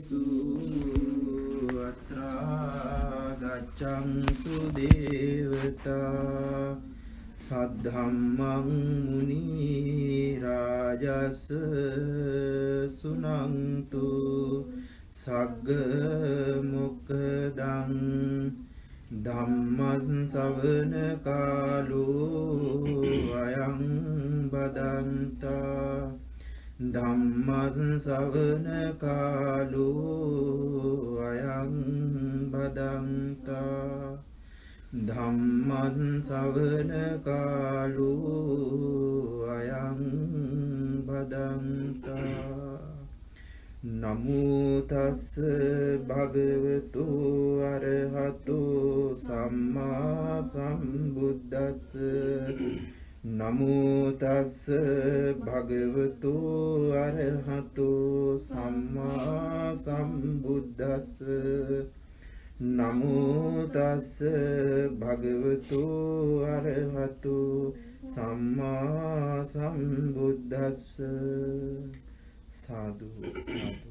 සු අත්‍රා ගච්ඡන්තු දේවතා සද්ධම්මං මුනි රාජස් සුනන්තු සග්ග මොක්කදං ධම්මස් සවන කාලෝ අයං බදන්තා ධම්මස් සවන කාලෝ අයං බදන්තා. ධම්මස් සවන කාලෝ අයං බදන්තා. නමුතස්ස භගවතු අරහතු සම්මා සම්බුද්දස්ස. නමුතස්ස භගවතු අරහතු සම්මා සම්බුද්දස්ස නමුතස්ස භගවතු අරහතු සම්මා සම්බුද්දස්ස සාදු සාදු. සාදු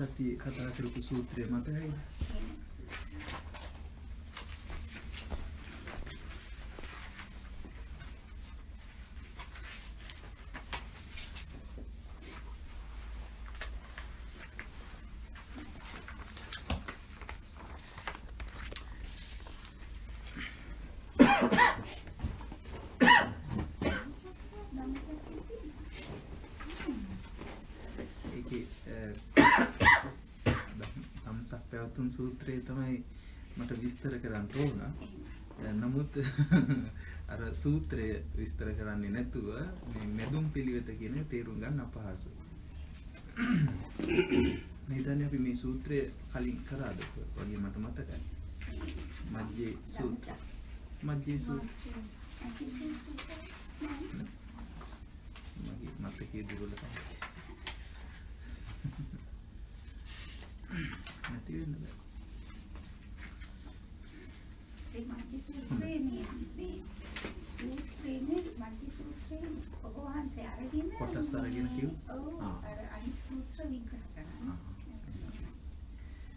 අපි ගිය සතියේ කතා කරපු සූත්‍රය මතකයිද? ඒකේ පැවතුම් සූත්‍රයේ තමයි මට විස්තර කරන්න ඕන. නමුත් අර සූත්‍රය විස්තර කරන්නේ නැතුව මේ මෙදුම් පිළිවෙත කියන තේරුම් ගන්න අපහසුයි. මේ හිතන්නේ අපි මේ සූත්‍රය කලින් කරාද වගේ මට මතකයි. මජ්ජේ සූත්‍ර. මජ්ජේ සූත්‍ර. මගේ මතකයේ දුර්වල තමයි. නැති වෙන්න බෑ. ඒ මධ්‍ය සූත්‍රයේ මේ මේ සූත්‍රයේ මධ්‍ය සූත්‍රයේ ඔබ වහන්සේ අරගෙන කොටස් අරගෙන කිව්ව?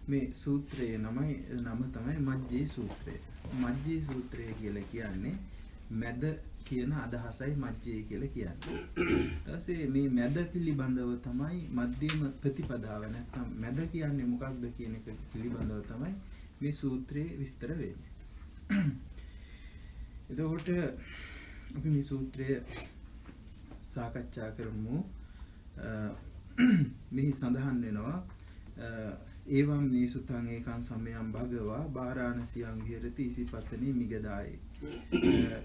මේ සූත්‍රයේ නමයි නම තමයි මජ්ජේ සූත්‍රය. මජ්ජේ සූත්‍රය කියලා කියන්නේ මැද කියන අදහසයි මජ්ජේ කියලා කියන්නේ. ඊට පස්සේ මේ මැද පිළිබඳව තමයි මධ්‍යම ප්‍රතිපදාව නැත්නම් මැද කියන්නේ මොකක්ද කියන එක පිළිබඳව තමයි මේ සූත්‍රයේ විස්තර වෙන්නේ. එතකොට අපි මේ සූත්‍රය සාකච්ඡා කරමු. අ, මෙහි සඳහන් වෙනවා අ, ඒවම් මේ සුතං ඒකං සමයං භගවා බාරාණසියං විහෙරති ඉසිපතනේ මිගදායේ. අ,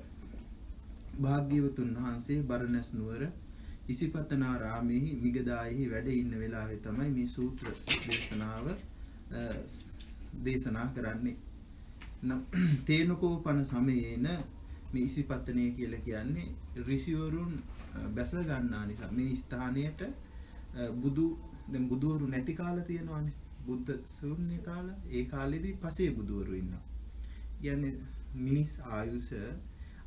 භාග්‍යවතුන් වහන්සේ බරණැස් නුවර ඉසිපතනාරාමෙහි මිගදායෙහි වැඩ ඉන්න වෙලාවේ තමයි මේ සූත්‍ර දේශනාව අ, ස්- දේශනා කරන්නේ. නම් තේනකෝපන සමයේන මේ ඉසිපත්තනය කියලා කියන්නේ ඍෂිවරුන් අ, බැස ගන්නා නිසා මේ ස්ථානයට අ, බුදු දැන් බුදුවරු නැති කාලා තියෙනවානේ බුද්ධ ශූන්‍ය කාල ඒ කාලෙදී පසේ බුදුවරු ඉන්නවා. කියන්නේ මිනිස් ආයුෂ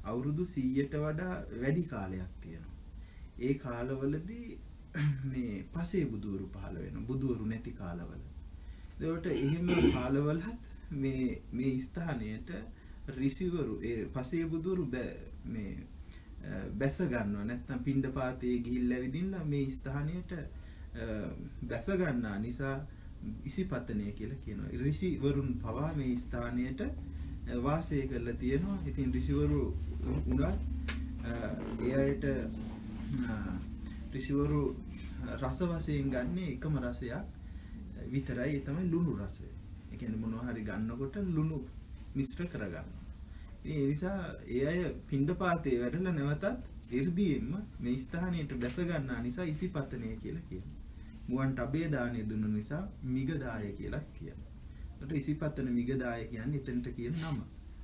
අවුරුදු 100ට වඩා වැඩි කාලයක් තියෙනවා. ඒ කාලවලදී මේ පසේ බුදුවරු පහළ වෙනවා. බුදුවරු නැති කාලවල. එතකොට එහෙම කාලවලත් මේ මේ ස්ථානයට ඍෂිවරු ඒ පසේ බුදුරු බෑ- මේ අ, බැස ගන්නවා නැත්නම් පිණ්ඩපාතයේ ගිහිල්ලා ඇවිදින්න මේ ස්ථානයට අ, බැස ගන්නා නිසා ඉසිපතනය කියලා කියනවා. ඍෂිවරුන් පවා මේ ස්ථානයට අ, වාසය කරලා තියෙනවා. ඉතින් ඍෂිවරු උනත් ඒ අයට ඍෂිවරු රස වශයෙන් ගන්න එකම රසයක් විතරයි ඒ තමයි ලුණු රසය. ඒ කියන්නේ මොනවා හරි ගන්නකොට ලුණු මිශ්‍ර කරගන්න. ඒ නිසා ඒ අය පිණ්ඩපාතේ වැඩලා නැවතත් 이르දීෙන්ම මේ ස්ථානයට බැස ගන්නා නිසා ඉසිපතනය කියලා කියනවා. මුවන් ටබේ දාණය දුන්න නිසා මිගදාය කියලා කියනවා. ඒකට ඉසිපතන මිගදාය කියන්නේ එතනට කියන නම.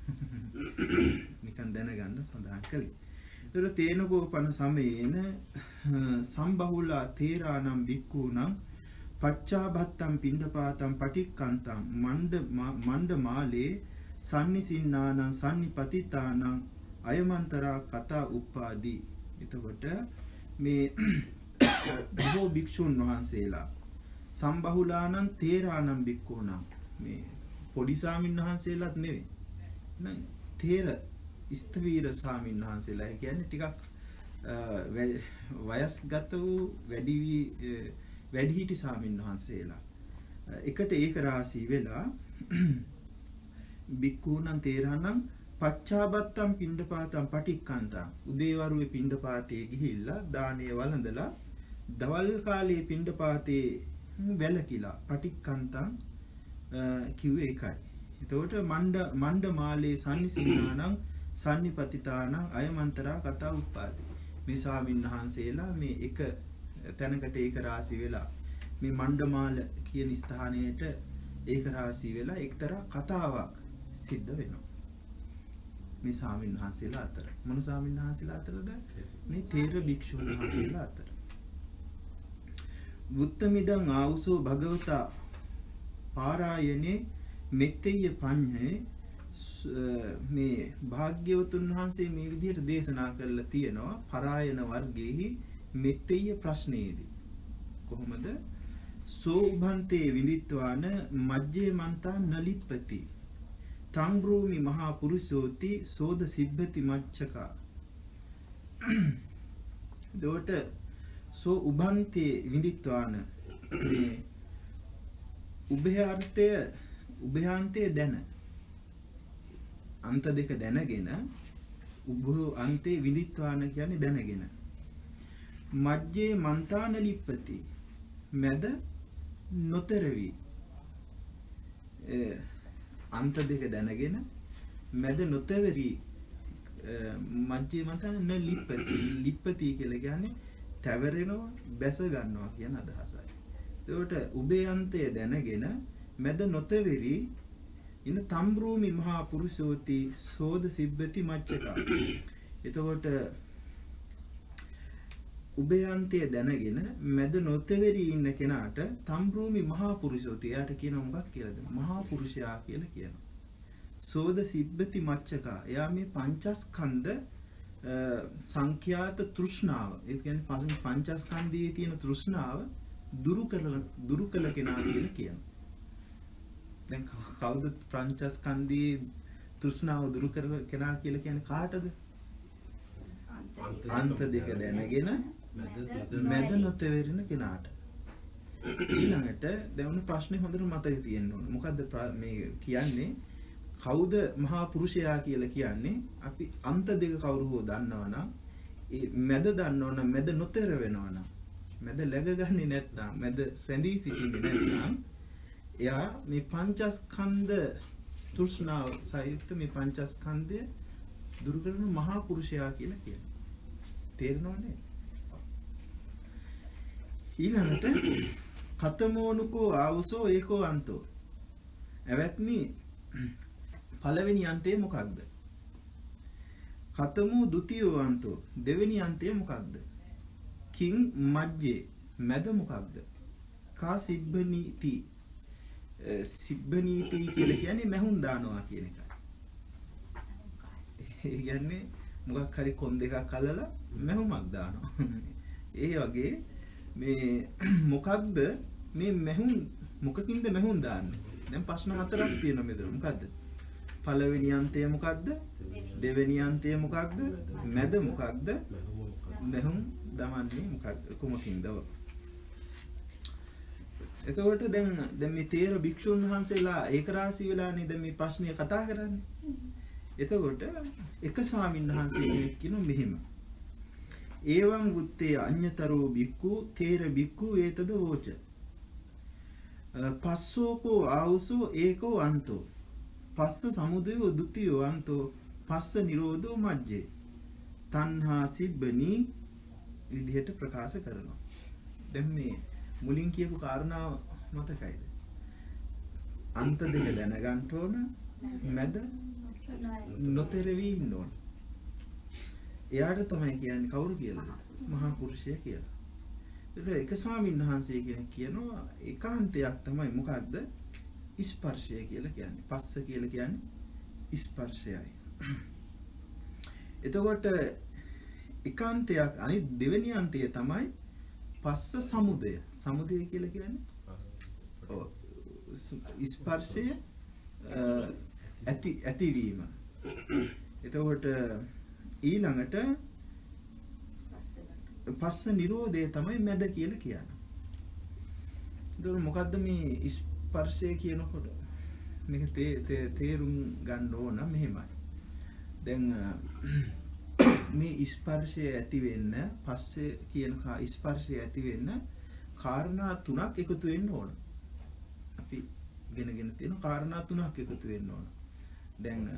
නිකන් දැනගන්න සඳහන් කළේ. ඒතර තේනකෝපන සමයේන සම්බහුලා තේරානම් බික්කූනම් පච්චාබත්තම් පිණ්ඩපාතම් පටික්කන්තම් මණ්ඩ මණ්ඩ මාලේ සන්නිසින්නානං සන්නිපතිතානං අයමන්තරා කතා උපාදී. එතකොට මේ බොහෝ භික්ෂුන් වහන්සේලා සම්බහුලානං තේරානම් බික්කූනම් මේ පොඩි සාමින් වහන්සේලාත් නෙවෙයි. නං තේර ස්තවීර සාමින් වහන්සේලා. ඒ කියන්නේ ටිකක් වයස්ගත වූ වැඩි වී වැඩිහිටි සාමින් වහන්සේලා. එකට ඒක රාසී වෙලා බික්කූනම් තේරානම් පච්චාබත්තම් පිණ්ඩපාතම් පටික්කන්තම් උදේවරුවේ පිණ්ඩපාතේ ගිහිල්ලා දානය වළඳලා දවල් කාලයේ පිණ්ඩපාතේ වැලකිලා පටික්කන්තම් කිව්වේ ඒකයි. එතකොට මණ්ඩ මණ්ඩ මාලේ සම්නිසින්නානම් සන්නිපතිතානම් අයමන්තරා කතා උත්පාදි. මේ ස්වාමීන් වහන්සේලා මේ එක තැනකට ඒක රාසි වෙලා මේ මණ්ඩමාල කියන ස්ථානයට ඒක රාසි වෙලා එක්තරා කතාවක් සිද්ධ වෙනවා. මේ ස්වාමීන් වහන්සේලා අතර. මොන ස්වාමීන් වහන්සේලා අතරද? මේ තේර භික්ෂුන් වහන්සේලා අතර. බුත්තමිදං ආවුසෝ භගවතා පාරායනේ මෙත්තේය පඤ්ඤේ මේ භාග්‍යවතුන් වහන්සේ මේ විදිහට දේශනා කරලා තියෙනවා පරායන වර්ගයේහි මෙත්තේය ප්‍රශ්නයේදී කොහොමද සෝ උභන්තේ විදිත්වාන මජ්ජේ මන්තා නලිප්පති තංබ්‍රූමි මහා පුරුෂෝති සෝද සිබ්බති මච්චකා දෝට සෝ උභන්තේ විදිත්වාන මේ උභයාර්ථය උභයාන්තය දැන. අන්ත දෙක දැනගෙන උභ අන්තේ විදිත්වාන කියන්නේ දැනගෙන. මජ්ජේ මන්තාන ලිප්පති. මැද නොතරවි. අන්ත දෙක දැනගෙන මැද නොතවරි මජ්ජේ මන්තාන න ලිප්පති ලිප්පති කියලා කියන්නේ තැවරෙනවා බැස ගන්නවා කියන අදහසයි. ඒකට උබේ අන්තය දැනගෙන මැද නොතවරි ඉන්න තම්බ්‍රූමි මහා පුරුෂෝති සෝද සිබ්බති මච්චකා. එතකොට උභයන්තය දැනගෙන මැද නොතෙවරි ඉන්න කෙනාට තම්බ්‍රූමි මහා පුරුෂෝති එයාට කියන මොකක් කියලාද? මහා පුරුෂයා කියලා කියනවා. සෝද සිබ්බති මච්චකා. එයා මේ පංචස්කන්ධ සංඛ්‍යාත තෘෂ්ණාව. ඒ කියන්නේ පංචස්කන්ධයේ තියෙන තෘෂ්ණාව දුරු කළ දුරු කළ කෙනා කියලා කියනවා. දැන් කවුද පංචස්කන්ධයේ තෘෂ්ණාව දුරු කරන කෙනා කියලා කියන්නේ කාටද? අන්ත දෙක දැනගෙන මැද නොතෙවරෙන කෙනාට ඊළඟට දැවුණු ප්‍රශ්නේ හොඳට මතක තියෙන්න ඕන. මොකද්ද මේ කියන්නේ? කවුද මහා පුරුෂයා කියලා කියන්නේ? අපි අන්ත දෙක කවුරු හෝ දන්නවනම් ඒ මැද දන්නවනම් මැද නොතෙර වෙනවනම් මැද läගගන්නේ නැත්නම් මැද රැඳී සිටින්නේ නැත්නම් එයා මේ පංචස්කන්ධ තෘෂ්ණාව සහිත මේ පංචස්කන්ධය දුරු කරන මහා පුරුෂයා කියලා කියනවා. තේරෙනවනේ? ඊළඟට කතමෝනුකෝ ආවුසෝ ඒකෝ අන්තෝ. ඇවැත්නි පළවෙනි අන්තය මොකක්ද? කතමෝ දුතියෝ අන්තෝ. දෙවෙනි අන්තය මොකක්ද? කිං මජ්ජේ. මැද මොකක්ද? කා සිබ්බනීති. සිබ්බනීති කියලා කියන්නේ මැහුම් දානවා කියන එක. ඒ කියන්නේ මොකක් හරි කොන් දෙකක් අල්ලලා මැහුමක් දානවා. ඒ වගේ මේ මොකක්ද මේ මැහුම් මොකකින්ද මැහුම් දාන්නේ? දැන් ප්‍රශ්න හතරක් තියෙනවා මෙතන. මොකද්ද? පළවෙනි අන්තය මොකද්ද? දෙවෙනි අන්තය මොකක්ද? මැද මොකක්ද? මැහුම් දමන්නේ මොකක්ද? කුමකින්ද? එතකොට දැන් දැන් මේ තේර භික්ෂුන් වහන්සේලා ඒක රාශි වෙලානේ දැන් මේ ප්‍රශ්නය කතා කරන්නේ. එතකොට එක ස්වාමීන් වහන්සේ කෙනෙක් කියන මෙහෙම. ඒවං වුත්තේ අඤ්‍යතරෝ බික්කු තේර බික්කු ඒතද වෝච. පස්සෝකෝ ආවුසෝ ඒකෝ අන්තෝ. පස්ස සමුදයෝ දුතියෝ අන්තෝ පස්ස නිරෝධෝ මජ්ජේ. තණ්හා සිබ්බනී විදිහට ප්‍රකාශ කරනවා. දැන් මේ මුලින් කියපු කාරණාව මතකයිද? අන්ත දෙක දැනගන්න ඕන මැද නොතෙරවි ඉන්න ඕන. එයාට තමයි කියන්නේ කවුරු කියලාද? මහා පුරුෂය කියලා. ඒක එක ස්වාමීන් වහන්සේ කෙනෙක් කියනවා ඒකාන්තයක් තමයි මොකද්ද? ස්පර්ශය කියලා කියන්නේ. පස්ස කියලා කියන්නේ ස්පර්ශයයි. එතකොට එකාන්තයක් අනිත් දෙවෙනි අන්තය තමයි පස්ස සමුදය. සමුදය කියලා කියන්නේ ඔව් ස්පර්ශය ඇති ඇතිවීම. එතකොට ඊළඟට පස්ස නිරෝධය තමයි මැද කියලා කියන්නේ. එතකොට මොකද්ද මේ ස්පර්ශය කියනකොට මේක තේරුම් ගන්න ඕන මෙහෙමයි. දැන් මේ ස්පර්ශය ඇති වෙන්න පස්සේ කියන ස්පර්ශය ඇති වෙන්න කාරණා තුනක් එකතු වෙන්න ඕන. අපි ඉගෙනගෙන තියෙන කාරණා තුනක් එකතු වෙන්න ඕන. දැන්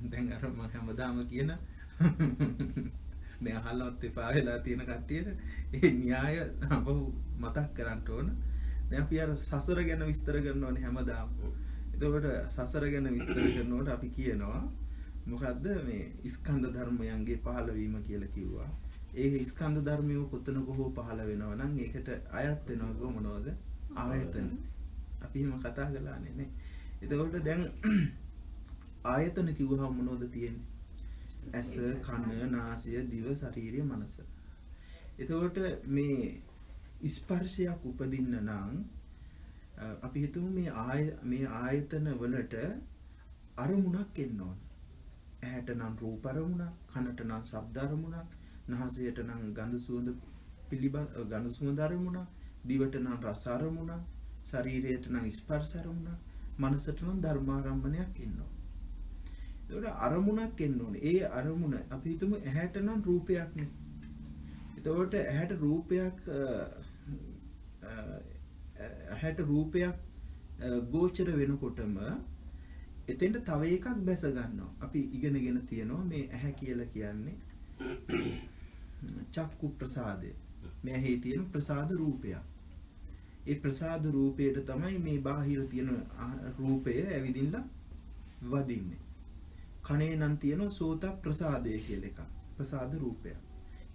දැන් අර මම හැමදාම කියන දැන් අහලවත් එපා වෙලා තියෙන කට්ටියට ඒ න්‍යාය අපහු මතක් කරන්න ඕන. දැන් අපි අර සසර ගැන විස්තර කරන්න ඕනේ හැමදාම. එතකොට සසර ගැන විස්තර කරනකොට අපි කියනවා මොකද්ද මේ ස්කන්ධ ධර්මයන්ගේ පහළවීම කියලා කිව්වා. ඒ ස්කන්ධ ධර්මය කොතනක හෝ පහළ වෙනවා නම් ඒකට අයත් වෙනවා මොනවද? ආයතන. අපි එහෙම කතා කළානේ නේ. එතකොට දැන් ආයතන කිව්වහම මොනවද තියෙන්නේ? ඇස, කන, නාසය, දිව, ශරීරය, මනස. එතකොට මේ ස්පර්ශයක් උපදින්න නම් අපි හිතමු මේ ආය මේ ආයතන වලට අරමුණක් එන්න ඕන. ඇහැට නම් රූප අරමුණක්, කනට නම් ශබ්ද අරමුණක්, නාසයට නම් ගඳ සුවඳ පිළිබඳ ගඳ සුවඳ අරමුණක්, දිවට නම් රස අරමුණක්, ශරීරයට නම් ස්පර්ශ අරමුණක්, මනසට නම් ධර්මාරම්මණයක් එන්න ඕන. ඒකට අරමුණක් එන්න ඕනේ. ඒ අරමුණ අපි හිතමු ඇහැට නම් රූපයක් නේ. එතකොට ඇහැට රූපයක් ඇහැට රූපයක් ගෝචර වෙනකොටම එතෙන්ට තව එකක් බැස ගන්නවා. අපි ඉගෙනගෙන තියෙනවා මේ ඇහැ කියලා කියන්නේ චක්කු ප්‍රසාදය. මේ ඇහි තියෙන ප්‍රසාද රූපයක්. ඒ ප්‍රසාද රූපයට තමයි මේ බාහිර තියෙන රූපය ඇවිදින්න වදින්නේ. කනේ නම් තියෙන සෝත ප්‍රසාදය කියලා එකක්. ප්‍රසාද රූපයක්.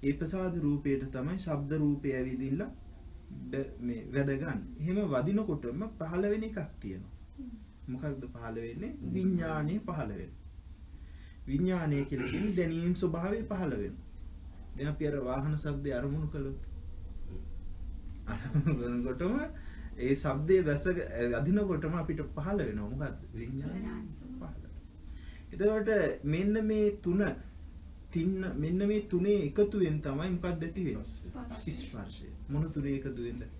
ඒ ප්‍රසාද රූපයට තමයි ශබ්ද රූපය ඇවිදින්න මේ වැද ගන්න. එහෙම වදිනකොටම පහළ වෙන එකක් තියෙනවා. මොකක්ද පහළ වෙන්නේ? විඥානය පහළ වෙනවා. විඥානය කියලා කියන්නේ දැනීම් ස්වභාවය පහළ වෙනවා. දැන් අපි අර වාහන ශබ්දය අරමුණු කළොත් අරමුණු කරනකොටම ඒ ශබ්දයේ වැස අදිනකොටම අපිට පහළ වෙනවා මොකද්ද විඥානය එතකොට මෙන්න මේ තුන තින්න මෙන්න මේ තුනේ එකතුවෙන් තමයි මොකක්ද ඇති වෙන්නේ ස්පර්ශය මොන තුනේ එකතු වෙන්නේ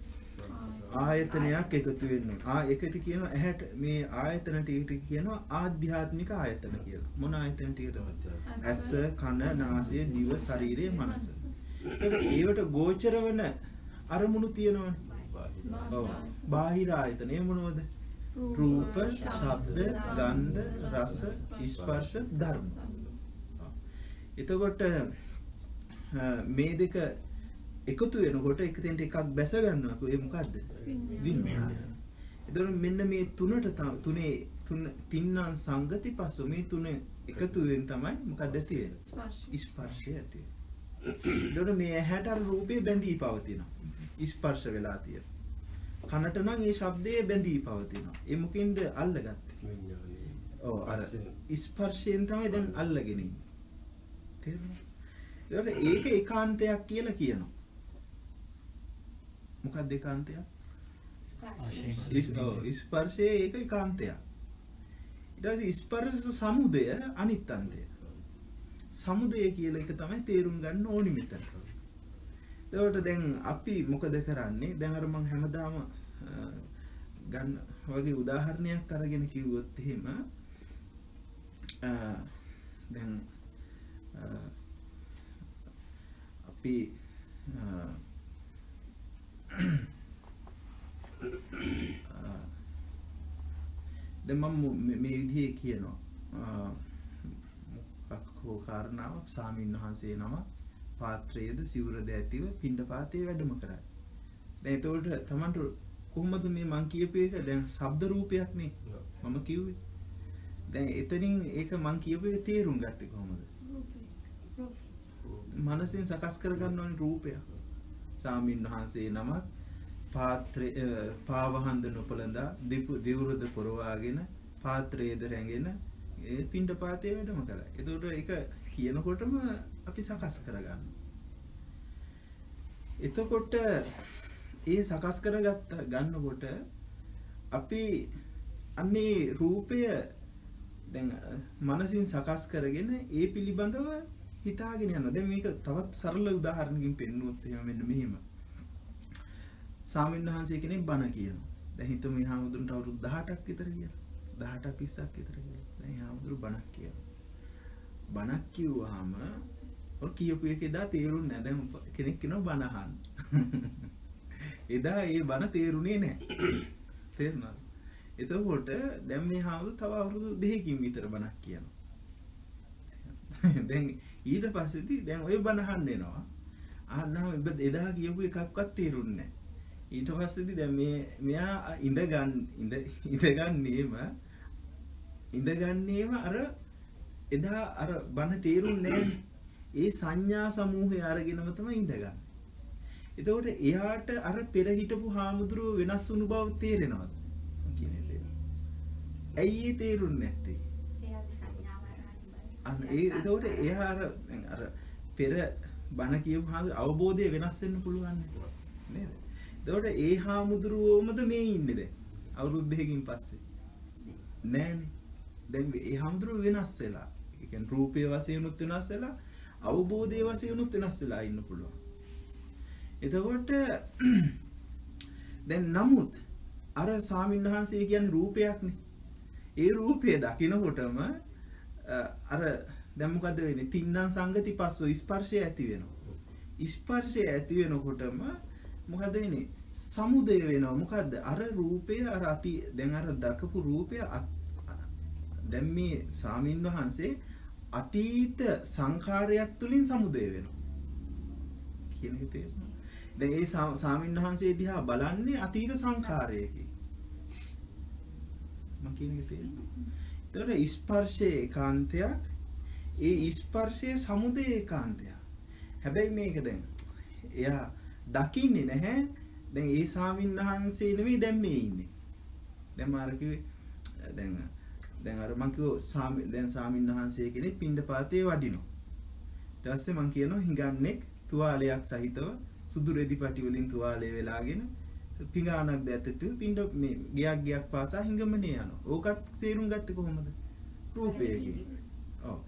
ආයතනයක් එකතු වෙන්න ආ එකට කියනවා ඇහැට මේ ආයතන ටිකට කියනවා ආධ්‍යාත්මික ආයතන කියලා. මොන ආයතන ටිකටද? ඇස, කන, නාසය, දිව, ශරීරය, මනස. ඒවට ගෝචර වෙන අරමුණු තියෙනවනේ. ඔව්. බාහිර ආයතන ඒ මොනවද? රූප, ශබ්ද, ගන්ධ, රස, ස්පර්ශ, ධර්ම. එතකොට මේ දෙක එකතු වෙනකොට එක තැනට එකක් බැස ගන්නවා. ඒ මොකද්ද? විඥානය. එතකොට මෙන්න මේ තුනට තුනේ තුන තින්නම් සංගති පසු මේ තුන එකතු වෙන තමයි මොකක්ද ඇති වෙන්නේ? ස්පර්ශය ඇති වෙන්නේ. එතකොට මේ ඇහැට රූපේ බැඳී පවතිනවා. ස්පර්ශ වෙලා තියෙනවා. කනට නම් ඒ ශබ්දයේ බැඳී පවතිනවා. ඒ මොකෙන්ද අල්ලගත්තේ? ඔව් අර ස්පර්ශයෙන් තමයි දැන් අල්ලගෙන ඉන්නේ. තේරුණා? ඒක ඒකාන්තයක් කියලා කියනවා. මොකක්ද ඒකාන්තයක්? ස්පර්ශය ඒක ඒකාන්තයක්. ඊට පස්සේ ස්පර්ශ සමුදය අනිත් අන්තය. සමුදය කියලා එක තමයි තේරුම් ගන්න ඕනි මෙතන. එතකොට දැන් අපි මොකද කරන්නේ? දැන් අර මම හැමදාම ගන්න වගේ උදාහරණයක් අරගෙන කිව්වොත් එහෙම දැන් අපි දැන් මම මේ විදිහේ කියනවා මොකක් හෝ කාරණාවක් සාමින් වහන්සේ නම පාත්‍රයේද සිවුරද ඇතිව පිණ්ඩපාතේ වැඩම කරයි. දැන් එතකොට Tamanට කොහොමද මේ මං කියපු එක දැන් ශබ්ද රූපයක් නේ මම කිව්වේ. දැන් එතනින් ඒක මං කියපු එක තේරුම් ගත්තේ කොහොමද? මනසින් සකස් කරගන්න ඕනේ රූපය. සාමින් වහන්සේ නමක් පාත්‍රය පාවහන්ද නොපළඳා දිපු දිවුරුද පොරවාගෙන පාත්‍රයේද රැගෙන ඒ පින්ඩ පාතය වැඩම කළා. එතකොට ඒක කියනකොටම අපි සකස් කරගන්න. එතකොට ඒ සකස් කරගත්ත ගන්නකොට අපි අන්නේ රූපය දැන් මනසින් සකස් කරගෙන ඒ පිළිබඳව හිතාගෙන යනවා. දැන් මේක තවත් සරල උදාහරණකින් පෙන්නුවොත් එහෙම මෙන්න මෙහෙම. සාමින් වහන්සේ කෙනෙක් බණ කියනවා. දැන් හිතමු මේ හාමුදුරන්ට අවුරුදු 18ක් විතර කියලා. 18ක් 20ක් විතර කියලා. දැන් හාමුදුරු බණක් කියනවා. බණක් කිව්වහම ඔය කියපු එක එදා තේරුන්නේ නැහැ. දැන් කෙනෙක් කියනවා බණ අහන්න. එදා ඒ බණ තේරුනේ නැහැ. තේරුණාද? එතකොට දැන් මේ හාමුදුරු තව අවුරුදු දෙකකින් විතර බණක් කියනවා. දැන් ඊට පස්සේදී දැන් ඔය බණ අහන්න එනවා. අහන්නම එදා කියපු එකක්වත් තේරුන්නේ නැහැ. ඊට පස්සේදී දැන් මේ මෙයා ඉඳ ගන්න ඉඳ ඉඳගන්නේම ඉඳගන්නේම අර එදා අර බණ තේරුන්නේ ඒ සංඥා සමූහය අරගෙනම තමයි ඉඳගන්නේ. එතකොට එයාට අර පෙර හිටපු හාමුදුරුව වෙනස් වුණු බව තේරෙනවද? කියන දේ. ඇයි ඒ තේරුන්නේ නැත්තේ? අන්න ඒ එතකොට එයා අර අර පෙර බණ කියපු අවබෝධය වෙනස් වෙන්න පුළුවන් නේද? එතකොට ඒ හාමුදුරුවෝමද මේ ඉන්නේ දැන් අවුරුදු දෙකකින් පස්සේ නෑනේ දැන් ඒ හාමුදුරුවෝ වෙනස් වෙලා ඒ කියන්නේ රූපයේ වශයෙන් උත් වෙනස් වෙලා අවබෝධයේ වශයෙන් උත් වෙනස් වෙලා ඉන්න පුළුවන්. එතකොට දැන් නමුත් අර ස්වාමීන් වහන්සේ කියන්නේ රූපයක්නේ. ඒ රූපය දකිනකොටම අර දැන් මොකද වෙන්නේ? තින්නම් සංගති පස්සෝ ස්පර්ශය ඇති වෙනවා. ස්පර්ශය ඇති වෙනකොටම මොකද වෙන්නේ? සමුදය වෙනවා. මොකද්ද? අර රූපය අර අති දැන් අර දකපු රූපය දැන් මේ සාමින් වහන්සේ අතීත සංඛාරයක් තුලින් සමුදය වෙනවා කියන එක තේරෙනවා. දැන් ඒ සාමින් වහන්සේ දිහා බලන්නේ අතීත සංඛාරයකින් මම කියන එක තේරෙනවා. එතකොට ස්පර්ශයේ ඒකාන්තයක් ඒ ස්පර්ශයේ සමුදය ඒකාන්තයක්. හැබැයි මේක දැන් එයා දකින්නේ නැහැ. දැන් ඒ සාමින් වහන්සේ නෙවෙයි දැන් මේ ඉන්නේ. දැන් මාර කිව්වේ දැන් දැන් අර මං කිව්ව සාමි දැන් සාමින් වහන්සේ කෙනෙක් පින්ඩපාතේ වඩිනවා. ඊට පස්සේ මං කියනවා හිඟන්නේ තුවාලයක් සහිතව සුදු රෙදි පටි වලින් තුවාලය වෙලාගෙන පිඟානක් දැත්තතු පින්ඩ මේ ගයක් ගයක් පාසා හිඟමනේ යනවා. ඕකත් තේරුම් ගත්තේ කොහොමද? රූපයකින් ඔව්.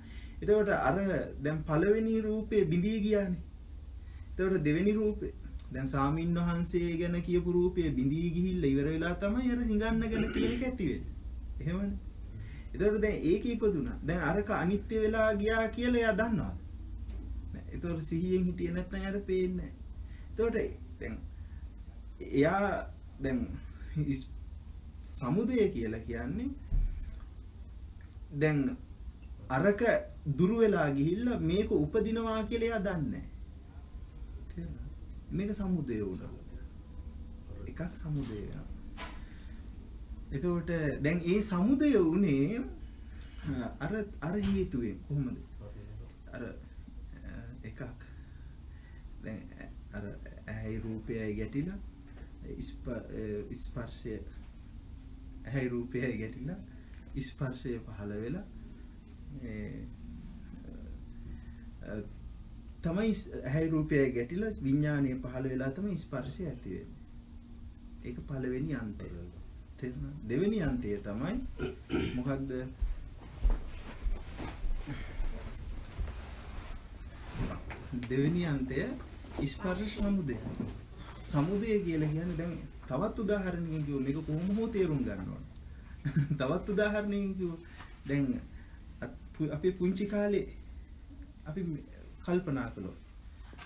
එතකොට අර දැන් පළවෙනි රූපේ බිඳී ගියානේ. එතකොට දෙවෙනි රූපේ. දැන් සාමින් වහන්සේ ගැන කියපු රූපය බිඳී ගිහිල්ලා ඉවර වෙලා තමයි අර හිඟන්න ගැන කියන එක ඇති වෙන්නේ. එහෙමනේ. එතකොට දැන් ඒක ඉපදුනා. දැන් අරක අනිත්‍ය වෙලා ගියා කියලා එයා දන්නවද? නෑ. එතකොට සිහියෙන් හිටියේ නැත්නම් එයාට පේන්නේ නෑ. එතකොට දැන් එයා දැන් සමුදය කියලා කියන්නේ දැන් අරක දුරු වෙලා ගිහිල්ලා මේක උපදිනවා කියලා එයා දන්නේ නෑ. මේක සමුදය වුණා. එකක් සමුදය එතකොට දැන් ඒ සමුදය වුණේ අර අර හේතුවෙන් කොහොමද? අර එකක් දැන් අර ඇයි රූපයයි ගැටිලා ස්පර්ශය ඇයි රූපයයි ගැටිලා ස්පර්ශය පහළ වෙලා තමයි ඇහැ රූපය ගැටිලා විඥානය පහළ වෙලා තමයි ස්පර්ශය ඇති වෙන්නේ. ඒක පළවෙනි අන්තය. තේරුණා? දෙවෙනි අන්තය තමයි මොකක්ද? දෙවෙනි අන්තය ස්පර්ශ සමුදය. සමුදය කියලා කියන්නේ දැන් තවත් උදාහරණයකින් කිව්වොත් මේක කොහොම හෝ තේරුම් ගන්න ඕන. තවත් උදාහරණයකින් කිව්වොත් දැන් පු- අපි පුංචි කාලේ අපි මෙ- කල්පනා කළොත්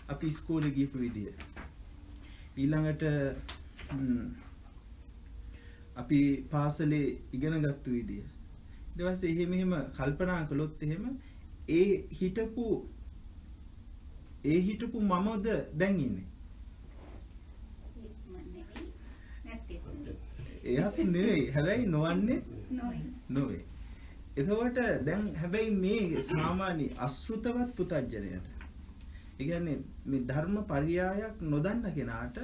අපි ඉස්කෝලේ ගියපු විදිය ඊළඟට ම්, අපි පාසලේ ඉගෙන ගත්තු විදිය. ඊට පස්සේ එහෙම එහෙම කල්පනා කළොත් එහෙම ඒ හිටපු ඒ හිටපු මමද දැන් ඉන්නේ? ඒත්ම නෙවෙයි. හැබැයි නොවන්නේ නොවේ. එතකොට දැන් හැබැයි මේ සාමාන්‍ය අශෘතවත් පුතඥයට ඒ කියන්නේ මේ ධර්ම පරියායක් නොදන්න කෙනාට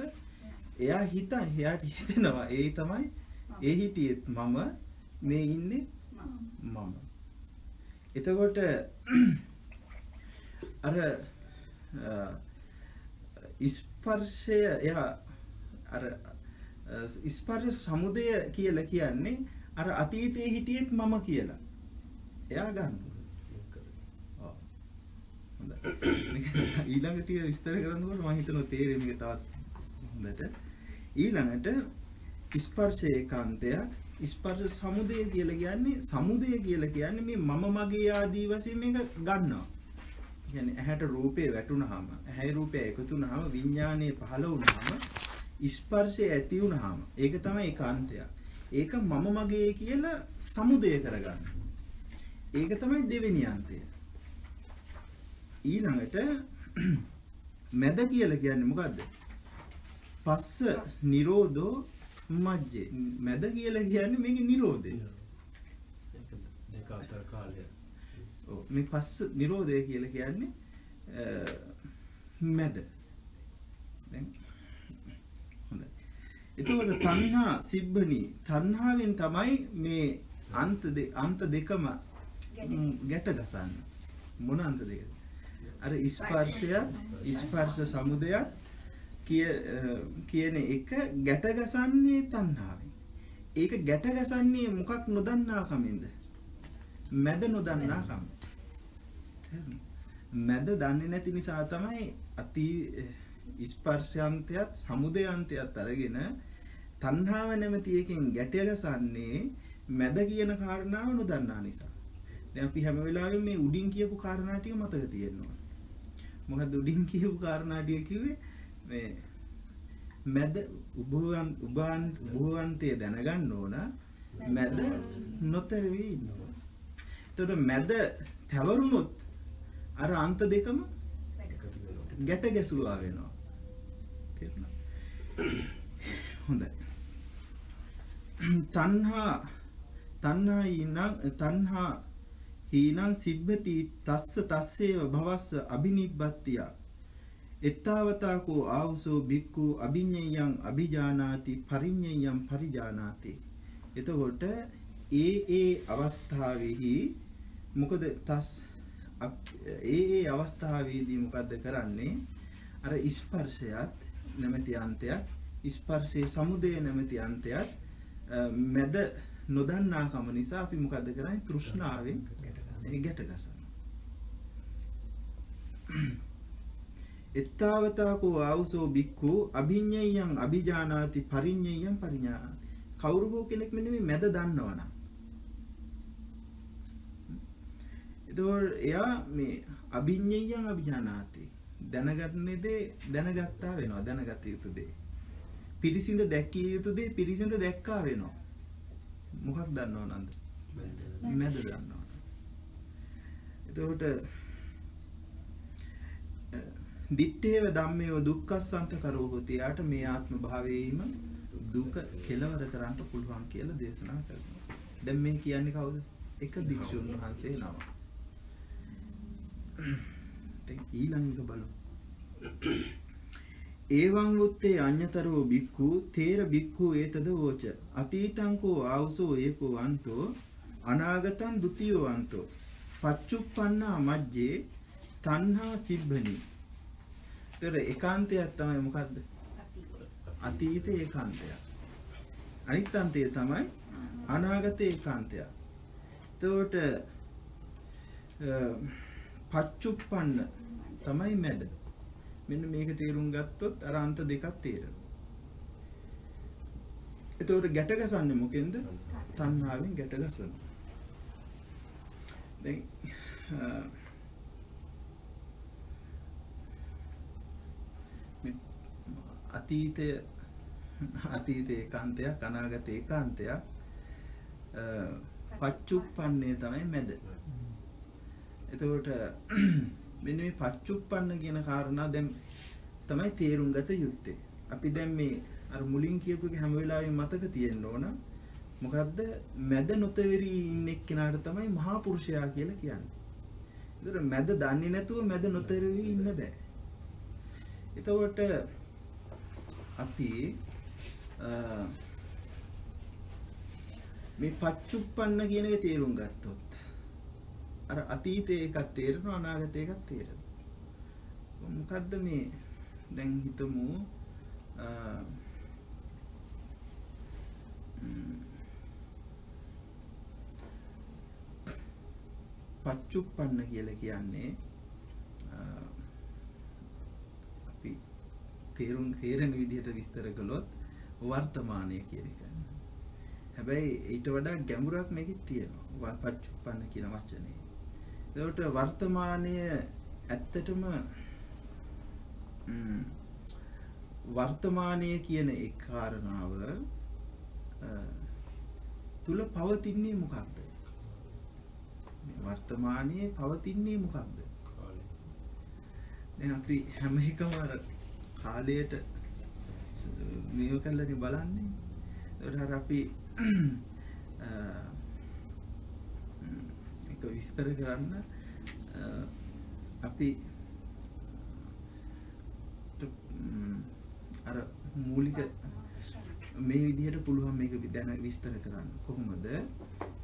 එයා හිතන් එයාට හිතෙනවා ඒ තමයි ඒ හිටියෙත් මම මේ ඉන්නේ මම මම. එතකොට අර අ, ස්පර්ශය එයා අර අ, ස්පර්ශ සමුදය කියලා කියන්නේ අර අතීතයේ හිටියෙත් මම කියලා. එයා ගන්න. ඔව්. හොඳයි. ඊළඟ ටික විස්තර කරනකොට මම හිතනවා තේරෙන්නේ මේක තවත් හොඳට. ඊළඟට ස්පර්ශ ඒකාන්තයක් ස්පර්ශ සමුදය කියලා කියන්නේ සමුදය කියලා කියන්නේ මේ මම මගේ ආදී වශයෙන් මේක ගන්නවා. කියන්නේ ඇහැට රූපේ වැටුනහම ඇහැයි රූපය එකතු වුනහම විඥානයේ පහළ වුනහම ස්පර්ශය ඇති වුනහම ඒක තමයි ඒකාන්තයක්. ඒක මම මගේ කියලා සමුදය කරගන්න. ඒක තමයි දෙවෙනි අන්තය. ඊළඟට මැද කියලා කියන්නේ මොකද්ද? පස්ස නිරෝධෝ මජ්ජේ. මැද කියලා කියන්නේ මේකේ නිරෝධය. දෙක අතර කාලය මේ පස්ස නිරෝධය කියලා කියන්නේ මැද. දැන් හොඳයි. එතකොට තණ්හා සිබ්බනි තණ්හාවෙන් තමයි මේ අන්ත අන්ත දෙකම ගැට ගසන්නේ. මොන අන්ත දෙකද? අර ස්පර්ශය ස්පර්ශ සමුදයත් කිය අ, කියන එක ගැට ගසන්නේ තණ්හාවෙන්. ඒක ගැට ගසන්නේ මොකක් නොදන්නා කමින්ද? මැද නොදන්නා කම. තේරුණා? මැද දන්නේ නැති නිසා තමයි අති ස්පර්ශයන්තයත් සමුදයන්තයත් අරගෙන තණ්හාව නැමැති එකෙන් ගැටය ගසන්නේ මැද කියන කාරණාව නොදන්නා නිසා. දැන් අපි හැම වෙලාවෙම මේ උඩින් කියපු කාරණා ටික මතක තියෙනවා. මොකද්ද උඩින් කියපු කාරණා ටික කිව්වේ මේ මැද උභවන් උභවන් උභවන්තය දැනගන්න ඕන මැද නොතරවි ඉන්න ඕන. එතකොට මැද තවරුනොත් අර අන්ත දෙකම එකතු වෙනවා ගැට ගැසුවා වෙනවා. තේරුණා? හොඳයි. තණ්හා තණ්හා ඊනං තණ්හා හීනං සිබ්බති තස්ස තස්සේව භවස්ස අබිනිබ්බත්තිය එත්තාවතාකෝ ආවුසෝ බික්කු අභිඤ්ඤයං අභිජානාති පරිඤ්ඤයං පරිජානාති. එතකොට ඒ ඒ අවස්ථාවෙහි මොකද තස් ඒ ඒ අවස්ථාවේදී මොකද්ද කරන්නේ? අර ස්පර්ශයත් නැමැති අන්තයත් ස්පර්ශයේ සමුදය නැමැති අන්තයත් මැද නොදන්නාකම නිසා අපි මොකද්ද කරන්නේ? තෘෂ්ණාවෙන් ඒ ගැට ගසනවා එත්තාවතාකෝ ආවුසෝ බික්කු අභිඤ්ඤයං අභිජානාති පරිඤ්ඤයං පරිඥානාති කවුරු හෝ කෙනෙක් මෙන්න මැද දන්නවනම්. එතකොට එයා මේ අභිඤ්ඤයං අභිජානාති. දැනගන්නේ දේ දැනගත්තා වෙනවා දැනගත යුතු දේ. පිරිසිඳ දැක්කිය යුතු දේ පිරිසිඳ දැක්කා වෙනවා. මොකක් දන්නව නන්ද මැද දන්නවා එතකොට දිත්තේව ධම්මේව දුක්ඛසන්ත කරෝ හොති යාට මේ ආත්ම භාවයේම දුක කෙලවර කරන්න පුළුවන් කියලා දේශනා කරනවා. දැන් මේ කියන්නේ කවුද? එක භික්ෂුන් වහන්සේ නම. දැන් ඊළඟ එක බලමු. ඒවං උත්තේ අඤ්‍යතරෝ බික්ඛු තේර බික්ඛු ඒතද වෝච අතීතං කෝ ආවුසෝ ඒකෝ අන්තෝ අනාගතං ဒ ුතියෝ අන්තෝ පච්චුප්පන්නා මජ්ජේ තණ්හා සිබ්බනි. ඒතර ඒකාන්තයක් තමයි මොකද්ද? අතීත ඒකාන්තයක්. අනිත් අන්තය තමයි අනාගත ඒකාන්තයක්. එතකොට අ, පච්චුප්පන්න තමයි මැද. මෙන්න මේක තේරුම් ගත්තොත් අර අන්ත දෙකක් තේරෙනවා. එතකොට ගැට ගසන්නේ මොකෙන්ද? තණ්හාවෙන් ගැට ගසනවා. දැන් අ, මේ අතීතය අතීත ඒකාන්තයක් අනාගත ඒකාන්තයක් අ, පච්චුප්පන්නේ තමයි මැද එතකොට මෙන්න මේ පච්චුප්පන්න කියන කාරණා දැන් තමයි තේරුම් ගත යුත්තේ. අපි දැන් මේ අර මුලින් කියපු එක හැම වෙලාවෙම මතක තියෙන්න ඕන. මොකද්ද මැද නොතෙවරි ඉන්න එක්කෙනාට තමයි මහා පුරුෂයා කියලා කියන්නේ. ඒතර මැද දන්නේ නැතුව මැද නොතෙරවි ඉන්න බෑ. එතකොට අපි අ, මේ පච්චුප්පන්න කියන එක තේරුම් ගත්තොත් අර අතීතයේ එකක් තේරෙනවා අනාගතයේ එකක් තේරෙනවා. මොකද්ද මේ දැන් හිතමු අ, ම්, පච්චුප්පන්න කියලා කියන්නේ අ, අපි තේරුම් තේරෙන විදිහට විස්තර කළොත් වර්තමානය කියන එක. හැබැයි ඊට වඩා ගැඹුරක් මේකෙත් තියෙනවා. පච්චුප්පන්න කියන වචනේ. ඒකට වර්තමානය ඇත්තටම වර්තමානය කියන ඒ කාරණාව තුල පවතින්නේ මොකක්ද? මේ වර්තමානයේ පවතින්නේ මොකක්ද? දැන් අපි හැම එකම කාලයට ස- මේව කළානේ බලන්නේ. ඒකට අර අපි අ, ම්, එක විස්තර කරන්න. අ, අපි ම්, අර මූලික මේ විදිහට පුළුවන් මේක වි- දැන විස්තර කරන්න. කොහොමද?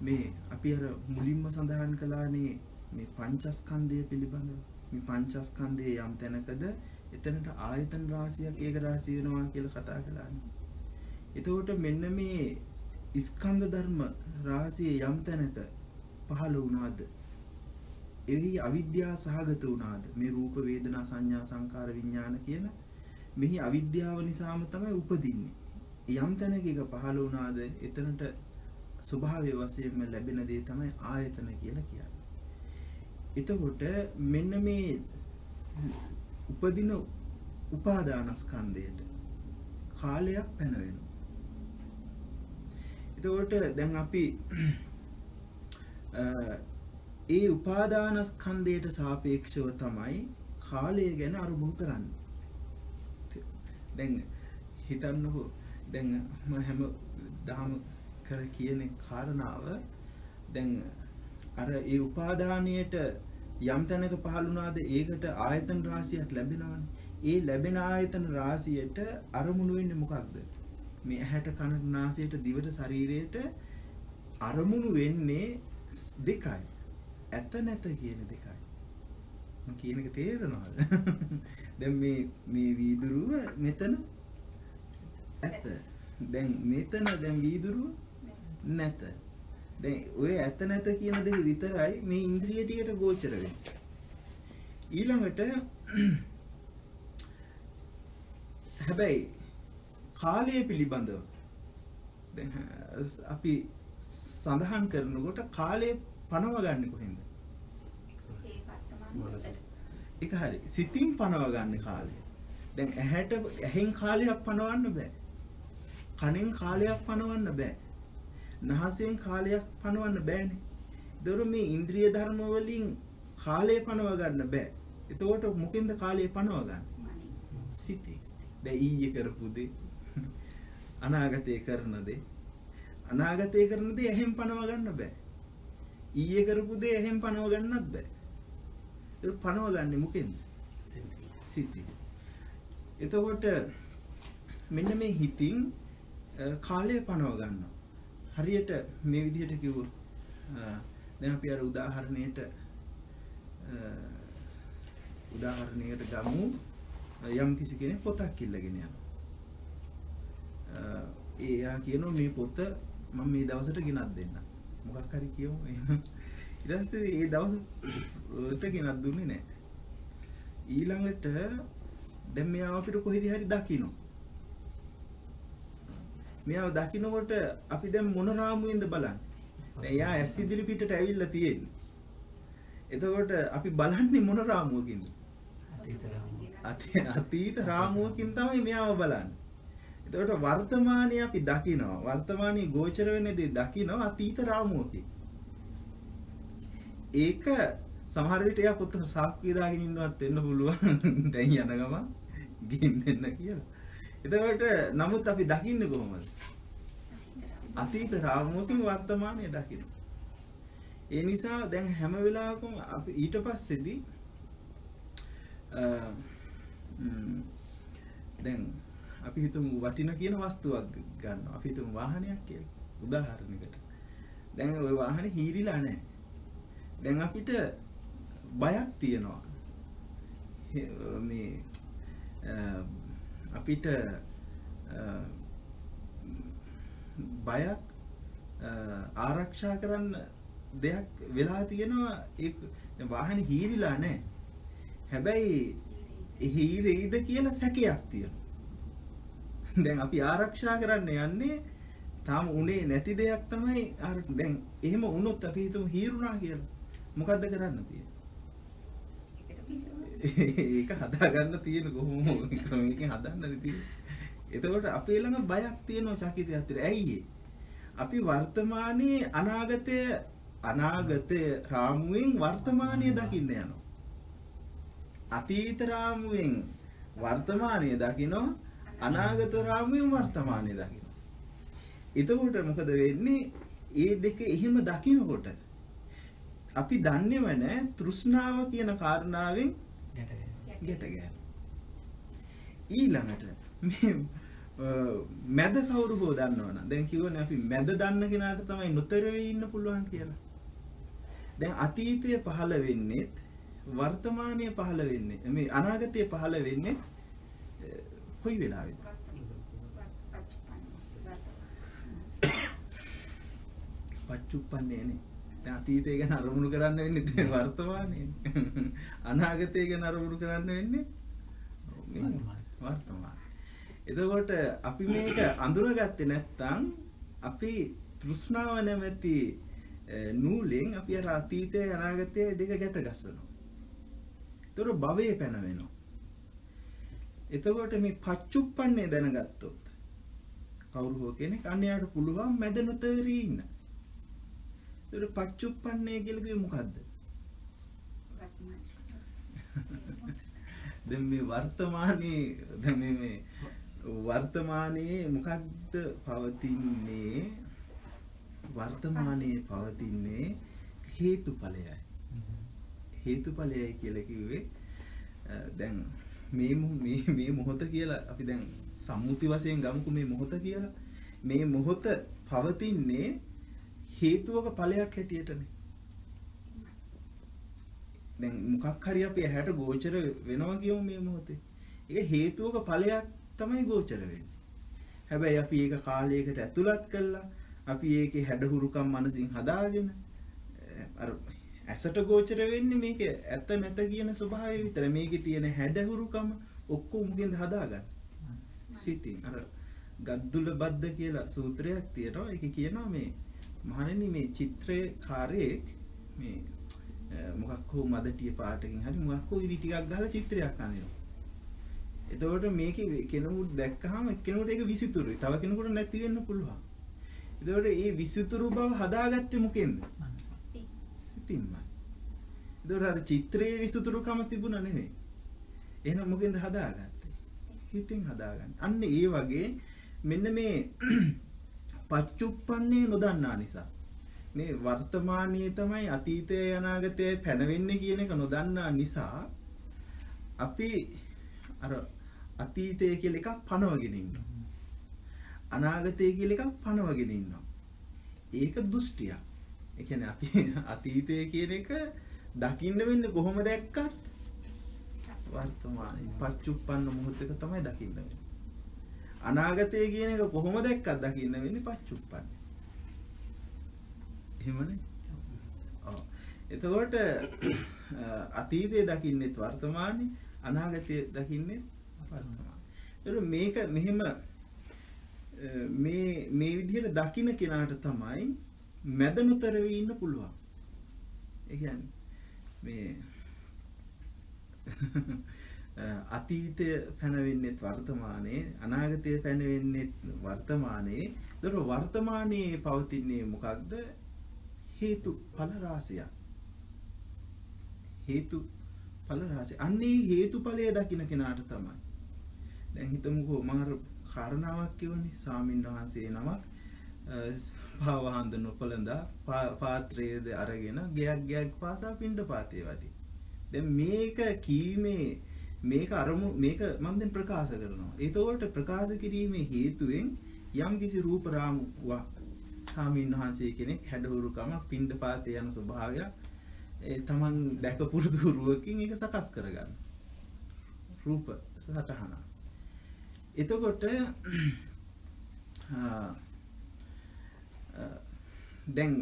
මේ අපි අර මුලින්ම සඳහන් කළානේ මේ පංචස්කන්ධය පිළිබඳව. මේ පංචස්කන්ධයේ යම් තැනකද එතනට ආයතන රාශියක් ඒක රාශි වෙනවා කියලා කතා කළානේ. එතකොට මෙන්න මේ ස්කන්ධ ධර්ම රාශිය යම් තැනක පහළ වුණාද එහි අවිද්‍යාව සහගත වුණාද මේ රූප වේදනා සංඥා සංකාර විඥාන කියන මෙහි අවිද්‍යාව නිසාම තමයි උපදින්නේ. යම් තැනක එක පහළ වුණාද එතනට ස්වභාවය වශයෙන්ම ලැබෙන දේ තමයි ආයතන කියලා කියන්නේ. එතකොට මෙන්න මේ උපදින උපාදානස්කන්ධයට කාලයක් පැන වෙනවා. එතකොට දැන් අපි අ, ඒ උපාදානස්කන්ධයට සාපේක්ෂව තමයි කාලය ගැන අරමුණු කරන්නේ. දැන් හිතන්නකෝ දැන් මම හැම දහම කර කියන කාරණාව දැන් අර ඒ උපාදානයට යම් තැනක පහළ වුණාද ඒකට ආයතන රාශියක් ලැබෙනවනේ. ඒ ලැබෙන ආයතන රාශියට අරමුණු වෙන්නේ මොකක්ද? මේ ඇහැට කනට නාසයට දිවට ශරීරයට අරමුණු වෙන්නේ දෙකයි. ඇත නැත කියන දෙකයි. මම කියන එක තේරෙනවද? දැන් මේ මේ වීදුරුව මෙතන ඇත. දැන් මෙතන දැන් වීදුරුව නැත. දැන් ඔය ඇත නැත කියන දේ විතරයි මේ ඉන්ද්‍රිය ටිකට ගෝචර වෙන්නේ. ඊළඟට හැබැයි කාලය පිළිබඳව දැන් අපි සඳහන් කරනකොට කාලය පනව ගන්න කොහෙන්ද? ඒ වර්තමාන මනස. ඒක හරි. සිතින් පනව ගන්න කාලය. දැන් ඇහැට ඇහෙන් කාලයක් පනවන්න බෑ. කනෙන් කාලයක් පනවන්න බෑ. නහසෙන් කාලයක් පනවන්න බෑනේ. ඒතර මේ ඉන්ද්‍රිය ධර්ම වලින් කාලය පනව ගන්න බෑ. එතකොට මොකෙන්ද කාලය පනව ගන්න? සිතේ. දැන් ඊයේ කරපු දේ අනාගතේ කරන දේ අනාගතේ කරන දේ එහෙන් පනව ගන්න බෑ. ඊයේ කරපු දේ එහෙන් පනව ගන්නත් බෑ. ඒක පනව ගන්නේ මොකෙන්ද? සිතේ. සිතින්. එතකොට මෙන්න මේ හිතින් අ, කාලය පනව ගන්නවා. හරියට මේ විදිහට කිව්වොත් අ, දැන් අපි අර උදාහරණයට අ, උදාහරණයකට ගමු යම් කිසි කෙනෙක් පොතක් ඉල්ලගෙන යනවා. අ, ඒ එයා කියනවා මේ පොත මම මේ දවසට ගෙනත් දෙන්න. මොකක් හරි කියමු. එහෙම. ඊට පස්සේ ඒ දවස් වලට ගෙනත් දුන්නේ නැහැ. ඊළඟට දැන් මෙයාව අපිට කොහෙද හරි දකින්න. මෙයාව දකින්නකොට අපි දැන් මොන රාමුවෙන්ද බලන්නේ? දැන් එයා ඇස් ඉදිරි පිටට ඇවිල්ලා තියෙන්නේ. එතකොට අපි බලන්නේ මොන රාමුවකින්ද? අතීතරාම අතී- අතීත රාමුවකින් තමයි මෙයාව බලන්නේ. එතකොට වර්තමානයේ අපි දකිනවා. වර්තමානයේ ගෝචර වෙන දේ දකිනවා අතීත රාමුවකින්. ඒක සමහර විට එයා පොත සාක්කිය දාගෙන ඉන්නවත් වෙන්න පුළුවන්. දැන් යන ගමන් ගිහින් දෙන්න කියලා. එතකොට නමුත් අපි දකින්නේ කොහොමද? අතීත රාමුවකින් වර්තමානය දකිනවා. ඒ නිසා දැන් හැම වෙලාවකම අපි ඊට පස්සේදී අ, ම්, දැන් අපි හිතමු වටින කියන වස්තුවක් ගන්නවා. අපි හිතමු වාහනයක් කියලා. උදාහරණයකට. දැන් ওই වාහනේ හීරිලා නැහැ. දැන් අපිට බයක් තියෙනවා. හේ- මේ අ, අපිට අ, බයක් අ, ආරක්ෂා කරන්න දෙයක් වෙලා තියෙනවා ඒ දැන් වාහනේ හීරිලා නැහැ. හැබැයි ඒ හීරෙයිද කියලා සැකයක් තියෙනවා. දැන් අපි ආරක්ෂා කරන්න යන්නේ තාම උනේ නැති දෙයක් තමයි අර දැන් එහෙම වුණොත් අපි හිතමු හීරුණා කියලා. මොකද්ද කරන්න තියෙන්නේ? ඒක හදාගන්න තියෙන කොහොම ක්‍රමයකින් හදන්නනේ තියෙන්නේ. එතකොට අපේ ළඟ බයක් තියෙනවා චකිතයක් තියෙන. ඇයි ඒ? අපි වර්තමානයේ අනාගතය අනාගතය රාමුවෙන් වර්තමානය දකින්න යනවා. අතීත රාමුවෙන් වර්තමානය දකිනවා අනාගත රාමුවෙන් වර්තමානය දකිනවා. එතකොට මොකද වෙන්නේ? ඒ දෙක එහෙම දකිනකොට අපි දන්නේම නැහැ තෘෂ්ණාව කියන කාරණාවෙන් ගැටගෙන ගැට ගෑන. ඊළඟට මේ මැද කවුරු හෝ දන්නවනම් දැන් කියවනේ අපි මැද දන්න කෙනාට තමයි නොතර වෙයි ඉන්න පුළුවන් කියලා. දැන් අතීතය පහළ වෙන්නේ වර්තමානය පහළ වෙන්නේ මේ අනාගතය පහළ වෙන්නේ කොයි වෙලාවෙද? පච්චුප්පන්නේනේ. දැන් අතීතය ගැන අරමුණු කරන්න වෙන්නේ දැන් වර්තමානයේ. අනාගතය ගැන අරමුණු කරන්න වෙන්නේ වර්තමාන. එතකොට අපි මේක අඳුරගත්තේ නැත්නම් අපි තෘෂ්ණාව නැමැති නූලෙන් අපි අර අතීතය අනාගතය දෙක ගැට ගස්සනවා. එතකොට භවයේ පැන වෙනවා. එතකොට මේ පච්චුප්පන්නේ දැනගත්තොත් කවුරු හෝ කෙනෙක් අන්‍යයට පුළුවන් මැද නොතේරී ඉන්න. එතකොට පච්චුප්පන්නේ කියලා කිව්වේ මොකද්ද? දැන් මේ වර්තමානයේ දැන් මේ මේ වර්තමානයේ මොකද්ද පවතින්නේ? වර්තමානයේ පවතින්නේ හේතුඵලයයි. හේතුඵලයයි කියලා කිව්වේ අ, දැන් මේ මොහ- මේ මේ මොහොත කියලා අපි දැන් සම්මුති වශයෙන් ගමුකෝ මේ මොහොත කියලා. මේ මොහොත පවතින්නේ හේතුවක ඵලයක් හැටියටනේ දැන් මොකක් හරි අපි ඇහැට ගෝචර වෙනවා කියමු මේ මොහොතේ. ඒක හේතුවක ඵලයක් තමයි ගෝචර වෙන්නේ. හැබැයි අපි ඒක කාලයකට ඇතුළත් කළා අපි ඒකේ හැඩහුරුකම් මනසින් හදාගෙන අර ඇසට ගෝචර වෙන්නේ මේක ඇත්ත නැත කියන ස්වභාවය විතර. මේකේ තියෙන හැඩහුරුකම ඔක්කොම මුගෙන්ද හදාගන්න. සිතින් අර ගද්දුල බද්ද කියලා සූත්‍රයක් තියෙනවා. ඒකේ කියනවා මේ මහණෙනි මේ චිත්‍රකාරයෙක් මේ අ, මොකක් හෝ මදටිය පාටකින් හරි මොකක් හෝ ඉරි ටිකක් ගහලා චිත්‍රයක් අඳිනවා. එතකොට මේකේ කෙනෙකුට දැක්කහම එක්කෙනෙකුට ඒක විසිතුරුයි. තව කෙනෙකුට නැති වෙන්න පුළුවන්. එතකොට මේ විසිතුරු බව හදාගත්තේ මොකෙන්ද? මනස සිතින්මයි. එතකොට අර චිත්‍රයේ විසිතුරුකම තිබුණා නෙවෙයි. එහෙනම් මොකෙන්ද හදාගත්තේ? හිතින් හදාගන්න. අන්න ඒ වගේ මෙන්න මේ පච්චුප්පන්නේ නොදන්නා නිසා මේ වර්තමානයේ තමයි අතීතය අනාගතය පැනවෙන්නේ කියන එක නොදන්නා නිසා අපි අර අතීතය කියලා එකක් පනවගෙන ඉන්නවා. අනාගතය කියලා එකක් පනවගෙන ඉන්නවා. ඒක දෘෂ්ටියක්. ඒ කියන්නේ අතී අතීතය කියන එක දකින්න වෙන්නේ කොහොම දැක්කත් වර්තමානයේ පච්චුප්පන්න මොහොතක තමයි දකින්න වෙන්නේ. අනාගතය කියන එක කොහොම දැක්කත් දකින්න වෙන්නේ පච්චුප්පන්න. එහෙමනේ. ඔව්. එතකොට අ, අතීතය දකින්නෙත් වර්තමානයේ අනාගතය දකින්නෙත් වර්තමානයේ. ඒතර මේක මෙහෙම අ, මේ මේ විදිහට දකින්න කෙනාට තමයි මැද නොතර වී ඉන්න පුළුවන්. ඒ කියන්නේ මේ අතීතය පැනවෙන්නෙත් වර්තමානයේ අනාගතය පැනවෙන්නෙත් වර්තමානයේ. දොර වර්තමානයේ පවතින්නේ මොකක්ද? හේතු පලරාසයක් හේතු පලරාසය අන්නේ හේතු පලය දකින කෙනාට තමයි. දැන් හිතමුකෝ මාර කාරණාවක් කිවනේ සාමීන් වහන්සේ නමක් පාවහන්ද නොපළඳා පාත්‍රයේද අරගෙන ගයක් ගයක් පාසා පිණ්ඩ පාතය වඩි දැන් මේක කීමේ මේක අරමු මේක මම දැන් ප්‍රකාශ කරනවා. ඒතකොට ප්‍රකාශ කිරීමේ හේතුවෙන් යම් කිසි රූප රාමුවක් සාමීන් වහන්සේ කෙනෙක් හැඩහුරුකම පින්ඩපාත යන ස්වභාවය ඒ තමන් දැක පුරුදු රුවකින් ඒක සකස් කරගන්න. රූප සටහන. එතකොට දැන්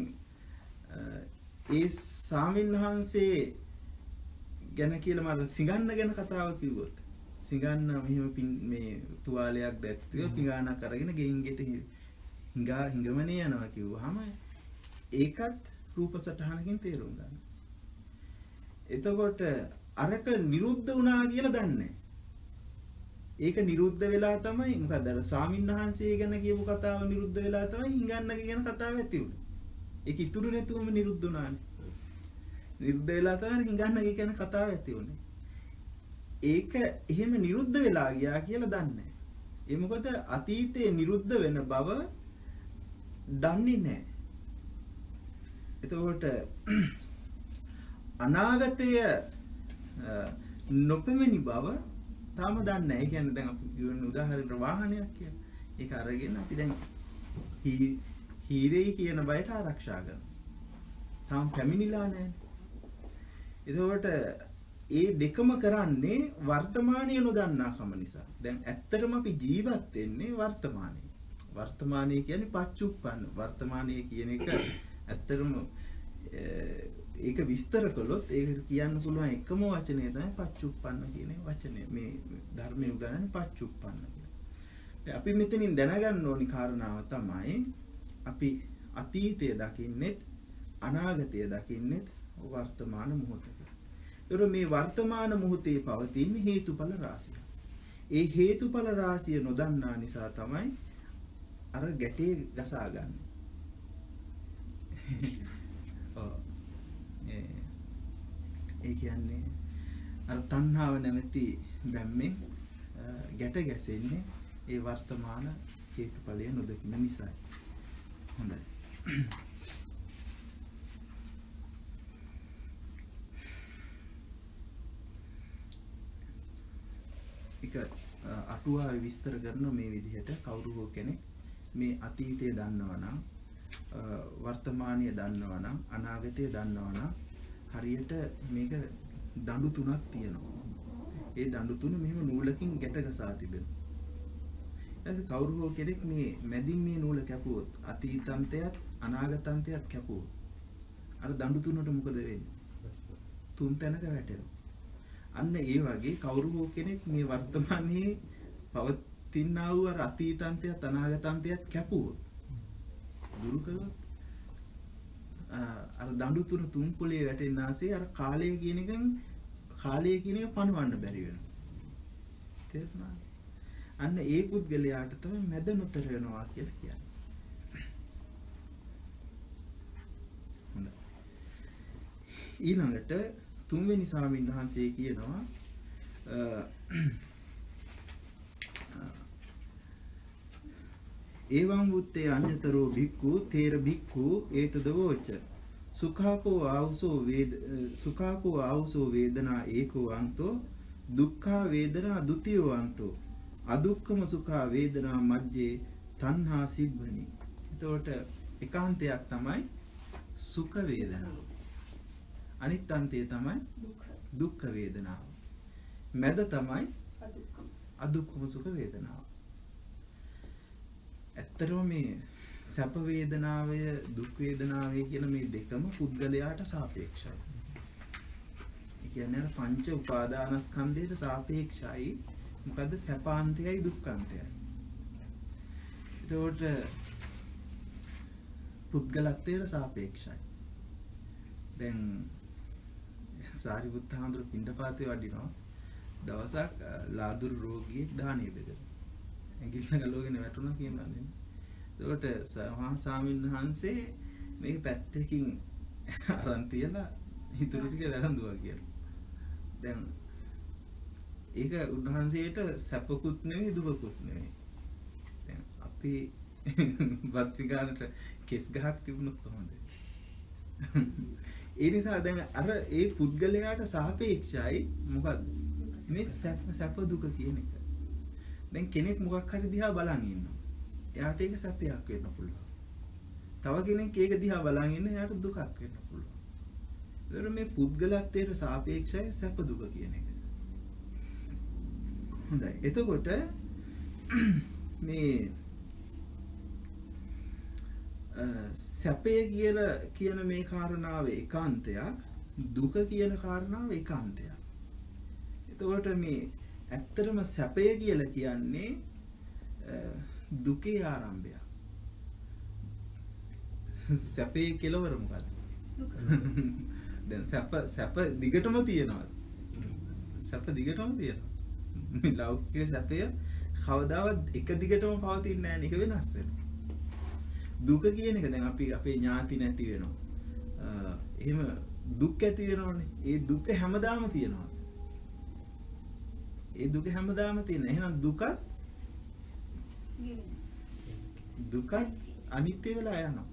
ඒ සාමීන් වහන්සේ ගැන කියලා මම සිඟන්න ගැන කතාව කිව්වොත් සිඟන්න මෙහෙම පින් මේ තුවාලයක් දැක්තිව පිඟානක් අරගෙන ගෙයින් ගෙට හිඟා හිඟමනේ යනවා කිව්වහම ඒකත් රූප සටහනකින් තේරුම් ගන්න. එතකොට අරක නිරුද්ධ වුණා කියලා දන්නේ ඒක නිරුද්ධ වෙලා තමයි මොකද අර ස්වාමීන් වහන්සේ ගැන කියපු කතාව නිරුද්ධ වෙලා තමයි හිඟන්නගේ ගැන කතාව ඇති උනේ. ඒක ඉතුරු නැතුවම නිරුද්ධ වුණානේ. නිරුද්ධ වෙලා තමයි හිඟන්නගේ කියන කතාව ඇති උනේ. ඒක එහෙම නිරුද්ධ වෙලා ගියා කියලා දන්නේ ඒ මොකද අතීතයේ නිරුද්ධ වෙන බව දන්නේ නැහැ. එතකොට අනාගතය නොපෙමෙනි බව තාම දන්නේ නැහැ. ඒ කියන්නේ දැන් අපි කියවන උදාහරණයක් වාහනයක් කියලා. ඒක අරගෙන අපි දැන් හීරේ කියන බයට ආරක්ෂා කරනවා. තාම පැමිණිලා නැහැ. එතකොට ඒ දෙකම කරන්නේ වර්තමානය නොදන්නාකම නිසා. දැන් ඇත්තටම අපි ජීවත් වෙන්නේ වර්තමානයේ. වර්තමානය කියන්නේ පච්චුප්පන්න. වර්තමානය කියන එක ඇත්තටම ඒක විස්තර කළොත් ඒක කියන්න පුළුවන් එකම වචනය තමයි පච්චුප්පන්න කියන වචනය. මේ ධර්මයේ උදාහරණ පච්චුප්පන්න කියලා. අපි මෙතනින් දැනගන්න ඕනි කාරණාව තමයි අපි අතීතය දකින්නෙත් අනාගතය දකින්නෙත් වර්තමාන මොහොතක. ඒතර මේ වර්තමාන මොහොතේ පවතින හේතුඵල රාශිය. ඒ හේතුඵල රාශිය නොදන්නා නිසා තමයි අර ගැටේ ගසා ගන්න. ඒ කියන්නේ අර තණ්හාව නැමැති බැම්මෙන් ගැට ගැසෙන්නේ ඒ වර්තමාන හේතුඵලය නොදකින නිසායි. හොඳයි. එක අටුවා විස්තර කරන මේ විදිහට කවුරු හෝ කෙනෙක් මේ අතීතය දන්නවා නම් වර්තමානය දන්නවා නම් අනාගතය දන්නවා නම් හරියට මේක දඬු තුනක් තියෙනවා. ඒ දඬු තුන මෙහෙම නූලකින් ගැට ගසා තිබෙනවා. ඊට කවුරු හෝ කෙනෙක් මේ මැදින් මේ නූල කැපුවොත් අතීතන්තයත් අනාගතන්තයත් කැපුවොත් අර දඬු තුනට මොකද වෙන්නේ? තුන් තැනක වැටෙනවා. අන්න ඒ වගේ කවුරු හෝ කෙනෙක් මේ වර්තමානයේ පවතිනා වූ අර අතීතන්තයත් අනාගතන්තයත් කැපුවොත් දුරු කළොත් අර දඬු තුන තුන් පොලේ වැටෙන්න ආසේ අර කාලය කියන එකෙන් කාලය කියන එක පණවන්න බැරි වෙනවා. තේරුණාද? අන්න ඒ පුද්ගලයාට තමයි මැද නොතර වෙනවා කියලා කියන්නේ. හොඳයි. ඊළඟට තුන්වෙනි ස්වාමීන් වහන්සේ කියනවා ඒවං වුත්තේ අඤ්‍යතරෝ භික්ඛු තේර භික්ඛු ඒතදවෝච සුඛාකෝ ආවුසෝ වේද සුඛාකෝ ආවුසෝ වේදනා ඒකෝ අන්තෝ දුක්ඛා වේදනා ဒ ුතියෝ අන්තෝ. අදුක්ඛම සුඛා වේදනා මජ්ජේ තණ්හා සිබ්බනි. එතකොට එකාන්තයක් තමයි සුඛ වේදනා. අනිත් අන්තය තමයි දුක්ඛ වේදනාව. මැද තමයි අදුක්ඛම සුඛ වේදනාව. ඇත්තටම මේ සැප වේදනාවය දුක් වේදනාවය කියන මේ දෙකම පුද්ගලයාට සාපේක්ෂයි. ඒ කියන්නේ පංච උපාදානස්කන්ධයට සාපේක්ෂයි. මොකද්ද සැපාන්තයයි දුක්ඛාන්තයයි. එතකොට පුද්ගලත්වයට සාපේක්ෂයි. දැන් සාරිපුත්ත හාමුදුරුවෝ පිණ්ඩපාතේ වඩිනවා. දවසක් අ, ලාදුරු රෝගියෙක් දානේ බෙදලා. ඇඟිල්ල ගලවගෙන වැටුණා කියනවා නේද? එතකොට සමහා ස්වාමීන් වහන්සේ මේ පැත්තකින් අරන් තියලා ඉතුරු ටික වැළඳුවා කියලා. දැන් ඒක උන්වහන්සේට සැපකුත් නෙවෙයි දුකකුත් නෙවෙයි. දැන් අපි බත්විගානට කෙස් ගහක් තිබුණොත් කොහොමද? ඒ නිසා දැන් අර ඒ පුද්ගලයාට සාපේක්ෂයි මොකද්ද? මේ සැප සැප දුක කියන එක. දැන් කෙනෙක් මොකක් හරි දිහා බලන් ඉන්නවා. එයාට ඒක සැපයක් වෙන්න පුළුවන්. තව කෙනෙක් ඒක දිහා බලන් ඉන්න එයාට දුකක් වෙන්න පුළුවන්. ඒතර මේ පුද්ගලත්වයට සාපේක්ෂයි සැප දුක කියන එක. හොඳයි. එතකොට මේ අ, සැපය කියලා කියන මේ කාරණාව ඒකාන්තයක් දුක කියන කාරණාව ඒකාන්තයක්. එතකොට මේ ඇත්තටම සැපය කියලා කියන්නේ දුකේ ආරම්භය. සැපේ කෙලවර මොකද්ද? දුක. දැන් සැප සැප දිගටම තියෙනවා. සැප දිගටම තියෙනවා. මේ ලෞකික සැපය කවදාවත් එක දිගටම පවතින්නේ නේ. ඒක වෙනස් වෙනවා. දුක කියන එක දැන් අපි අපේ ඥාති නැති වෙනවා. අ, එහෙම දුක් ඇති වෙනවනේ. ඒ දුක හැමදාම තියෙනවා. ඒ දුක හැමදාම තියෙන. එහෙනම් දුකත් ගෙවෙන. දුකත් අනිත්‍ය වෙලා යනවා.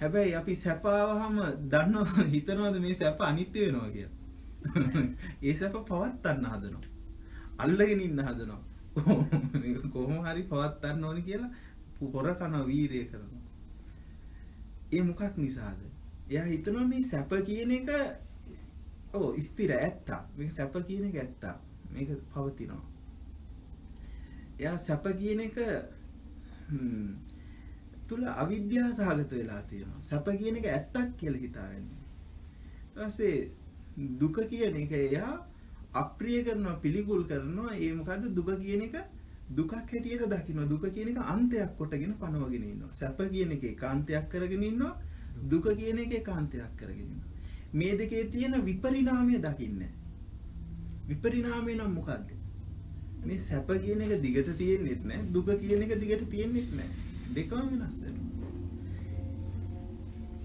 හැබැයි අපි සැප ආවහම දන්නව හිතනවද මේ සැප අනිත්‍ය වෙනවා කියලා. ඒ සැප පවත්වන්න හදනවා. අල්ලගෙන ඉන්න හදනවා. මේක කොහොම හරි පවත්වන්න ඕනි කියලා හොර කන වීරය කරනවා. ඒ මොකක් නිසාද? එයා හිතනවා මේ සැප කියන එක ඔව් ස්ථිර ඇත්තා. මේක සැප කියන එක ඇත්තා. මේක පවතිනවා. එයා සැප කියන එක හ්ම්, තුල අවිද්‍යාව සහගත වෙලා තියෙනවා. සැප කියන එක ඇත්තක් කියලා හිතාගෙන. ඊට පස්සේ දුක කියන එක එයා අප්‍රිය කරනවා පිළිකුල් කරනවා. ඒ මොකද්ද දුක කියන එක දුකක් හැටියට දකින්න දුක කියන එක අන්තයක් කොටගෙන පනවගෙන ඉන්නවා. සැප කියන එක ඒකාන්තයක් කරගෙන ඉන්නවා. දුක කියන එක ඒකාන්තයක් කරගෙන ඉන්නවා. මේ දෙකේ තියෙන විපරිණාමය දකින්නේ. විපරිණාමය නම් මොකද්ද? මේ සැප කියන එක දිගට තියෙන්නෙත් නැහැ දුක කියන එක දිගට තියෙන්නෙත් නැහැ දෙකම වෙනස් වෙනවා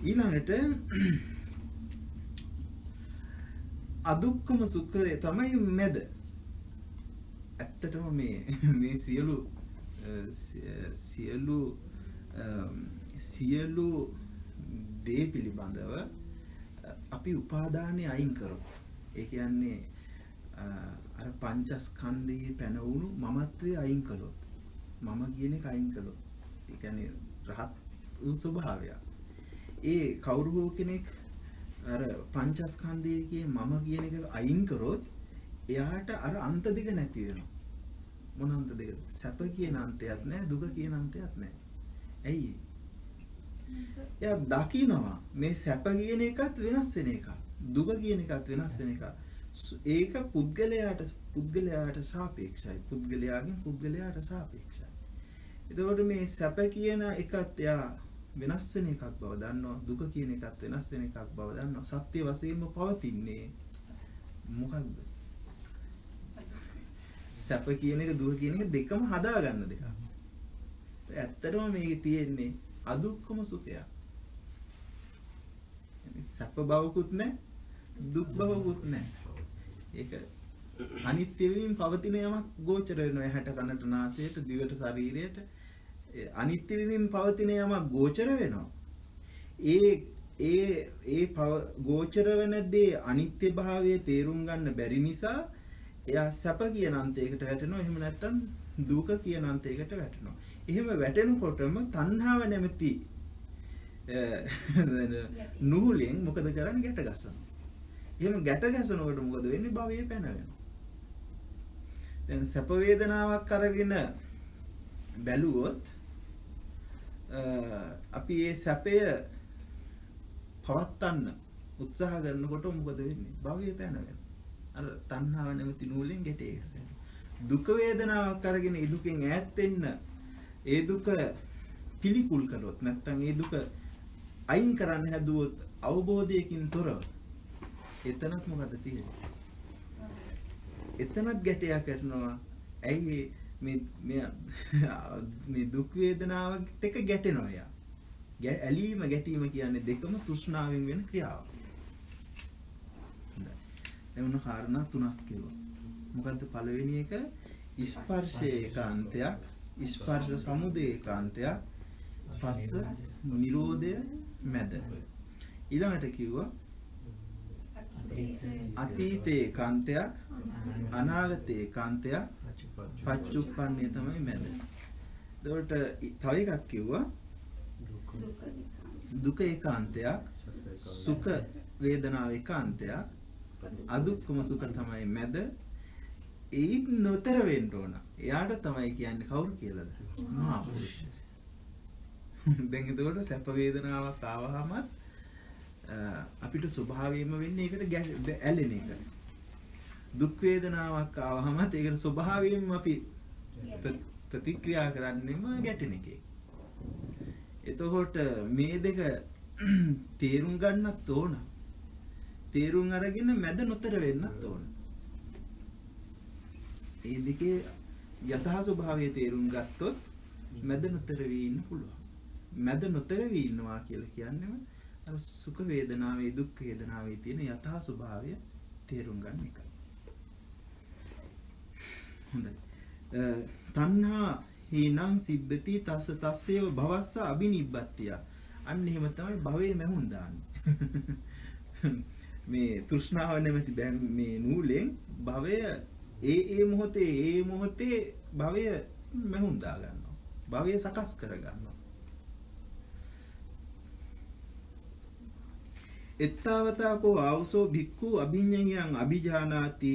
ඊළඟට අදුක්කම සුඛය තමයි මැද ඇත්තටම මේ මේ සියලු අ, සිය- සියලු අම්, සියලු දේ පිළිබඳව අ, අපි උපාදානය අයින් කරමු ඒ කියන්නේ අ, අර පංචස්කන්ධයේ පැනවුණු මමත්වයේ අයින් කළොත් මම කියන එක අයින් කළොත් ඒ කියන්නේ රහත් වූ ස්වභාවය. ඒ කවුරු හෝ කෙනෙක් අර පංචස්කන්ධයේ මම කියන එක අයින් කරොත් එයාට අර අන්ත දෙක නැති වෙනවා. මොන අන්ත දෙකද? සැප කියන අන්තයක් නැහැ, දුක කියන අන්තයක් නැහැ. ඇයි? ඒ? එයා දකිනවා මේ සැප කියන එකත් වෙනස් වෙන එකක්. දුක කියන එකත් වෙනස් වෙන එකක්. සු- ඒක පුද්ගලයාට පුද්ගලයාට සාපේක්ෂයි. පුද්ගලයාගෙන් පුද්ගලයාට සාපේක්ෂයි. එතකොට මේ සැප කියන එකත් එයා වෙනස් වෙන එකක් බව දන්නවා. දුක කියන එකත් වෙනස් වෙන එකක් බව දන්නවා. සත්‍ය වශයෙන්ම පවතින්නේ මොකක්ද? සැප කියන එක දුක කියන එක දෙකම හදාගන්න දෙකක්. ඇත්තටම මේකේ තියෙන්නේ අදුක්කම සුඛයක්. සැප බවකුත් නැහැ දුක් බවකුත් නැහැ. ඒක අනිත්‍ය වීම පවතින යමක් ගෝචර වෙනවා ඇහැට කනට නාසයට දිවට ශරීරයට ඒ අනිත්‍ය වීම පවතින යමක් ගෝචර වෙනවා. ඒ ඒ ඒ පව ගෝචර වෙන දේ අනිත්‍ය භාවය තේරුම් ගන්න බැරි නිසා එයා සැප කියන අන්තයකට වැටෙනවා එහෙම නැත්නම් දුක කියන අන්තයකට වැටෙනවා. එහෙම වැටෙනකොටම තණ්හාව නැමැති අ, නූලෙන් මොකද කරන්නේ ගැට ගසනවා. එහෙම ගැට ගැසනකොට මොකද වෙන්නේ භවයේ පැන වෙනවා. දැන් සැප වේදනාවක් අරගෙන බැලුවොත් අ, අපි ඒ සැපය පවත්තන්න උත්සාහ කරනකොට මොකද වෙන්නේ? භවයේ පැන වෙනවා. අර තණ්හාව නැමැති නූලෙන් ගැටේ ගැසෙනවා. දුක වේදනාවක් අරගෙන ඒ දුකෙන් ඈත් වෙන්න ඒ දුක පිළිකුල් කළොත් නැත්නම් ඒ දුක අයින් කරන්න හැදුවොත් අවබෝධයකින් තොරව එතනත් මොකද තියෙන්නේ? එතනත් ගැටයක් ඇටනවා. ඇයි මේ මේ මේ දුක් වේදනාවත් එක්ක ගැටෙනවා යා. ගැ- ඇලීම ගැටීම කියන්නේ දෙකම තෘෂ්ණාවෙන් වෙන ක්‍රියාවක්. හොඳයි. දැන් ඔන්න කාරණා තුනක් කිව්වා. මොකද්ද පළවෙනි එක ස්පර්ශයේ ඒකාන්තයක්, ස්පර්ශ සමුදය ඒකාන්තයක්, පස්ස නිරෝධය මැද. ඊළඟට කිව්වා අතීතයේ කාන්තයක්, අනාගතයේ කාන්තයක්, පච්චුප්පන්නේ තමයි මැද. එතකොට තව එකක් කිව්වා දුක ඒකාන්තයක්, සුඛ වේදනාව ඒකාන්තයක්, අදුක්කම සුඛ තමයි මැද. ඒත් නොතර වෙන්න ඕන. එයාට තමයි කියන්නේ කවුරු කියලාද? මහා පුරුෂ. දැන් එතකොට සැප වේදනාවක් ආවහමත් අ, අපිට ස්වභාවයෙන්ම වෙන්නේ ඒකට ගැ- ඇලෙන එක. දුක් වේදනාවක් ආවහමත් ඒකට ස්වභාවයෙන්ම අපි ප්‍ර- ප්‍රතික්‍රියා කරන්නෙම ගැටෙන එකේ. එතකොට මේ දෙක තේරුම් ගන්නත් ඕන. තේරුම් අරගෙන මැද නොතර වෙන්නත් ඕන. ඒ දෙකේ යථා ස්වභාවය තේරුම් ගත්තොත් මැද නොතර වී ඉන්න පුළුවන්. මැද නොතර වී ඉන්නවා කියලා කියන්නේම අර සුඛ වේදනාවේ දුක් වේදනාවේ තියෙන යථා ස්වභාවය තේරුම් ගන්න එකයි. හොඳයි. අ, තණ්හා හීනං සිබ්බති තස්ස තස්සේව භවස්ස අබිනිබ්බත්තිය. අන්න එහෙම තමයි භවයේ මැහුන් දාන්නේ. මේ තෘෂ්ණාව නැමැති බැම් මේ නූලෙන් භවය ඒ ඒ මොහොතේ ඒ මොහොතේ භවය මැහුන් දා ගන්නවා. භවය සකස් කර ගන්නවා. එත්තාවතාකෝ ආවසෝ භික්ඛු අභිඤ්ඤයං අභිජානාති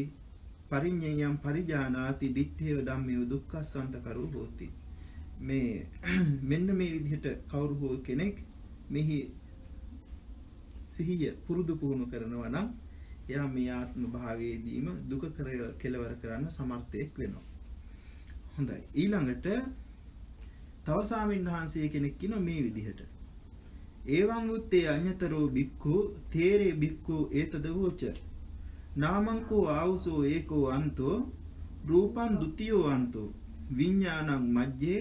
පරිඤ්ඤයං පරිජානාති දිත්තේව ධම්මේව දුක්ඛසන්ත කරෝ හෝති මේ මෙන්න මේ විදිහට කවුරු හෝ කෙනෙක් මෙහි සිහිය පුරුදු පුහුණු කරනවා නම් එයා මේ ආත්ම භාවයේදීම දුක කර- කෙලවර කරන්න සමර්ථයෙක් වෙනවා. හොඳයි. ඊළඟට තව සාමින් වහන්සේ කෙනෙක් කියන මේ විදිහට. ඒවං උත්තේ අඤ්‍යතරෝ බික්ඛු තේරේ බික්ඛු ඒතද වූච. නාමංකෝ ආවුසෝ ඒකෝ අන්තෝ. රූපං ဒ ුතියෝ අන්තෝ. විඥානං මජ්ජේ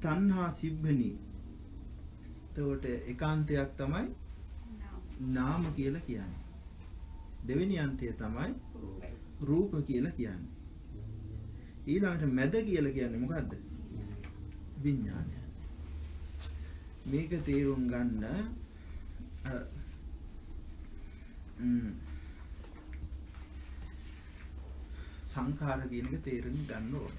තණ්හා සිබ්බනි. එතකොට ඒකාන්තයක් තමයි නාම කියලා කියන්නේ. දෙවෙනි අන්තය තමයි රූප කියලා කියන්නේ. ඊළඟට මැද කියලා කියන්නේ මොකද්ද? විඥානය. මේක තේරුම් ගන්න සංඛාර කියන එක තේරුම් ගන්න ඕන.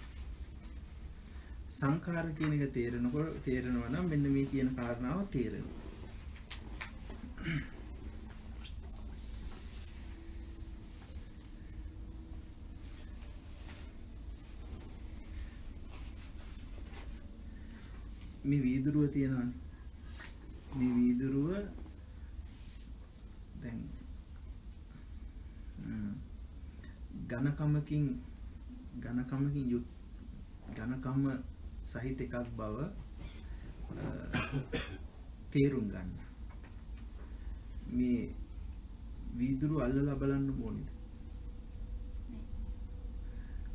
සංඛාර කියන එක තේරෙනකොට තේරෙනවා නම් මෙන්න මේ කියන කාරණාව තේරෙනවා. මේ වීදුරුව තියෙනවානේ. මේ වීදුරුව දැන් ඝනකමකින් ඝනකමකින් යුත් ඝනකම සහිත එකක් බව තේරුම් ගන්න. මේ වීදුරු අල්ලලා බලන්න ඕනේද?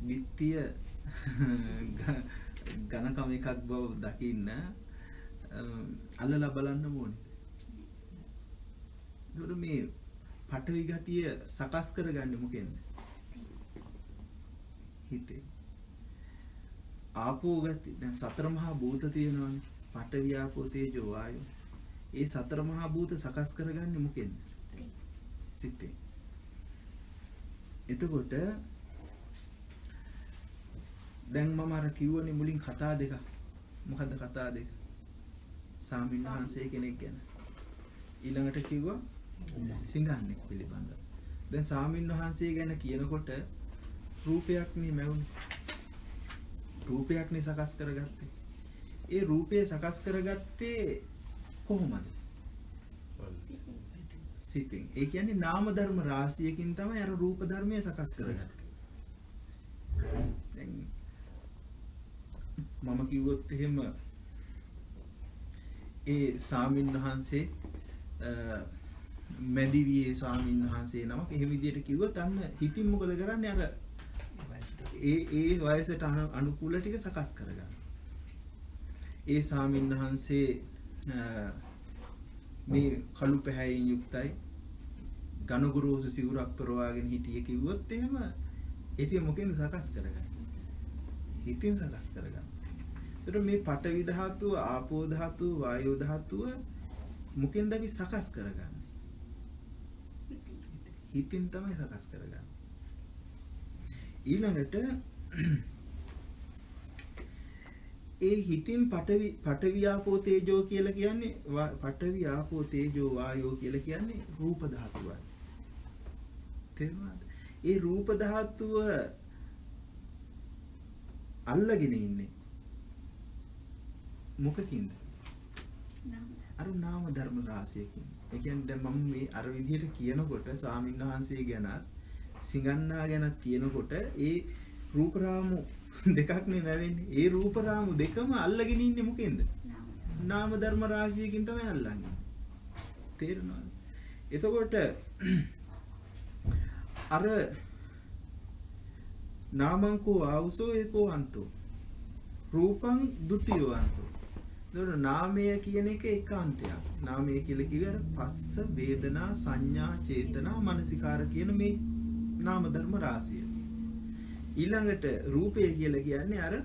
විත්තිය ඝනකම එකක් බව දකින්න අම්, අල්ලලා බලන්න ඕනේ. ඒතකොට මේ පටවි ගතිය සකස් කරගන්නේ මොකෙන්ද? හිතේ. ආපෝ ගති දැන් සතර මහා භූත තියෙනවානේ. පටවි ආපෝ තේජෝ වායෝ. ඒ සතර මහා භූත සකස් කරගන්නේ මොකෙන්ද? සිතේ. එතකොට දැන් මම අර කිව්වනේ මුලින් කතා දෙක. මොකද්ද කතා දෙක? සාමින් වහන්සේ කෙනෙක් ගැන. ඊළඟට කිව්වා සිංහන්නෙක් පිළිබඳව. දැන් සාමින් වහන්සේ ගැන කියනකොට රූපයක් නේ මැවුනේ. රූපයක් නේ සකස් කරගත්තේ. ඒ රූපය සකස් කරගත්තේ කොහොමද? සිතින්. ඒ කියන්නේ නාම ධර්ම රාශියකින් තමයි අර රූප ධර්මය සකස් කරගත්තේ. දැන් මම කිව්වොත් එහෙම ඒ සාමින් වහන්සේ අ, මැදිවියේ ස්වාමීන් වහන්සේ නමක් එහෙම විදිහට කිව්වොත් අන්න හිතින් මොකද කරන්නේ අර ඒ ඒ වයසට අනු- අනුකූල ටික සකස් කරගන්න. ඒ ස්වාමීන් වහන්සේ අ, මේ කළු පැහැයෙන් යුක්තයි ගණගුරුසු සිවුරක් පරවාගෙන හිටිය කිව්වොත් එහෙම ඒටිය මොකෙන්ද සකස් කරගන්න. හිතින් සකස් කරගන්න. එතකොට මේ පඨවි ධාතුව, ආපෝ ධාතුව, වායෝ ධාතුව මොකෙන්ද අපි සකස් කරගන්නේ? හිතින් තමයි සකස් කරගන්නේ. ඊළඟට ඒ හිතින් පඨවි පඨවි ආපෝ තේජෝ කියලා කියන්නේ වා- පඨවි ආපෝ තේජෝ වායෝ කියලා කියන්නේ රූප ධාතුවයි. තේරුණාද? ඒ රූප ධාතුව අල්ලගෙන ඉන්නේ මොකකින්ද? අර නාම ධර්ම රාශියකින්. ඒ කියන්නේ දැන් මම මේ අර විදිහට කියනකොට ස්වාමීන් වහන්සේ ගැනත් සිඟන්නා ගැනත් කියනකොට ඒ රූප රාමු දෙකක් නේ නැවෙන්නේ. ඒ රූප රාමු දෙකම අල්ලගෙන ඉන්නේ මොකෙන්ද? නම් නාම ධර්ම රාශියකින් තමයි අල්ලන්නේ. තේරෙනවද? එතකොට අර නාමංකෝ ආවුසෝ ඒකෝ අන්තෝ රූපං ဒ ුතියෝ අන්තෝ එතකොට නාමය කියන එක ඒකාන්තයක්. නාමය කියලා කිව්වේ අර පස්ස වේදනා සංඥා චේතනා මනසිකාර කියන මේ නාම ධර්ම රාශිය. ඊළඟට රූපය කියලා කියන්නේ අර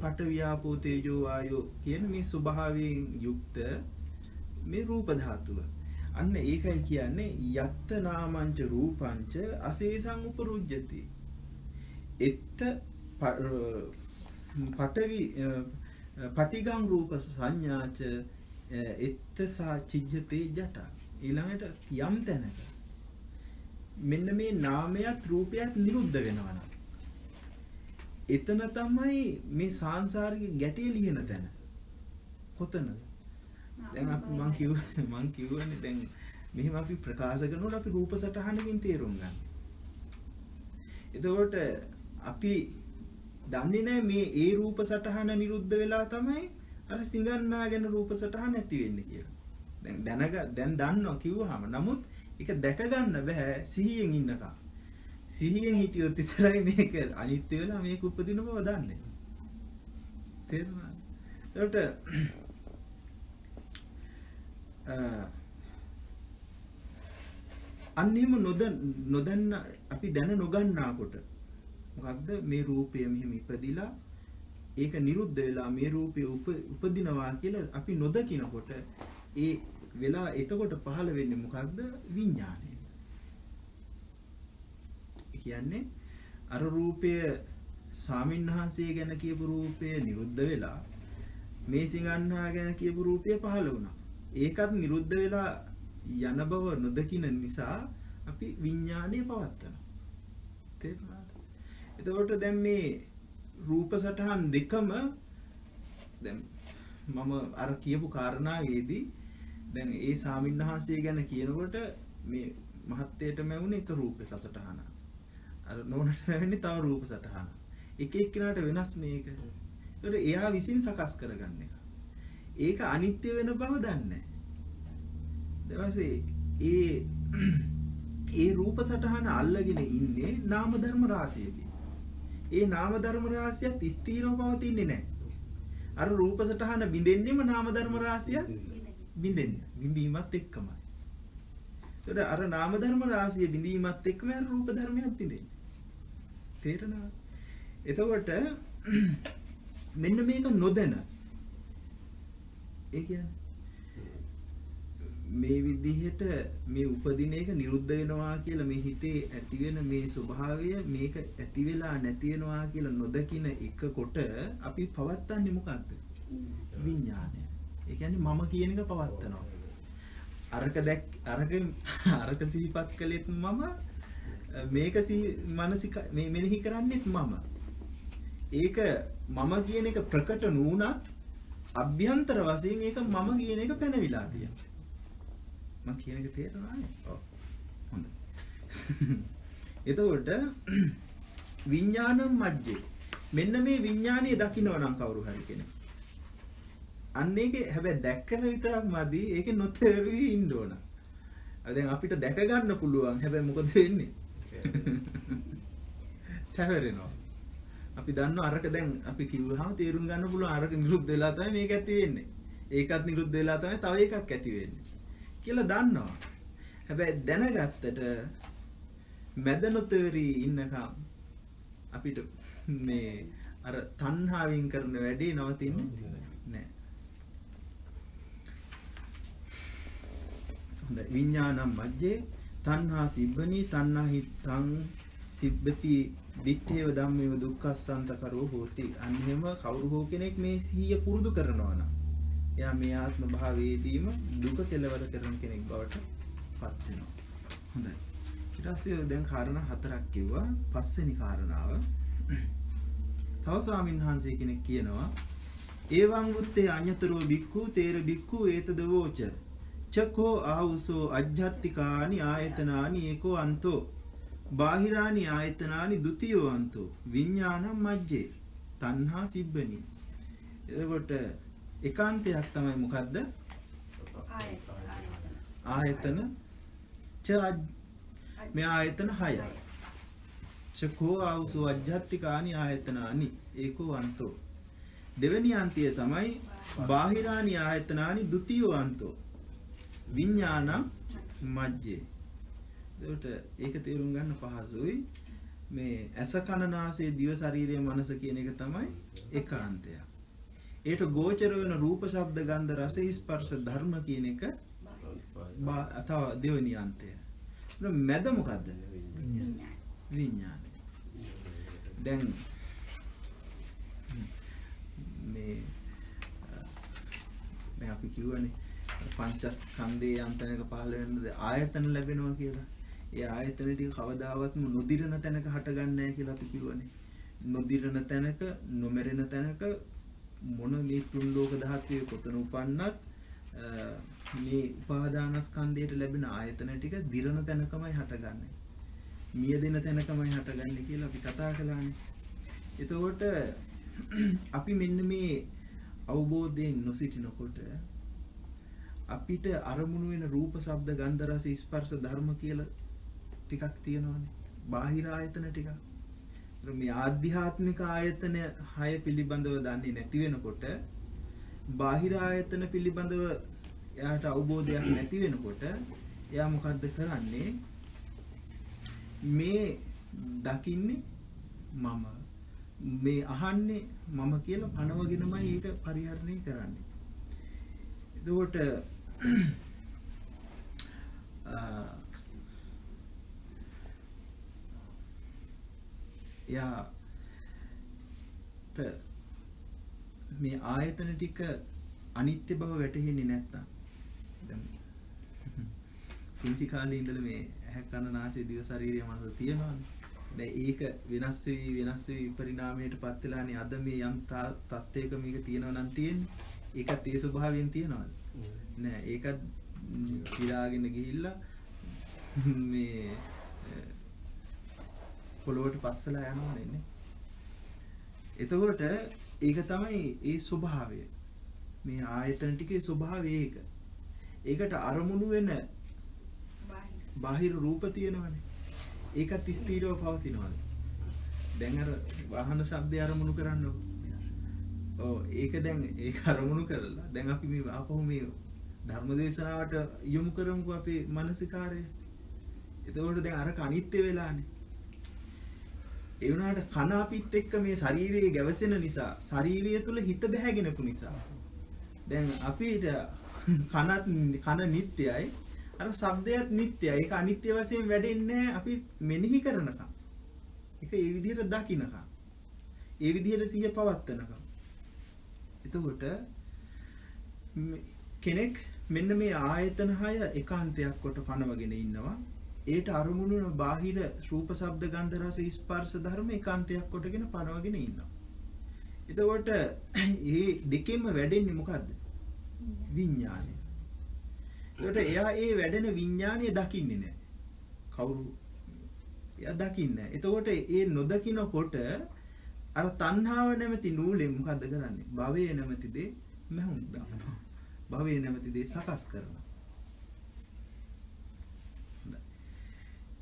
පඨවි ආපෝ තේජෝ වායෝ කියන මේ ස්වභාවයෙන් යුක්ත මේ රූප ධාතුව. අන්න ඒකයි කියන්නේ යත්ත නාමංච රූපංච අසේසං උපරුජ්ජති. එත්ත ප- පඨවි අ, පටිගං රූප සංඥාච අ, එත්ත සා චිජ්ජතේ ජට. ඊළඟට යම් තැනක මෙන්න මේ නාමයත් රූපයත් නිරුද්ධ වෙනවා නම් එතන තමයි මේ සාංශාරික ගැටේ ලියන තැන. කොතනද? දැන් අපි මං කිව්ව මං කිව්වනේ දැන් මෙහෙම අපි ප්‍රකාශ කරනකොට අපි රූප සටහනකින් තේරුම් ගන්න. එතකොට අපි දන්නේ නැහැ මේ ඒ රූප සටහන නිරුද්ධ වෙලා තමයි අර සිඟන්නා ගැන රූප සටහන ඇති වෙන්නේ කියලා. දැන් දැනග දැන් දන්නවා කිව්වහම නමුත් ඒක දැක ගන්න බෑ සිහියෙන් ඉන්නකම්. සිහියෙන් හිටියොත් විතරයි මේක අනිත්‍ය වෙලා මේක උපදින බව දන්නේ. තේරුණාද? එතකොට අ, අන්න එහෙම නොදන්න නොදන්න අපි දැන නොගන්නාකොට මොකක්ද මේ රූපය මෙහෙම ඉපදිලා ඒක නිරුද්ධ වෙලා මේ රූපය උප, උපදිනවා කියලා අපි නොදකිනකොට ඒ වෙලා එතකොට පහළ වෙන්නේ මොකක්ද විඥානය. ඒ කියන්නේ අර රූපය ස්වාමින්වහන්සේ ගැන කියපු රූපය නිරුද්ධ වෙලා මේ සිඟන්නා ගැන කියපු රූපය පහළ වුණා. ඒකත් නිරුද්ධ වෙලා යන බව නොදකින නිසා අපි විඥානය පවත්නවා. තේරුණාද? එතකොට දැන් මේ රූප සටහන් දෙකම දැන් මම අර කියපු කාරණාවේදී දැන් ඒ සාමින්හන්සේ ගැන කියනකොට මේ මහත්තයටම වුණේ එක රූපයක සටහන. අර නෝනට වෙන්නේ තව රූප සටහන. එක එක්කිනාට වෙනස් මේක. ඒකට එයා විසින් සකස් කරගන්න එක. ඒක අනිත්‍ය වෙන බව දන්නේ නැහැ. ඒ ඒ රූප සටහන අල්ලගෙන ඉන්නේ නාම ධර්ම රාශියකින්. ඒ නාම ධර්ම රාශියත් ස්ථීරව පවතින්නේ නැහැ. අර රූප සටහන බිඳෙන්නේම නාම ධර්ම රාශියත් බිඳෙන්න. බිඳීමත් එක්කමයි. ඒතර අර නාම ධර්ම රාශිය බිඳීමත් එක්කම අර රූප ධර්මයක් බිඳෙන්නේ. තේරෙනවද? එතකොට මෙන්න මේක නොදැන ඒ කියන්නේ මේ විදිහට මේ උපදින එක නිරුද්ධ වෙනවා කියලා මේ හිතේ ඇති වෙන මේ ස්වභාවය මේක ඇති වෙලා නැති වෙනවා කියලා නොදකින එක කොට අපි පවත්න්නේ මොකද්ද? විඥානය. ඒ කියන්නේ මම කියන එක පවත්නවා. අරක දැක් අරක අරක සිහිපත් කළෙත් මම මේක මානසික මේ මෙනෙහි කරන්නේත් මම. ඒක මම කියන එක ප්‍රකට නුනත් අභ්‍යන්තර වශයෙන් ඒක මම කියන එක පැනවිලා තියෙනවා. මම කියන එක තේරෙනවද? ඔව්. හොඳයි. එතකොට විඥානම් මජ්ජේ. මෙන්න මේ විඥානය දකින්න නම් කවුරු හරි කෙනෙක්. අන්න ඒක හැබැයි දැක්කම විතරක් මදි ඒක නොතේරුවී ඉන්න ඕන. දැන් අපිට දැක ගන්න පුළුවන් හැබැයි මොකද වෙන්නේ? තැවරෙනවා. අපි දන්නවා අරක දැන් අපි කිව්වහම තේරුම් ගන්න පුළුවන් අරක නිරුද්ධ වෙලා තමයි මේක ඇති වෙන්නේ. ඒකත් නිරුද්ධ වෙලා තමයි තව එකක් ඇති වෙන්නේ. කියලා දන්නවා. හැබැයි දැනගත්තට මැද නොතේරී ඉන්නකම් අපිට මේ අර තණ්හාවෙන් කරන වැඩේ නවතින්නේ නැහැ. හොඳයි විඥානම් මජ්ජේ තණ්හා සිබ්බනි තණ්හා හිතං සිබ්බති දිත්තේව ධම්මේව දුක්ඛසන්ත කරෝ හෝති. අන්න එහෙම කවුරු හෝ කෙනෙක් මේ සිහිය පුරුදු කරනවා නම් එයා මේ ආත්ම භාවයේදීම දුක කෙලවර කරන කෙනෙක් බවට පත් වෙනවා. හොඳයි. ඊට පස්සේ දැන් කාරණා හතරක් කිව්වා. පස්වෙනි කාරණාව තව ස්වාමීන් වහන්සේ කෙනෙක් කියනවා ඒවං උත්තේ අඤ්‍යතරෝ බික්ඛු තේර බික්ඛු ඒතද වෝච චකෝ ආවුසෝ අජ්ජත්තිකානි ආයතනානි ඒකෝ අන්තෝ බාහිරානි ආයතනානි ဒ ුතියෝ අන්තෝ විඥානම් මජ්ජේ තණ්හා සිබ්බනි එතකොට ඒකාන්තයක් තමයි මොකද්ද? ආයතන. ච අජ්- මේ ආයතන 6යි චකෝ ආවුසෝ අජ්ජත්තිකානි ආයතනානි. ඒකෝ අන්තෝ. දෙවෙනි අන්තිය තමයි බාහිරානි ආයතනානි ဒ ුතියෝ අන්තෝ. විඥානම් මජ්ජේ. එතකොට ඒක තේරුම් ගන්න පහසුයි. මේ ඇස කන නාසය දිව ශරීරය මනස කියන එක තමයි ඒකාන්තය. ඒට ගෝචර වෙන රූප ශබ්ද ගන්ධ රස ස්පර්ශ ධර්ම කියන එක බා- තව දෙවෙනි අන්තය. එතකොට මැද මොකද්ද? විඥානය. දැන් මේ අ, දැන් අපි කිව්වනේ පංචස්කන්ධයේ අන්තනක පහළ වෙන ආයතන ලැබෙනවා කියලා. ඒ ආයතන ටික කවදාවත්ම නොදිරන තැනක හටගන්නේ නැහැ කියලා අපි කිව්වනේ. නොදිරන තැනක, නොමැරෙන තැනක මොන මේ තුන් ලෝක ධාතුවේ කොතන උපන්නත් අ, මේ උපාදානස්කන්ධයට ලැබෙන ආයතන ටික දිරන තැනකමයි හටගන්නේ. මියදෙන තැනකමයි හටගන්නේ කියලා අපි කතා කළානේ. එතකොට අපි මෙන්න මේ අවබෝධයෙන් නොසිටිනකොට අපිට අරමුණු වෙන රූප, ශබ්ද, ගන්ධ, රස, ස්පර්ශ ධර්ම කියලා ටිකක් තියෙනවානේ. බාහිර ආයතන ටිකක්. ඒතර මේ ආධ්‍යාත්මික ආයතන 6 පිළිබඳව දන්නේ නැති වෙනකොට බාහිර ආයතන පිළිබඳව එයාට අවබෝධයක් නැති වෙනකොට එයා මොකද්ද කරන්නේ? මේ දකින්නේ මම මේ අහන්නේ මම කියලා පනවගෙනමයි ඒක පරිහරණය කරන්නේ. එතකොට අ, එයාට මේ ආයතන ටික අනිත්‍ය බව වැටහෙන්නේ නැත්තම් දැන් පුංචි කාලේ ඉඳලා මේ ඇහැ කන නාසය දිව ශරීරය මනස තියෙනවානේ. දැන් ඒක වෙනස් වෙවි වෙනස් වෙවි පරිණාමයට පත් වෙලානේ අද මේ යම් තත්ත්වයක මේක තියෙනවා නම් තියෙන්නේ. ඒකත් ඒ ස්වභාවයෙන් තියනවාද? නෑ ඒකත් ම්, කිරාගෙන ගිහිල්ලා මේ පොළොවට පස්සලා යනවා නේ. එතකොට ඒක තමයි ඒ ස්වභාවය. මේ ආයතන ටිකේ ස්වභාවය ඒක. ඒකට අරමුණු වෙන බාහිර රූප තියෙනවනේ. ඒකත් ස්ථීරව පවතිනවාද? දැන් අර වාහන ශබ්දය අරමුණු කරන්නකො. ඔව් ඒක දැන් ඒක අරමුණු කරලා දැන් අපි මේ ආපහු මේ ධර්ම දේශනාවට යොමු කරමුකෝ අපේ මානසිකාරය. එතකොට දැන් අර අනිත්‍ය වෙලානේ. ඒ වුණාට කන අපිත් එක්ක මේ ශරීරයේ ගැවසෙන නිසා ශරීරය තුල හිත බැහැගෙනපු නිසා. දැන් අපිට කනත් කන නිට්ටයයි අර ශබ්දයත් නිට්ටයයි. ඒක අනිත්‍ය වශයෙන් වැඩෙන්නේ නැහැ. අපි මෙනෙහි කරනකම්. ඒක ඒ විදිහට දකින්නකම් ඒ විදිහට සිහිය පවත්වනකම්. එතකොට මේ කෙනෙක් මෙන්න මේ ආයතන හය එකාන්තයක් කොට පනවගෙන ඉන්නවා. ඒට අරමුණු වෙන බාහිර රූප ශබ්ද ගන්ධ රස ස්පර්ශ ධර්ම එකාන්තයක් කොටගෙන පනවගෙන ඉන්නවා. එතකොට ඒ දෙකෙන්ම වැඩෙන්නේ මොකද්ද? විඥානය. එතකොට එයා ඒ වැඩෙන විඥානය දකින්නේ නැහැ. කවුරු? එයා දකින්නේ නැහැ. එතකොට ඒ නොදකිනකොට අර තණ්හාව නැමැති නූලෙන් මොකද්ද කරන්නේ? භවය නැමැති දේ මැහුම් දානවා. භවයේ නැමැති දේ සකස් කරනවා.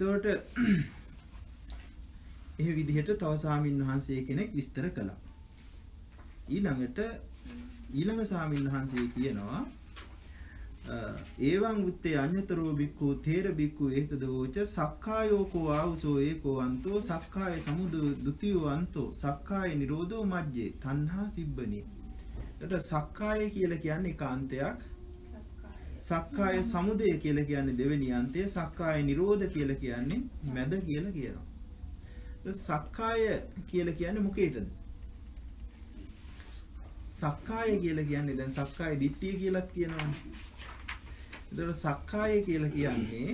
හොඳයි. එතකොට ඒ විදිහට තව සාමින් වහන්සේ කෙනෙක් විස්තර කළා. ඊළඟට ඊළඟ සාමින් වහන්සේ කියනවා ඒවං උත්තේ අඤ්‍යතරෝ බික්ඛු තේර බික්ඛු ඒතදෝච සක්කායෝකෝ ආවුසෝ ඒකෝ අන්තෝ සක්කාය සමුදු ဒ ුතියෝ අන්තෝ සක්කාය නිරෝධෝ මජ්ජේ තණ්හා සිබ්බනි. එතකොට සක්කාය කියලා කියන්නේ කාන්තයක් සක්කාය සමුදය කියලා කියන්නේ දෙවෙනි අන්තය සක්කාය නිරෝධ කියලා කියන්නේ මැද කියලා කියනවා. සක්කාය කියලා කියන්නේ මොකේටද? සක්කාය කියලා කියන්නේ දැන් සක්කාය දිට්ඨිය කියලාත් කියනවානේ. එතකොට සක්කාය කියලා කියන්නේ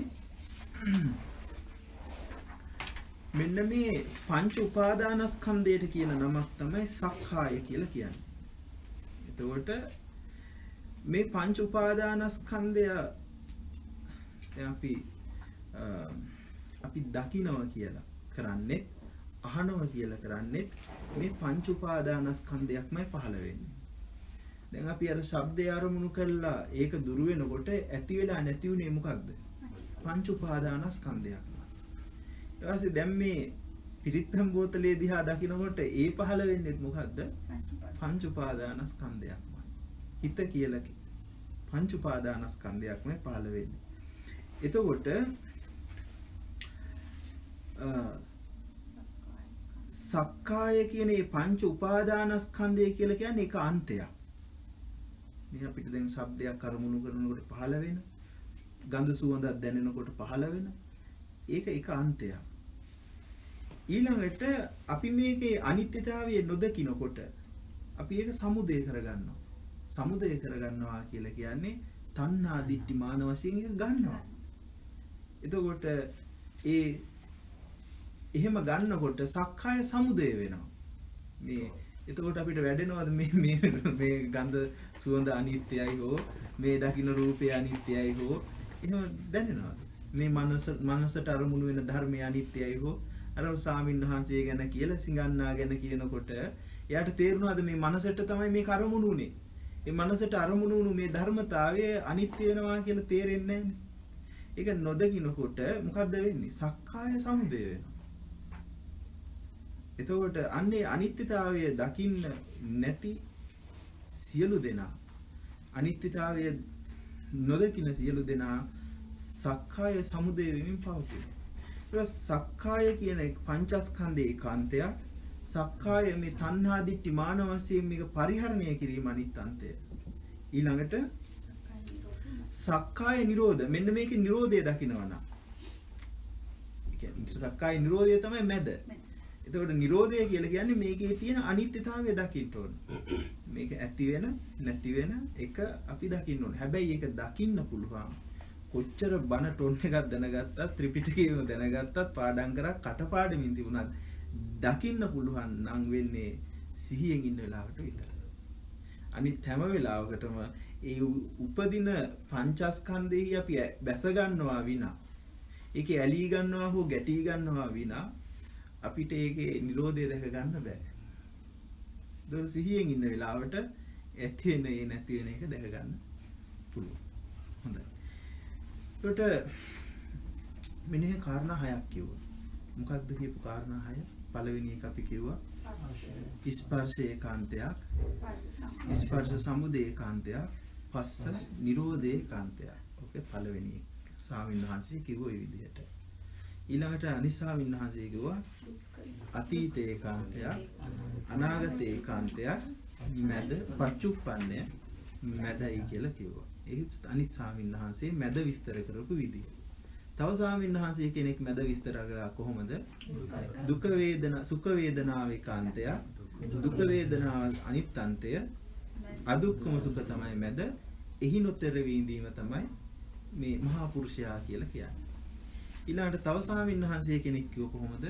මෙන්න මේ පංච උපාදානස්කන්ධයට කියන නමක් තමයි සක්කාය කියලා කියන්නේ. එතකොට මේ පංච උපාදානස්කන්ධය දැන් අපි අපි දකිනවා කියලා කරන්නේ අහනවා කියලා කරන්නේ මේ පංච උපාදානස්කන්ධයක්මයි පහළ වෙන්නේ. දැන් අපි අර ශබ්දය අරමුණු කළා ඒක දුර වෙනකොට ඇති වෙලා නැති වුනේ මොකක්ද? පංච උපාදානස්කන්ධයක්. ඊට පස්සේ දැන් මේ පිරිත්පැන් බෝතලේ දිහා දකිනකොට ඒ පහළ වෙන්නේ මොකද්ද? පංච උපාදානස්කන්ධයක්මයි. හිත කියලා පංච උපාදානස්කන්ධයක්මයි පහළ වෙන්නේ. එතකොට සක්කාය කියන මේ පංච උපාදානස්කන්ධය කියලා කියන්නේ ඒක අන්තයක්. මේ අපිට දැන් ශබ්දයක් අරමුණු කරනකොට පහළ වෙන ගඳ සුවඳක් දැනෙනකොට පහළ වෙන ඒක එක අන්තයක්. ඊළඟට අපි මේකේ අනිත්‍යතාවය නොදකිනකොට අපි ඒක සමුදය කරගන්නවා. සමුදය කරගන්නවා කියලා කියන්නේ තණ්හා දිට්ඨි මාන වශයෙන් එක ගන්නවා. එතකොට ඒ එහෙම ගන්නකොට සක්කාය සමුදය වෙනවා. මේ එතකොට අපිට වැඩෙනවද මේ මේ මේ ගඳ සුවඳ අනිත්‍යයි හෝ මේ දකින්න රූපය අනිත්‍යයි හෝ එහෙම දැනෙනවද? මේ මනස මනසට අරමුණු වෙන ධර්මය අනිත්‍යයි හෝ අර සාමින් වහන්සේ ගැන කියලා සිඟන්නා ගැන කියනකොට එයාට තේරුණාද මේ මනසට තමයි මේ කරමුණු උනේ. මේ මනසට අරමුණු වුණු මේ ධර්මතාවය අනිත්‍ය වෙනවා කියලා තේරෙන්නේ ඒක නොදකින්නකොට මොකද්ද වෙන්නේ? සක්කාය සමුදය වෙනවා. එතකොට අන්නේ අනිත්‍යතාවය දකින්න නැති සියලු දෙනා අනිත්‍යතාවය නොදකින සියලු දෙනා සක්කාය සමුදය වෙමින් පවතින. ඒක සක්කාය කියන පංචස්කන්ධයේ ඒකාන්තයක්. සක්කාය මේ තණ්හා දිට්ඨි මාන වශයෙන් මේක පරිහරණය කිරීම අනිත් අන්තය. ඊළඟට සක්කාය නිරෝධ මෙන්න මේකේ නිරෝධය දකිනවනම්. ඒ කියන්නේ සක්කාය නිරෝධය තමයි මැද. එතකොට නිරෝධය කියලා කියන්නේ මේකේ තියෙන අනිත්‍යතාවය දකින්න ඕන. මේක ඇති වෙන නැති වෙන එක අපි දකින්න ඕන. හැබැයි ඒක දකින්න පුළුවන්. කොච්චර බණ ටොන් එකක් දැනගත්තත් ත්‍රිපිටකයම දැනගත්තත් පාඩම් කරා කටපාඩමින් තිබුණත් දකින්න පුළුවන් නම් වෙන්නේ සිහියෙන් ඉන්න වෙලාවට විතරයි. අනිත් හැම වෙලාවකටම ඒ උපදින පංචස්කන්ධෙහි අපි බැස ගන්නවා විනා ඒකේ ඇලී ගන්නවා හෝ ගැටී ගන්නවා විනා අපිට ඒකේ නිරෝධය දැක ගන්න බෑ. ඒක සිහියෙන් ඉන්න වෙලාවට ඇති වෙන ඒ නැති වෙන එක දැක ගන්න පුළුවන්. හොඳයි. ඒකට මෙන්න කාරණා හයක් කිව්වා. මොකක්ද කියපු කාරණා හය? පළවෙනි එක අපි කිව්වා ස්පර්ශ ඒකාන්තයක් ස්පර්ශ සමුදය ඒකාන්තයක් පස්ස නිරෝධ ඒකාන්තයක්. ඔකේ පළවෙනි එක. ස්වාමීන් වහන්සේ කිව්ව ඒ විදිහට. ඊළඟට අනිසාවින් වහන්සේ කිව්වා අතීත ඒකාන්තයක් අනාගත ඒකාන්තයක් මැද පච්චුප්පන්නය මැදයි කියලා කිව්වා. ඒ අනිත් ස්වාමීන් වහන්සේ මැද විස්තර කරපු විදිය. තව ස්වාමීන් වහන්සේ කෙනෙක් මැද විස්තර කළා කොහොමද? දුක වේදනා සුඛ වේදනාව ඒකාන්තයක් දුක වේදනාව අනිත් අන්තය අදුක්කම සුඛ තමයි මැද එහි නොතර වීඳීම තමයි මේ මහා පුරුෂයා කියලා කියන්නේ. ඊළඟට තව ස්වාමීන් වහන්සේ කෙනෙක් කිව්ව කොහොමද?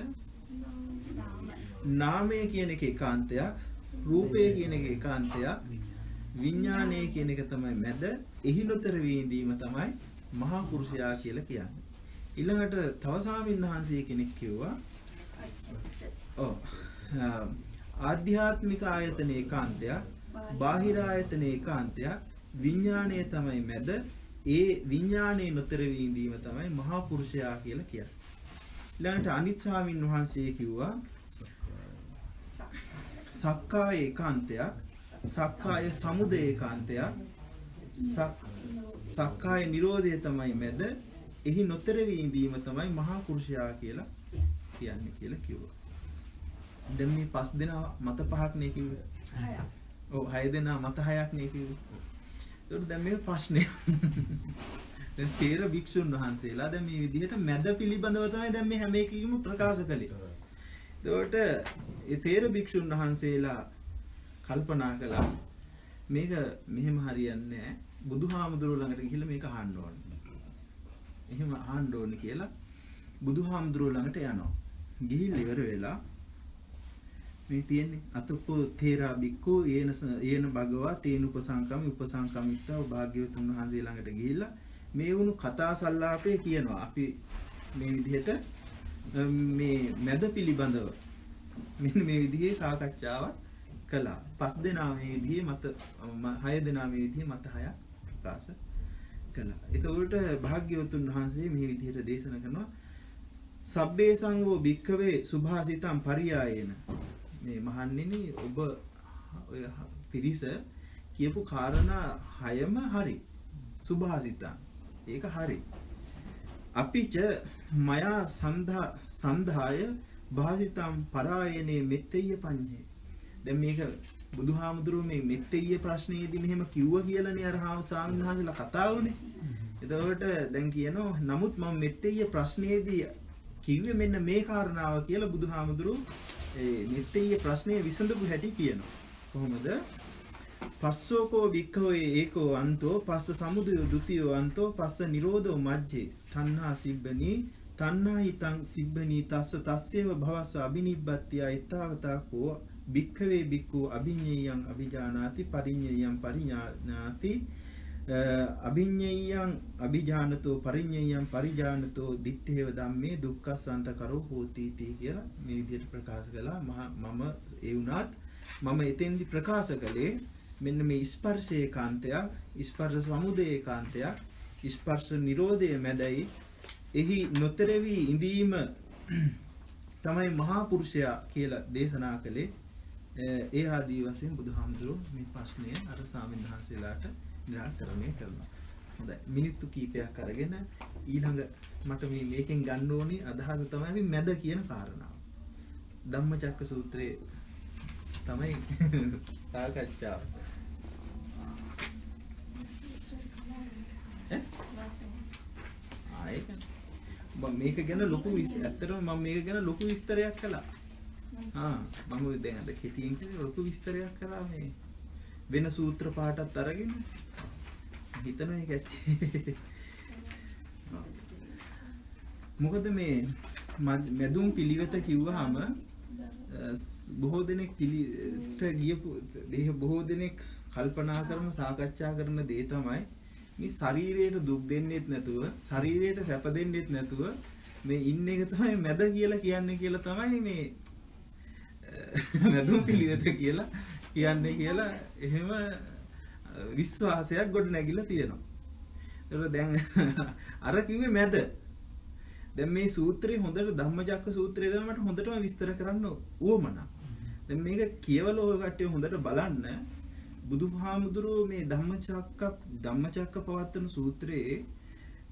නාමය කියන එක ඒකාන්තයක්, රූපය කියන එක ඒකාන්තයක්, විඥානය කියන එක තමයි මැද, එහිලොතර වීඳීම තමයි මහා පුරුෂයා කියලා කියන්නේ. ඊළඟට තව ස්වාමීන් වහන්සේ කෙනෙක් කිව්වා ඔව් ආධ්‍යාත්මික ආයතන ඒකාන්තයක් බාහිර ආයතන ඒකාන්තයක් විඥාණය තමයි මැද ඒ විඥාණය නොතර වීඳීම තමයි මහා පුරුෂයා කියලා කියන්නේ. ඊළඟට අනිත් ස්වාමින් වහන්සේ කිව්වා සක්කාය ඒකාන්තයක් සක්කාය සමුදය ඒකාන්තයක් සක්- සක්කාය නිරෝධය තමයි මැද එහි නොතර වීඳීම තමයි මහා පුරුෂයා කියලා කියන්නේ කියලා කිව්වා. දැන් මේ පස් දෙනා මත පහක් නේ කිව්වේ. ඔව් හය දෙනා මත හයක් නේ කිව්වේ. ඒකට දැන් මේක ප්‍රශ්නය. දැන් තේර භික්ෂුන් වහන්සේලා දැන් මේ විදිහට මැද පිළිබඳව තමයි දැන් මේ හැම එකකම ප්‍රකාශ කළේ. එතකොට ඒ තේර භික්ෂුන් වහන්සේලා කල්පනා කළා මේක මෙහෙම හරියන්නේ නැහැ. බුදුහාමුදුරුවෝ ළඟට ගිහිල්ලා මේක අහන්න ඕනේ. එහෙම අහන්න ඕනේ කියලා බුදුහාමුදුරුවෝ ළඟට යනවා. ගිහිල්ලා ඉවර වෙලා මේ තියෙන්නේ අතකෝ තේරා බික්කෝ ඒන ස- ඒන භගවා තේන උපසංකමි උපසංකමිත්තා භාග්‍යවතුන් වහන්සේ ළඟට ගිහිල්ලා මේ වුණු කතා සල්ලාපය කියනවා. අපි මේ විදිහට අම්, මේ මැද පිළිබඳව මෙන්න මේ විදිහේ සාකච්ඡාවක් කළා. පස් දෙනා මේ විදිහේ මත ම- හය දෙනා මේ විදිහේ මත හයක් ප්‍රකාශ කළා. එතකොට භාග්‍යවතුන් වහන්සේ මේ විදිහට දේශනා කරනවා සබ්බේ සංඝෝ භික්ඛවේ සුභාසිතං පරියායේන. මේ මහන්නේනි ඔබ ඔය හ- පිරිස කියපු කාරණා හයම හරි. සුභාසිතං. ඒක හරි. අපිච මයා සන්ධා සන්ධාය භාසිතම් පරායනේ මෙත්තෙය පඤ්ඤේ. දැන් මේක බුදුහාමුදුරුවෝ මේ මෙත්තෙය ප්‍රශ්නයේදී මෙහෙම කිව්වා කියලානේ අර හාම ස්වාමීන් වහන්සේලා කතා වුනේ එතකොට දැන් කියනවා නමුත් මම මෙත්තෙය ප්‍රශ්නයේදී කිව්වේ මෙන්න මේ කාරණාව කියලා බුදුහාමුදුරුවෝ ඒ මෙත්තෙය ප්‍රශ්නය විසඳපු හැටි කියනවා. කොහොමද? පස්සෝකෝ වික්ඛවේ ඒකෝ අන්තෝ පස්ස සමුදයෝ ဒ ුතියෝ අන්තෝ පස්ස නිරෝධෝ මජ්ජේ තණ්හා සිබ්බනී තණ්හා හිතං සිබ්බනී තස්ස තස්සේව භවස්ස අබිනිබ්බත්තිය ඊතාවතාකෝ භික්ඛවේ භික්ඛු අභිඤ්ඤයං අභිජානාති පරිඤ්ඤයං පරිඥානාති අ, අභිඤ්ඤයං අභිජානතෝ පරිඤ්ඤයං පරිජානතෝ දිත්තේව ධම්මේ දුක්ඛසන්ත කරෝ හෝති තී කියලා මේ විදිහට ප්‍රකාශ කළා. මහා- මම ඒ වුණත් මම එතෙන්දි ප්‍රකාශ කළේ මෙන්න මේ ස්පර්ශයේ කාන්තයක් ස්පර්ශ සමුදයේ කාන්තයක් ස්පර්ශ නිරෝධය මැදයි. එහි නොතරවි ඉඳීම තමයි මහා පුරුෂයා කියලා දේශනා කළේ. අ, ඒ ආදී වශයෙන් බුදුහාමුදුරුවෝ මේ ප්‍රශ්නය අර සාමින් වහන්සේලාට නිරාකරණය කරනවා. හොඳයි මිනිත්තු කීපයක් අරගෙන ඊළඟ මට මේ මේකෙන් ගන්න ඕනි අදහස තමයි මේ මැද කියන කාරණාව. ධම්මචක්ක සූත්‍රයේ තමයි සාකච්ඡාව. ඈ? ආ, ඒක. මම මේක ගැන ලොකු විස්- ඇත්තටම මම මේක ගැන ලොකු විස්තරයක් කළා. මම දැන් අද කෙටියෙන් කියන්නේ ලොකු විස්තරයක් කළා මේ වෙන සූත්‍ර පාඩත් අරගෙන හිතන එක. මොකද මේ මද්- මැදුම් පිළිවෙත කිව්වහම බොහෝ දෙනෙක් පිළිට ගියපු දේහ බොහෝ දෙනෙක් කල්පනා කරන සාකච්ඡා කරන දේ තමයි මේ ශරීරයට දුක් දෙන්නෙත් නැතුව ශරීරයට සැප දෙන්නෙත් නැතුව මේ ඉන්න එක තමයි මැද කියලා කියන්නේ කියලා තමයි මේ අ, මැදුම් පිළිවෙත කියලා කියන්නේ කියලා එහෙම අ, විශ්වාසයක් ගොඩ නැගිලා තියෙනවා. ඒක දැන් අර කිව්වේ මැද. දැන් මේ සූත්‍රේ හොඳට ධම්මචක්ක සූත්‍රය තමයි මට හොඳටම විස්තර කරන්න උවමනා. දැන් මේක කියවල ඔය කට්ටිය හොඳට බලන්න බුදුහාමුදුරුවෝ මේ ධම්මචක්ක ධම්මචක්ක පවත්තන සූත්‍රයේ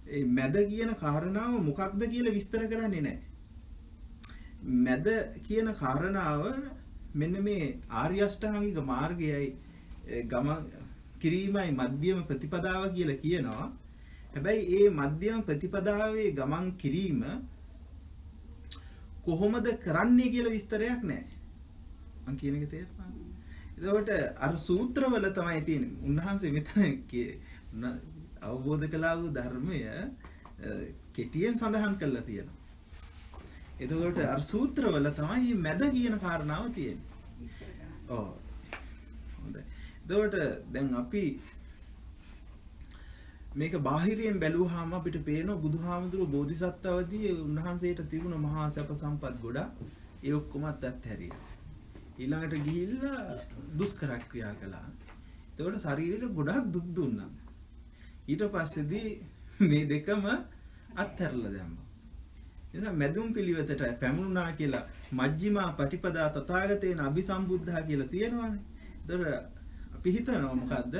ඒ මැද කියන කාරණාව මොකක්ද කියලා විස්තර කරන්නේ නැහැ. මැද කියන කාරණාව මෙන්න මේ ආර්ය අෂ්ටාංගික මාර්ගයයි ඒ ගමන් කිරීමයි මධ්‍යම ප්‍රතිපදාව කියලා කියනවා. හැබැයි ඒ මධ්‍යම ප්‍රතිපදාවේ ගමන් කිරීම කොහොමද කරන්නේ කියලා විස්තරයක් නැහැ. මං කියන එක තේරුණාද? එතකොට අර සූත්‍රවල තමයි තියෙන්නේ. උන්වහන්සේ මෙතන කිය- උන්න- අවබෝධ කළා වූ ධර්මය අ, කෙටියෙන් සඳහන් කරලා තියෙනවා. එතකොට අර සූත්‍රවල තමයි මේ මැද කියන කාරණාව තියෙන්නේ. ඔව්. හොඳයි. එතකොට දැන් අපි මේක බාහිරයෙන් බැලුවාම අපිට පේනවා බුදුහාමුදුරුවෝ බෝධිසත්වවදී උන්වහන්සේට තිබුණ මහා සැප සම්පත් ගොඩක් ඒ ඔක්කොමත් අත්හැරියා. ඊළඟට ගිහිල්ලා දුෂ්කර ක්‍රියා කළා. එතකොට ශරීරයට ගොඩාක් දුක් දුන්නා. ඊට පස්සේදී මේ දෙකම අත්හැරලා දැම්මා. එනිසා මැදුම් පිළිවෙතට පැමුණා කියලා මජ්ක්‍ධිමා පටිපදා තථාගතේන අபிසම්බුද්ධා කියලා තියෙනවානේ. ඒතර අපි හිතනවා මොකද්ද?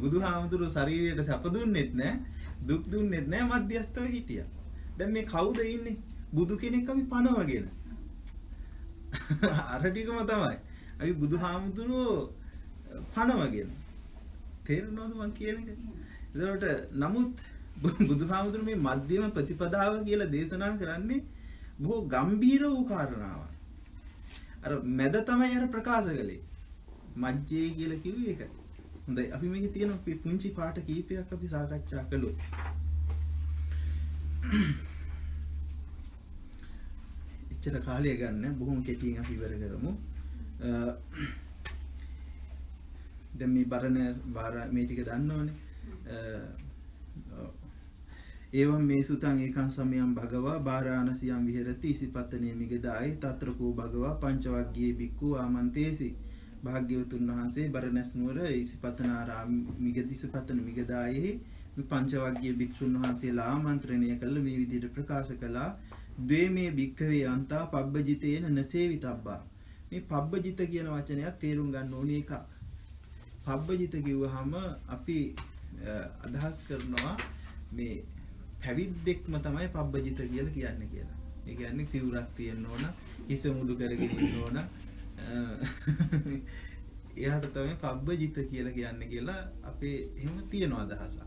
බුදුහාමුදුරුවෝ ශරීරයට සැප දුන්නෙත් නැහැ, දුක් දුන්නෙත් නැහැ, මධ්‍යස්තව හිටියා. දැන් මේ කවුද ඉන්නේ? බුදු කෙනෙක් අපි පනවගෙන. අර ටිකම තමයි. අපි බුදුහාමුදුරුවෝ පනවගෙන. තේරෙනවද මං කියන එක? එතකොට නමුත් බුදුහාමුදුරු මේ මධ්‍යම ප්‍රතිපදාව කියලා දේශනා කරන්නේ බොහෝ ගම්භීර වූ කාරණාවක්. අර මැද තමයි අර ප්‍රකාශ කළේ. මජ්ජේ කියලා කිව්වේ ඒක. හොඳයි අපි මේකේ තියෙන පුංචි පාට කීපයක් අපි සාකච්ඡා කළොත්. එච්චර කාලය ගන්න බොහොම කෙටියෙන් අපි ඉවර කරමු. දැන් මේ බරණ බාර මේ ටික දන්නවනේ. ඒවම් මේ සුතං ඒකං සමයං භගවා බාරාණසියම් විහෙරති ඉසිපතනේ මිගදායි తත්‍රකෝ භගවා පංචවග්ගයේ බික්කු ආමන්තේසි. භාග්‍යවතුන් වහන්සේ බරණැස් නුවර ඉසිපතනාරාම මිගද ඉසිපතන මිගදායෙහි මේ පංචවග්ගයේ භික්ෂුන් වහන්සේලා ආමන්ත්‍රණය කළ මේ විදිහට ප්‍රකාශ කළා. ද්වේමේ භික්ඛවේ අන්තා පබ්බජිතේන නසේවිතබ්බා. මේ පබ්බජිත කියන වචනයක් තේරුම් ගන්න ඕනේ එකක්. පබ්බජිත කිව්වහම අපි අදහස් කරනවා මේ පැවිද්දෙක්ම තමයි පබ්බජිත කියලා කියන්නේ කියලා. ඒ කියන්නේ සිවුරක් තියෙන්න ඕන, හිස මුඩු කරගෙන ඉන්න ඕන. එයාට තමයි පබ්බජිත කියලා කියන්නේ කියලා අපේ එහෙම තියෙන අදහසක්.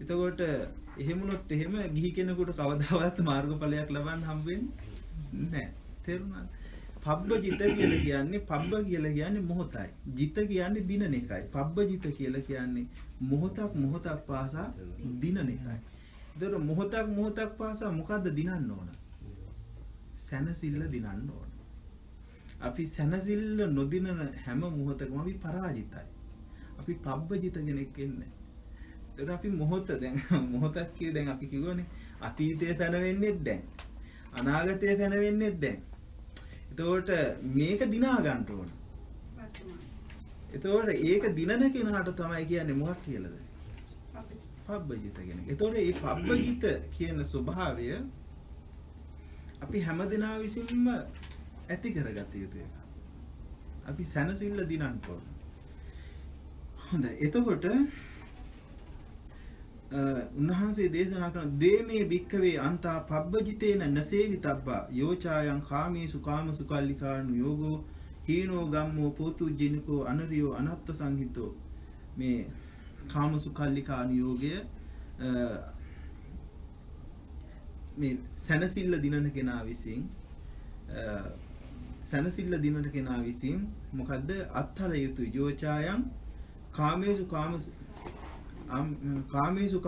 එතකොට එහෙමුණොත් එහෙම ගිහි කෙනෙකුට කවදාවත් මාර්ගඵලයක් ලබන්න හම්බ වෙන්නේ නැහැ. තේරුණාද? පබ්බජිත කියලා කියන්නේ පබ්බ කියලා කියන්නේ මොහොතයි. ජිත කියන්නේ දිනන එකයි. පබ්බජිත කියලා කියන්නේ මොහොතක් මොහොතක් පාසා දිනන එකයි. ඒතර මොහොතක් මොහොතක් පාසා මොකද්ද දිනන්න ඕන? සැනසෙල්ල දිනන්න ඕන. අපි සැනසෙල්ල නොදිනන හැම මොහොතකම අපි පරාජිතයි. අපි පබ්බජිත කෙනෙක් වෙන්නේ. ඒතර අපි මොහොත දැන් මොහොතක් කිය දැන් අපි කිව්වනේ අතීතය තන වෙන්නේ දැන්. අනාගතය තන වෙන්නේ දැන්. එතකොට මේක දිනා ගන්න ඕන. එතකොට ඒක දිනන කෙනාට තමයි කියන්නේ මොකක් කියලාද? පබ්බජිත කියන එක. එතකොට මේ පබ්බජිත කියන ස්වභාවය අපි හැමදෙනා විසින්ම ඇති කරගත යුතු එකක්. අපි සැනසෙල්ල දිනන්න ඕන. හොඳයි. එතකොට උන්වහන්සේ දේශනා කරන දේමේ භික්කවේ අන්තා පබ්බජිතේන නසේවිතබ්බා යෝචායන් කාමේසු කාමසුකල්ලිකානු යෝගෝ හීනෝ ගම්මෝ පෝතුජ්ජිනිකෝ අනරියෝ අනත්ත සංහිතෝ මේ කාමසුකල්ලිකානු යෝගය මේ සැනසිල්ල දිනන කෙනා විසින් සැනසිල්ල දිනන කෙනා විසින් මොකද්ද අත්හල යුතු යෝචායන් කාමේසු කාමසු කාමේසු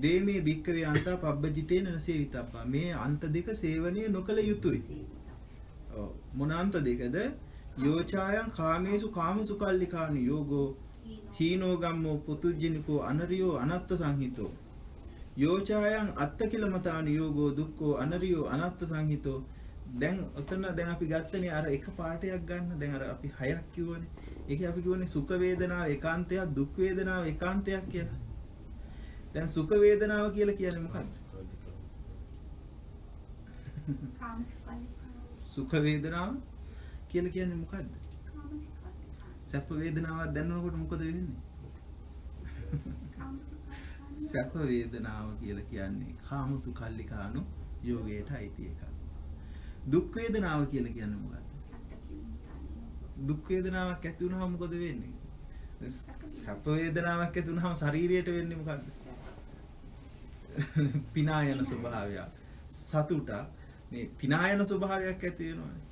දේමේ භික්කවේ අන්තා පබ්බජිතේන නසේවිතබ්බා මේ අන්ත දෙක සේවනය නොකළ යුතුයි. මොන අන්ත දෙකද? යෝචායන් කාමේසු කාමසුකල්ලිකානු යෝගෝ හීනෝ ගම්මෝ පුතුජ්ජනිකෝ අනරියෝ අනත්ත සංහිතෝ යෝචායන් අත්ත කිලමතාන යෝගෝ දුක්ඛෝ අනරියෝ අනත්ත සංහිතෝ දැන් ඔතන දැන් අපි ගත්තනේ අර එක පාඩයක් ගන්න දැන් අර අපි හයක් කිව්වනේ ඒකේ අපි කියවනේ සුඛ වේදනාව ඒකාන්තයක් දුක් වේදනාව ඒකාන්තයක් කියලා. දැන් සුඛ වේදනාව කියලා කියන්නේ මොකක්ද? සුඛ වේදනාව කියලා කියන්නේ මොකද්ද? සැප වේදනාවක් දැනනකොට මොකද වෙන්නේ? සැප වේදනාව කියලා කියන්නේ කාම සුඛල්ලිකානු යෝගයට අයිති එකක්. දුක් වේදනාව කියලා කියන්නේ මොකක්ද? දුක් වේදනාවක් ඇති වුණාම මොකද වෙන්නේ? සැප වේදනාවක් ඇති වුණාම ශරීරයට වෙන්නේ මොකද්ද? පිනා යන ස්වභාවය. සතුට මේ පිනා යන ස්වභාවයක් ඇති වෙනවානේ.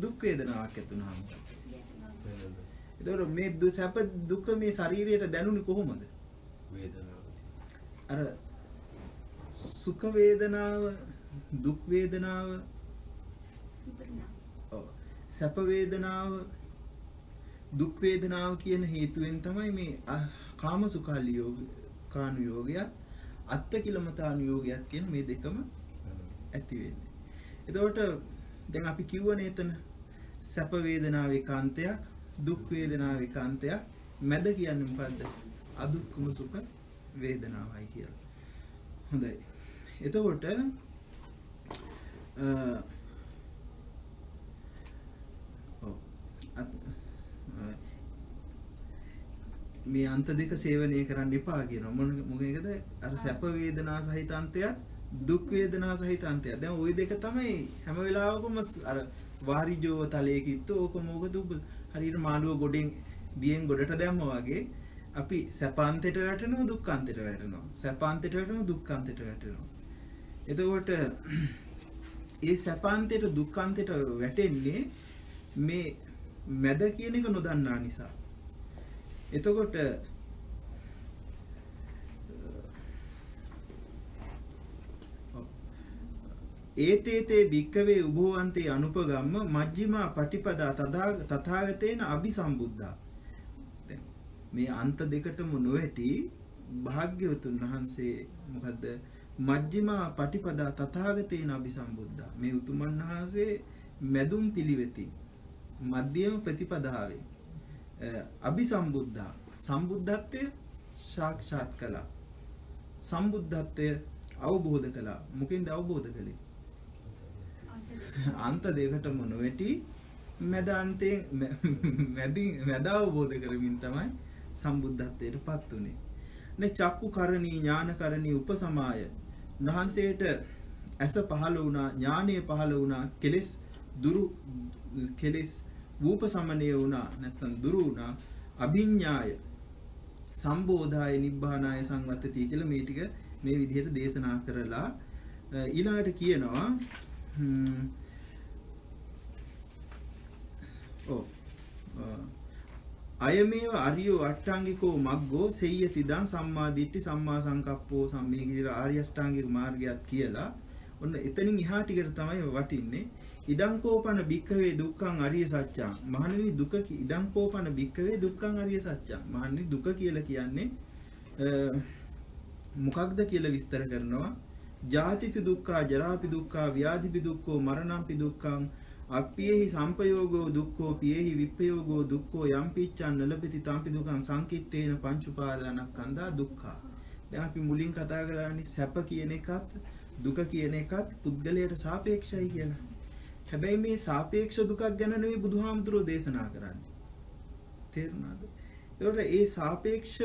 දුක් වේදනාවක් ඇති වුණාම. ඒතකොට මේ සැප දුක මේ ශරීරයට දැනුනේ කොහොමද? වේදනාව. අර සුඛ වේදනාව දුක් වේදනාව ඔව් සැප වේදනාව දුක් වේදනාව කියන හේතුවෙන් තමයි මේ කාමසුඛාලි යෝග කානු යෝගයත් අත්ත කිලමතානු යෝගයත් කියන මේ දෙකම ඇති වෙන්නේ. එතකොට දැන් අපි කිව්වනේ එතන සැප වේදනාවේ කාන්තයක් දුක් වේදනාවේ කාන්තයක්. මැද කියන්නේ මොකද්ද? අදුක්කම සුඛ වේදනාවයි කියලා. හොඳයි. එතකොට අ, ඔව්. අත්- අ, මේ අන්ත දෙක සේවනය කරන්න එපා කියනවා. මොන මොකේකද අර සැප වේදනා සහිත අන්තයත් දුක් වේදනා සහිත අන්තයත් දැන් ওই දෙක තමයි හැම වෙලාවකම ස්- අර වාරිජෝ තලයකිත්ත ඕක මොකද උබ හරියට මාළුව ගොඩෙන් දියෙන් ගොඩට දැම්මා වගේ අපි සැපාන්තයට වැටෙනවා දුක්ඛාන්තයට වැටෙනවා. සැපාන්තයට වැටෙනවා දුක්ඛාන්තයට වැටෙනවා. එතකොට ඒ සැපාන්තයට දුක්ඛාන්තයට වැටෙන්නේ මේ මැද කියන එක නොදන්නා නිසා. එතකොට ඒතේතේ භික්කවේ උභෝවන්තේ අනුපගම්ම මජ්ජිමා පටිපදා තථාගතේන අபிසම්බුද්ධා. මේ අන්ත දෙකටම නොඇටි භාග්‍යවතුන් වහන්සේ මොකද්ද මජ්ජිමා පටිපදා තථාගතේන අபிසම්බුද්ධා. මේ උතුමන් වහන්සේ මැදුම් පිළිවෙති මධ්‍යම ප්‍රතිපදාවේ අபிසම්බුද්ධා සම්බුද්ධත්වය සාක්ෂාත් කළා. සම්බුද්ධත්වය අවබෝධ කළා. මොකෙන්ද අවබෝධ කළේ? අන්ත දෙකටම නොවැටි මැද අන්තයෙන් මැදි මැද අවබෝධ කරමින් තමයි සම්බුද්ධත්වයට පත් වුනේ. නේ චක්කු කරණී ඥාන කරණී උපසමාය උන්වහන්සේට ඇස පහළ වුණා ඥානය පහළ වුණා කෙලෙස් දුරු කෙලෙස් වූප සමනය වුණා නැත්නම් දුරු වුණා අභිඥාය සම්බෝධාය නිබ්බානාය සංවත්තති කියලා මේ ටික මේ විදිහට දේශනා කරලා අ, ඊළඟට කියනවා හ්ම්, ඔව් අ, Hmm. Oh, uh, අයමේව අරියෝ අට්ටාංගිකෝ මග්ගෝ සෙය්‍යතිදං සම්මා දිට්ඨි සම්මා සංකප්පෝ සම්මේ කියලා ආර්ය අෂ්ටාංගික මාර්ගයත් කියලා. ඔන්න එතනින් එහා ටිකට තමයි වටින්නේ. ඉදං කෝපන භික්ඛවේ දුක්ඛං අරිය සත්‍යං. මහණෙනි දුක කි- ඉදං කෝපන භික්ඛවේ දුක්ඛං අරිය සත්‍යං. මහණෙනි දුක කියලා කියන්නේ අ, මොකක්ද කියලා විස්තර කරනවා? ජාතිපි දුක්ඛා ජරාපි දුක්ඛා ව්‍යාධිපි දුක්ඛෝ මරණම්පි දුක්ඛං අප්පියෙහි සම්පයෝගෝ දුක්ඛෝ පියෙහි විප්පයෝගෝ දුක්ඛෝ යම් පිච්ඡන් නලපති තම්පි දුකං සංකිට්ඨේන පංච උපාදානස්කන්ධා දුක්ඛා. දැන් අපි මුලින් කතා කරන්නේ සැප කියන එකත් දුක කියන එකත් පුද්ගලයට සාපේක්ෂයි කියලා. හැබැයි මේ සාපේක්ෂ දුකක් ගැන නෙවෙයි බුදුහාමුදුරෝ දේශනා කරන්නේ. තේරුණාද? එතකොට ඒ සාපේක්ෂ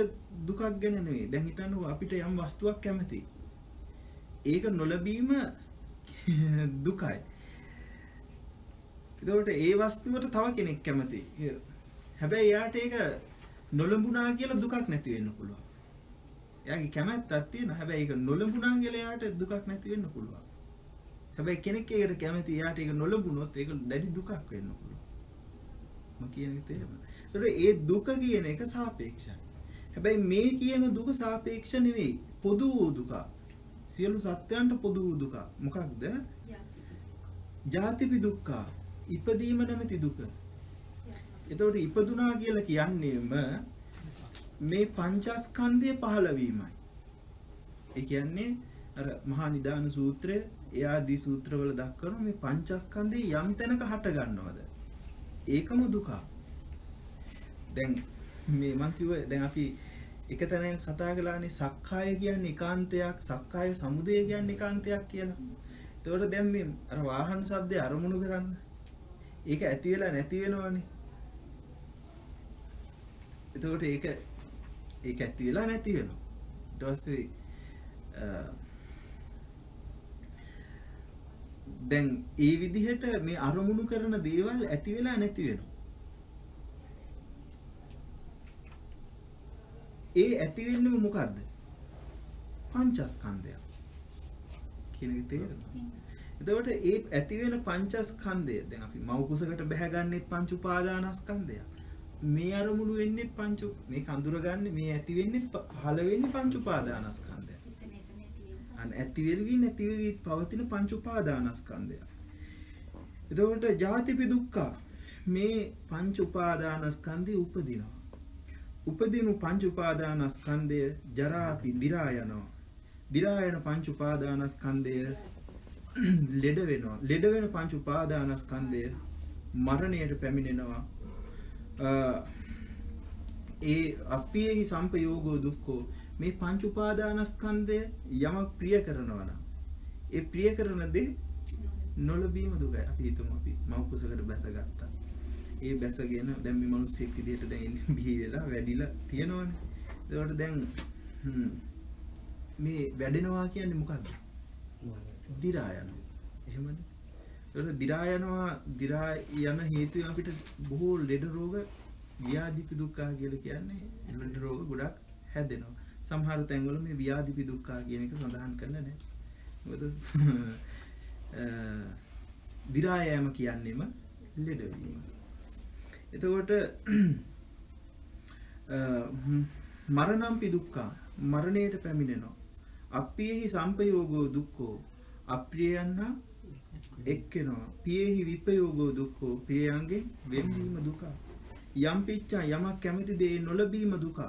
දුකක් ගැන නෙවෙයි. දැන් හිතන්නකෝ අපිට යම් වස්තුවක් කැමතියි. ඒක නොලැබීම දුකයි. එතකොට ඒ වස්තුවට තව කෙනෙක් කැමතියි හැබැයි එයාට ඒක නොලඹුණා කියලා දුකක් නැති වෙන්න පුළුවන්. එයාගේ කැමැත්තක් තියෙනවා. හැබැයි ඒක නොලඹුණා කියලා එයාට දුකක් නැති වෙන්න පුළුවන්. හැබැයි කෙනෙක් ඒකට කැමති එයාට ඒක නොලඹුණොත් ඒක දැඩි දුකක් වෙන්න පුළුවන්. මම කියන එක තේරෙනවද? එතකොට ඒ දුක කියන එක සාපේක්ෂයි. හැබැයි මේ කියන දුක සාපේක්ෂ නෙවෙයි. පොදු වූ දුක සියලු සත්‍යයන්ට පොදු වූ දුක මොකක්ද ජාතිපි දුක්ඛා ඉපදීම නැමැති දුක එතකොට ඉපදුනා කියලා කියන්නේම මේ පංචස්කන්ධය පහළ වීමයි. ඒ කියන්නේ අර මහා නිදාන සූත්‍රය ඒ ආදී සූත්‍රවල දක්වන මේ පංචස්කන්ධය යම් තැනක හට ගන්නවද? ඒකම දුක. දැන් මේ මං කිව්ව දැන් අපි එක තැනක කතා කළානේ සක්කාය කියන්නේ ඒකාන්තයක්, සක්කාය සමුදය කියන්නේ ඒකාන්තයක් කියලා. එතකොට දැන් මේ අර වාහන ශබ්දය අරමුණු කරන්න. ඒක ඇති වෙලා නැති වෙනවනේ. එතකොට ඒක ඒක ඇති වෙලා නැති වෙනවා. ඊට පස්සේ අ, දැන් ඒ විදිහට මේ අරමුණු කරන දේවල් ඇති වෙලා නැති වෙනවා. ඒ ඇති වෙන්නේ මොකද්ද? පංචස්කන්ධය. කියන එක තේරෙනවද? එතකොට ඒ ඇති වෙන පංචස්කන්ධය දැන් අපි මව් කුසකට බැහැගන්නෙත් පංච උපාදානස්කන්ධය. මේ අරමුණු වෙන්නේ පංච මේ කඳුර ගන්න මේ ඇති වෙන්නේ පහළ වෙන්නේ පංච උපාදානස්කන්ධය. අන්න ඇති වෙවි නැති වෙවි පවතින පංච උපාදානස්කන්ධය. එතකොට ජාතිපි දුක්ඛ මේ පංච උපාදානස්කන්ධය උපදිනවා. උපදිනු පංච උපාදානස්කන්ධය ජරා දිරා යනවා. දිරා යන පංච උපාදානස්කන්ධය ලෙඩ වෙනවා. ලෙඩ වෙන පංච උපාදානස්කන්ධය මරණයට පැමිණෙනවා. ඒ අපියෙහි සම්පයෝගෝ දුක්කෝ මේ පංච උපාදානස්කන්ධය යමක් ප්‍රිය කරනවා නම් ඒ ප්‍රිය කරන දේ නොලබීම දුකයි අපි හිතමු අපි මව් කුසකට බැසගත්තා ඒ බැසගෙන දැන් මේ මිනිස්සෙක් විදිහට දැන් ඉන්නේ බිහි වෙලා වැඩිලා තියෙනවනේ. ඒකට දැන් හ්ම්, මේ වැඩෙනවා කියන්නේ මොකද්ද? දිරා යනවා. එහෙමනේ ඒකට දිරා යනවා දිරා යන හේතුව අපිට බොහෝ ලෙඩ රෝග ව්‍යාධිපි දුක්ඛා කියලා කියන්නේ ලෙඩ රෝග ගොඩක් හැදෙනවා. සමහර තැන්වල මේ ව්‍යාධිපි දුක්ඛා කියන එක සඳහන් කරලා නැහැ. මොකද අ, දිරා යෑම කියන්නේම ලෙඩවීම එතකොට අ, ම්, මරණම්පි දුක්ඛා. මරණයට පැමිණෙනවා. අප්පියෙහි සම්පයෝගෝ දුක්ඛෝ. අප්‍රියයන්හා එක්කෙනවා. පියෙහි විපයෝගෝ දුක්ඛෝ. ප්‍රියයන්ගේ වෙන්වීම දුක යම් පිච්චා යමක් කැමති දේ නොලබීම දුක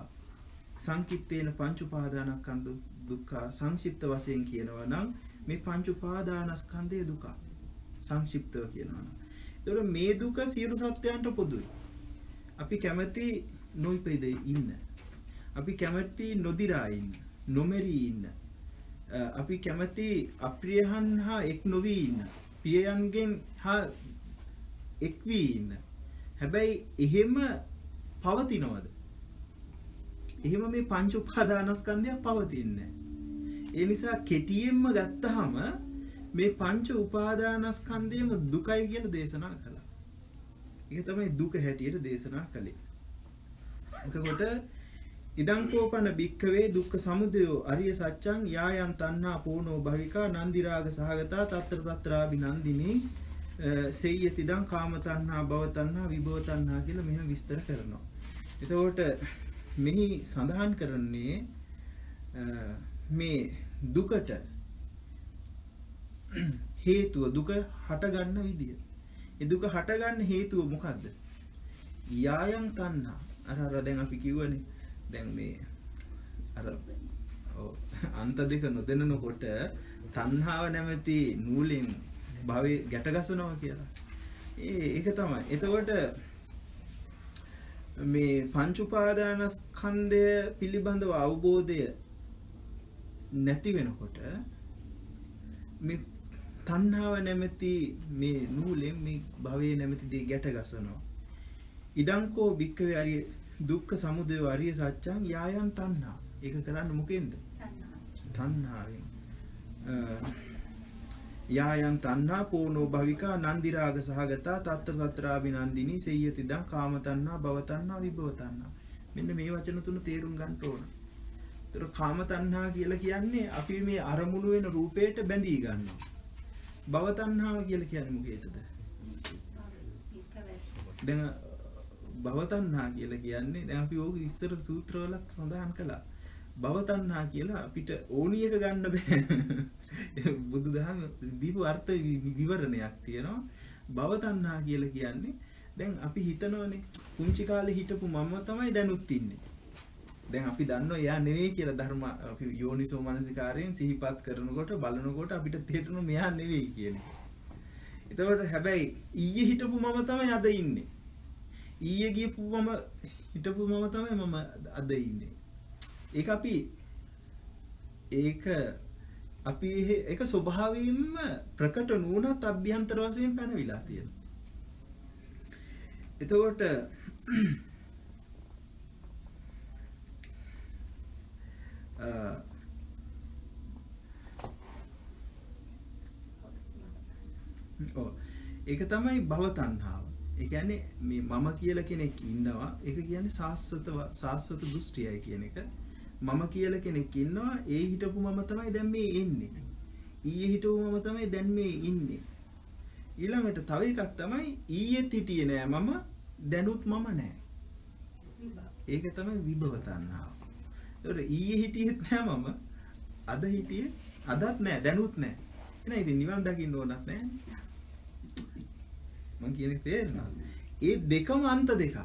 සංකිට්තේන පංච උපාදානස්කන්ධ දුක්ඛ සංක්ෂිප්ත වශයෙන් කියනවා නම් මේ පංච උපාදානස්කන්ධයේ දුක සංක්ෂිප්තව කියනවා නම් ඒතකොට මේ දුක සියලු සත්‍යයන්ට පොදුයි. අපි කැමති නොයිපෙද ඉන්න. අපි කැමති නොදිරා ඉන්න. නොමෙරී ඉන්න. අ, අපි කැමති අප්‍රියහන් හා එක් නොවී ඉන්න. ප්‍රියයන්ගෙන් හා එක් වී ඉන්න. හැබැයි එහෙම පවතිනවද? එහෙම මේ පංච උපාදානස්කන්ධයක් පවතින්නේ නැහැ. ඒ නිසා කෙටියෙන්ම ගත්තහම මේ පංච උපාදානස්කන්ධයම දුකයි කියලා දේශනා කළා. ඒක තමයි දුක හැටියට දේශනා කළේ. එතකොට ඉදං කෝපන භික්ඛවේ දුක්ඛ සමුදයෝ අරිය සත්‍යං යායන් තණ්හා පෝනෝ භවිකා නන්දි රාග සහගතා తත්‍ර తත්‍රා බිනන්දිනී සෙය්‍යති දං කාම තණ්හා භව තණ්හා විභව තණ්හා කියලා මෙහෙම විස්තර කරනවා. එතකොට මෙහි සඳහන් කරන්නේ අ, මේ දුකට හේතුව දුක හටගන්න විදිය. ඒ දුක හටගන්න හේතුව මොකද්ද? යායන් තණ්හා. අර අර දැන් අපි කිව්වනේ දැන් මේ අර ඔව් අන්ත දෙක නොදෙනනකොට තණ්හාව නැමැති නූලෙන් භවයේ ගැට ගසනවා කියලා. ඒ ඒක තමයි. එතකොට මේ පංච උපාදානස්කන්ධය පිළිබඳව අවබෝධය නැති වෙනකොට මේ තණ්හාව නැමැති මේ නූලෙන් මේ භවයේ නැමැති දේ ගැට ගසනවා. ඉදංකෝ භික්කවේ අරිය දුක්ඛ සමුදය අරිය සත්‍යං යායන් තණ්හා. ඒක කරන්න මොකෙන්ද? තණ්හාවෙන්. අ, යායන් තණ්හා පෝනෝ භවිකා නන්දි රාග සහගතා තත්ත සත්‍රාභි නන්දිනී සෙය්‍යති දං කාම තණ්හා භව තණ්හා විභව තණ්හා. මෙන්න මේ වචන තුන තේරුම් ගන්න ඕන. ඒතර කාම තණ්හා කියලා කියන්නේ අපි මේ අරමුණු වෙන රූපයට බැඳී ගන්නවා. භව තණ්හාව කියලා කියන්නේ මොකේද? දැන් භව තණ්හා කියලා කියන්නේ දැන් අපි ඕක ඉස්සර සූත්‍රවලත් සඳහන් කළා. භව තණ්හා කියලා අපිට ඕනි එක ගන්න බෑ. බුදුදහම දීපු අර්ථ වි- විවරණයක් තියෙනවා. භව තණ්හා කියලා කියන්නේ දැන් අපි හිතනවනේ පුංචි කාලේ හිටපු මම තමයි දැනුත් ඉන්නේ. දැන් අපි දන්නවා එයා නෙවෙයි කියලා ධර්ම අපි යෝනිසෝ මනසිකාරයෙන් සිහිපත් කරනකොට බලනකොට අපිට තේරෙනවා මෙයා නෙවෙයි කියන්නේ. එතකොට හැබැයි ඊයේ හිටපු මම තමයි අද ඉන්නේ. ඊයේ ගියපු මම හිටපු මම තමයි මම අද ඉන්නේ. ඒක අපි ඒක අපි එහෙ- ඒක ස්වභාවයෙන්ම ප්‍රකට නුවණත් අභ්‍යන්තර වශයෙන් පැනවිලා තියෙනවා. එතකොට අ, ඔව්. ඒක තමයි භව තණ්හාව. ඒ කියන්නේ මේ මම කියලා කෙනෙක් ඉන්නවා. ඒක කියන්නේ සාස්වත සාස්වත දෘෂ්ටියයි කියන එක. මම කියලා කෙනෙක් ඉන්නවා. ඒ හිටපු මම තමයි දැන් මේ ඉන්නේ. ඊයේ හිටපු මම තමයි දැන් මේ ඉන්නේ. ඊළඟට තව එකක් තමයි ඊයේත් හිටියේ නෑ මම දැනුත් මම නෑ. ඒක තමයි විභව තණ්හාව. ඒතකොට ඊයේ හිටියෙත් නෑ මම අද හිටියේ අදත් නෑ දැනුත් නෑ. එහෙනම් ඉතින් නිවන් දකින්න ඕනත් නෑ. මං කියන්නේ තේරෙනවද? ඒ දෙකම අන්ත දෙකක්.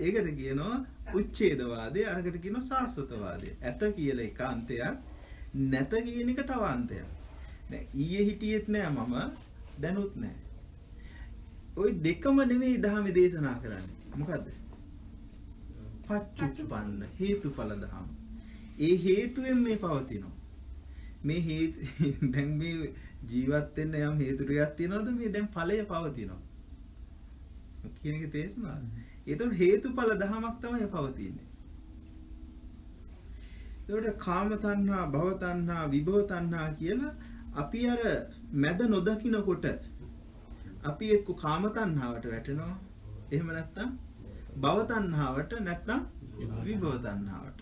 ඒකට කියනවා උච්ඡේදවාදය අරකට කියනවා සාස්වතවාදය. ඇත කියලා එක අන්තයක් නැත කියන එක තව අන්තයක්. දැන් ඊයේ හිටියෙත් නෑ මම දැනුත් නෑ. ওই දෙකම නෙමෙයි දහමේ දේශනා කරන්නේ. මොකද්ද? පච්චුප්පන්න හේතුඵල දහම. ඒ හේතුවෙන් මේ පවතිනවා. මේ හේතු දැන් මේ ජීවත් වෙන්න යම් හේතු ටිකක් තියෙනවද මේ දැන් ඵලය පවතිනවා. කියන එක තේරුණාද? ඒතකොට හේතුඵල දහමක් තමයි පවතින්නේ. ඒකට කාම තණ්හා, භව තණ්හා, විභව තණ්හා කියලා අපි අර මැද නොදකින්නකොට අපි එක්ක කාම තණ්හාවට වැටෙනවා. එහෙම නැත්නම් භව තණ්හාවට නැත්නම් විභව තණ්හාවට.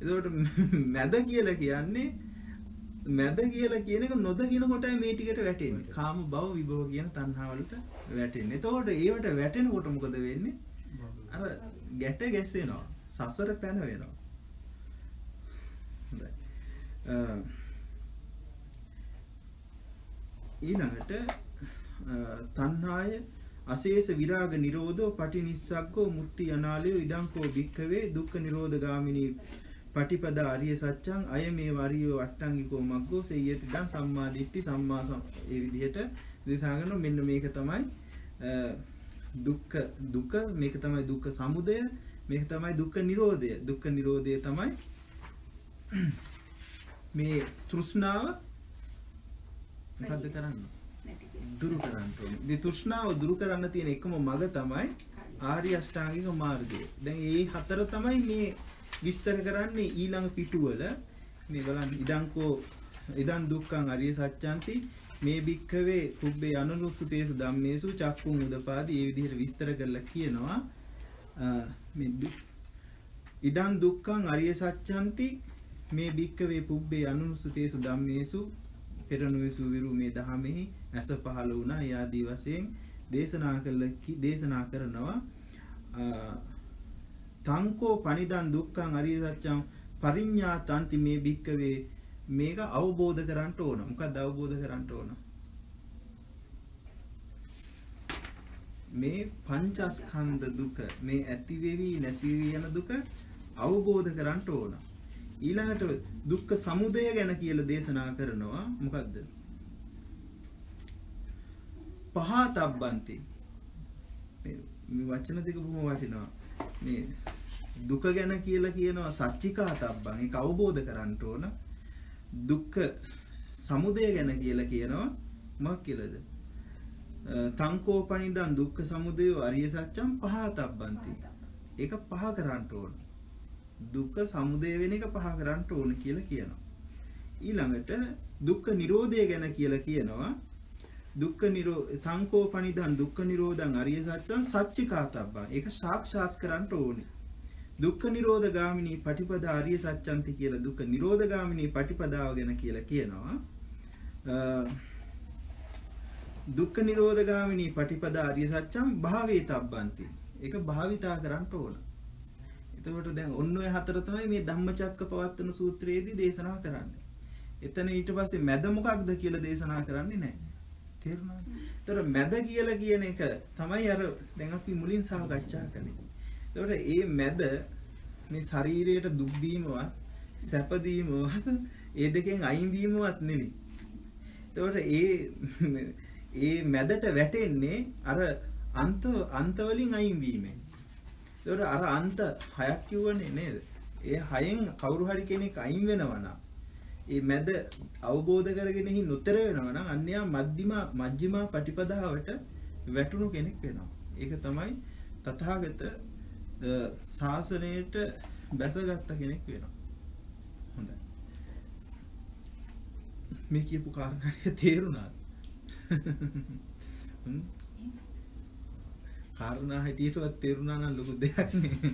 එතකොට මැද කියලා කියන්නේ මැද කියලා කියන එක නොදකින කොටයි මේ ටිකට වැටෙන්නේ. කාම භව විභව කියන තණ්හාවලට වැටෙන්නේ. එතකොට ඒවට වැටෙනකොට මොකද වෙන්නේ? අර ගැට ගැසෙනවා. සසර පැන වෙනවා. හොඳයි. ඊළඟට තණ්හාය අශේෂ විරාග නිරෝධෝ පටිනිස්සග්ගෝ මුක්ති අනාලයෝ ඉදංකෝ භික්කවේ දුක්ඛ නිරෝධ ගාමිනී පටිපදා අරිය සත්‍යං අය මේ වරියෝ අට්ටංගිකෝ මග්ගෝ සෙය්‍යති දන් සම්මා දිට්ඨි සම්මා ඒ විදිහට දේශනා කරනවා. මෙන්න මේක තමයි දුක්ඛ දුක මේක තමයි දුක්ඛ සමුදය මේක තමයි දුක්ඛ නිරෝධය. දුක්ඛ නිරෝධය තමයි මේ තෘෂ්ණාව මොකද්ද කරන්නේ? දුරු කරන්න ඕනේ. ඉතින් තෘෂ්ණාව දුරු කරන්න තියෙන එකම මඟ තමයි ආර්ය අෂ්ටාංගික මාර්ගය. දැන් මේ හතර තමයි මේ විස්තර කරන්නේ ඊළඟ පිටුවල. මේ බලන්න ඉදංකෝ ඉදන් දුක්ඛං අරිය සත්‍යන්ති මේ භික්ඛවේ කුබ්බේ අනුනුසුතේසු ධම්මේසු චක්කුං උදපාදි. මේ විදිහට විස්තර කරලා කියනවා. මේ ඉදන් දුක්ඛං අරිය සත්‍යන්ති මේ භික්ඛවේ පුබ්බේ අනුනුසුතේසු ධම්මේසු. පෙරනුවසු විරු මේ දහමෙහි ඇස පහළ වුණා යාදී වශයෙන් දේශනා කළ දේශනා කරනවා තංකෝ පනිදන් දුක්ඛං අරිය සත්‍යං පරිඤ්ඤාතන්ති මේ භික්කවේ මේක අවබෝධ කරන්න ඕන. මොකක්ද අවබෝධ කරන්න ඕන? මේ පංචස්කන්ධ දුක මේ ඇති වෙවි නැති වෙවි යන දුක අවබෝධ කරන්න ඕන. ඊළඟට දුක්ඛ සමුදය ගැන කියලා දේශනා කරනවා මොකද්ද? පහතබ්බන්ති මේ වචන දෙක බොහොම වටිනවා. මේ දුක ගැන කියලා කියනවා සච්චිකාතබ්බන් ඒක අවබෝධ කරන්න ඕන. දුක්ඛ සමුදය ගැන කියලා කියනවා මොකක් කියලාද? තංකෝපනිදන් දුක්ඛ සමුදය අරිය සත්‍යම් පහතබ්බන්ති. ඒක පහ කරන්න ඕන. දුක්ඛ සමුදය වෙන එක පහ කරන්න ඕන කියලා කියනවා. ඊළඟට දුක්ඛ නිරෝධය ගැන කියලා කියනවා දුක්ඛ නිරෝ තංකෝ පනිදන් දුක්ඛ නිරෝධං අරිය සත්‍යං සච්චිකාතබ්බං ඒක සාක්ෂාත් කරන්න ඕනේ. දුක්ඛ නිරෝධ ගාමිනී පටිපදා අරිය සත්‍යන්ති කියලා දුක්ඛ නිරෝධ ගාමිනී පටිපදාව ගැන කියලා කියනවා. දුක්ඛ නිරෝධ ගාමිනී පටිපදා අරිය සත්‍යං භාවේ තබ්බන්ති. ඒක භාවිතා කරන්න ඕන. එතකොට දැන් ඔන්න ඔය හතර තමයි මේ ධම්මචක්ක පවත්තන සූත්‍රයේදී දේශනා කරන්නේ. එතන ඊට පස්සේ මැද මොකක්ද කියලා දේශනා කරන්නේ නැහැ. තේරුණාද? ඒතර මැද කියලා කියන එක තමයි අර දැන් අපි මුලින් සාකච්ඡා කළේ. ඒතකොට ඒ මැද මේ ශරීරයට දුක් දීමවත් සැප දීමවත් ඒ දෙකෙන් අයින් වීමවත් නෙවෙයි. ඒතකොට ඒ ඒ මැදට වැටෙන්නේ අර අන්ත අන්ත වලින් අයින් වීමෙන්. ඒතකොට අර අන්ත හයක් කිව්වනේ නේද? ඒ හයෙන් කවුරු හරි කෙනෙක් අයින් වෙනවා නම් ඒ මැද අවබෝධ කරගෙන හි නොතර වෙනවා නම් අන්‍යයා මධ්‍යමා මජ්ක්‍ධිමා පටිපදාවට වැටුණු කෙනෙක් වෙනවා. ඒක තමයි තථාගත ශාසනයට බැසගත්ත කෙනෙක් වෙනවා. හොඳයි. මේ කියපු කාරණාය තේරුණාද? කාරණා හිටියටවත් තේරුණා නම් ලොකු දෙයක් නේ.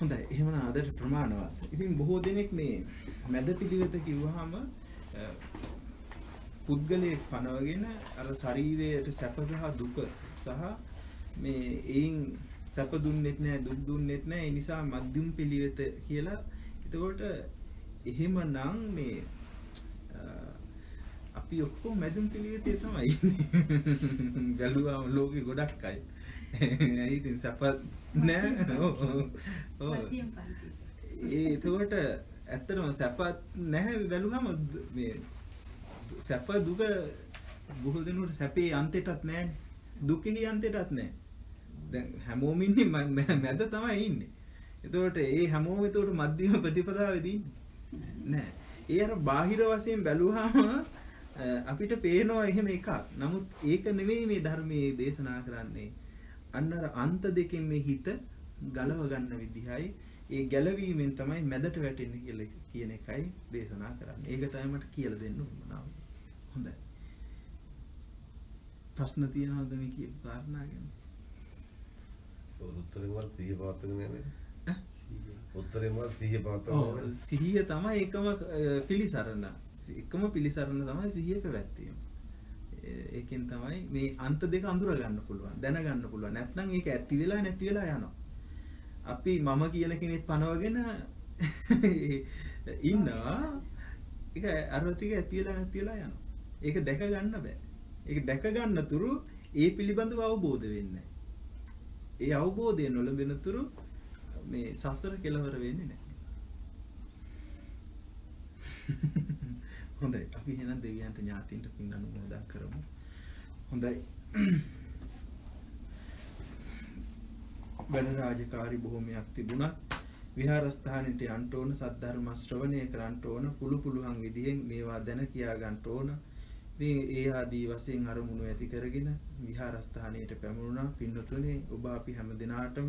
හොඳයි එහෙමනම් අදට ප්‍රමාණවත්. ඉතින් බොහෝ දෙනෙක් මේ මැද පිළිවෙත කිව්වහම පුද්ගලයෙක් පනවගෙන අර ශරීරයට සැප සහ දුක සහ මේ එයින් සැප දුන්නෙත් නැහැ දුක් දුන්නෙත් නැහැ ඒ නිසා මධ්‍යම පිළිවෙත කියලා එතකොට එහෙමනම් මේ අපි ඔක්කොම මැදුම් පිළිවෙතේ තමයි ඉන්නේ. බැලුවාම ලෝකෙ ගොඩක් අය. ඉතින් සැප නෑ. ඒ එතකොට ඇත්තටම සැප නැහැ බැලුවම මේ සැප දුක බොහෝ දෙනෙකුට සැපේ අන්තයටත් නැහැනේ. දුකේ අන්තයටත් නැහැ. දැන් හැමෝම ඉන්නේ මැද තමයි ඉන්නේ. එතකොට ඒ හැමෝම එතකොට මධ්‍යම ප්‍රතිපදාවේදී ඉන්නේ. නෑ. ඒ අර බාහිර වශයෙන් බැලුවාම අපිට පේනවා එහෙම එකක්. නමුත් ඒක නෙවෙයි මේ ධර්මයේ දේශනා කරන්නේ. අන්න අන්ත දෙකෙන් මේ හිත ගලව ගන්න විදිහයි ඒ ගැලවීමෙන් තමයි මැදට වැටෙන්නේ කියලා කියන එකයි දේශනා කරන්නේ. ඒක තමයි මට කියලා දෙන්න උවමනාව. හොඳයි. ප්‍රශ්න තියෙනවද මේ කියපු කාරණා ගැන? උත්තරේවත් සිහිය පවත්වාගෙන යන්නේ. ඈ? උත්තරේවත් සිහිය ඔව් පවත්වාගෙන සිහිය තමයි එකම පිළිසරණ. එකම පිළිසරණ තමයි සිහිය පැවැත්වීම. ඒ- ඒකෙන් තමයි මේ අන්ත දෙක අඳුර ගන්න පුළුවන්, දැනගන්න පුළුවන්. නැත්නම් ඒක ඇති වෙලා නැති වෙලා යනවා. අපි මම කියන කෙනෙක් පනවගෙන ඉන්නවා. ඒක අර ටික ඇති වෙලා නැති වෙලා යනවා. ඒක දැක ගන්න බෑ. ඒක දැක ගන්න තුරු ඒ පිළිබඳව අවබෝධ වෙන්නේ නැහැ. ඒ අවබෝධය නොලැබෙන තුරු මේ සසර කෙලවර වෙන්නේ නැහැ. හොඳයි අපි එහෙනම් දෙවියන්ට ඥාතීන්ට පින් අනුමෝදන් කරමු. හොඳයි. වැඩ රාජකාරි බොහොමයක් තිබුණත් විහාරස්ථානෙට යන්න ඕන සද්ධර්ම ශ්‍රවණය කරන්න ඕන පුළු පුළුවන් විදිහෙන් මේවා දැන කියා ගන්න ඕන. මේ ඒ ආදී වශයෙන් අරමුණු ඇති කරගෙන විහාරස්ථානයට පැමුණුණා පින්නතුනේ ඔබ අපි හැම දිනාටම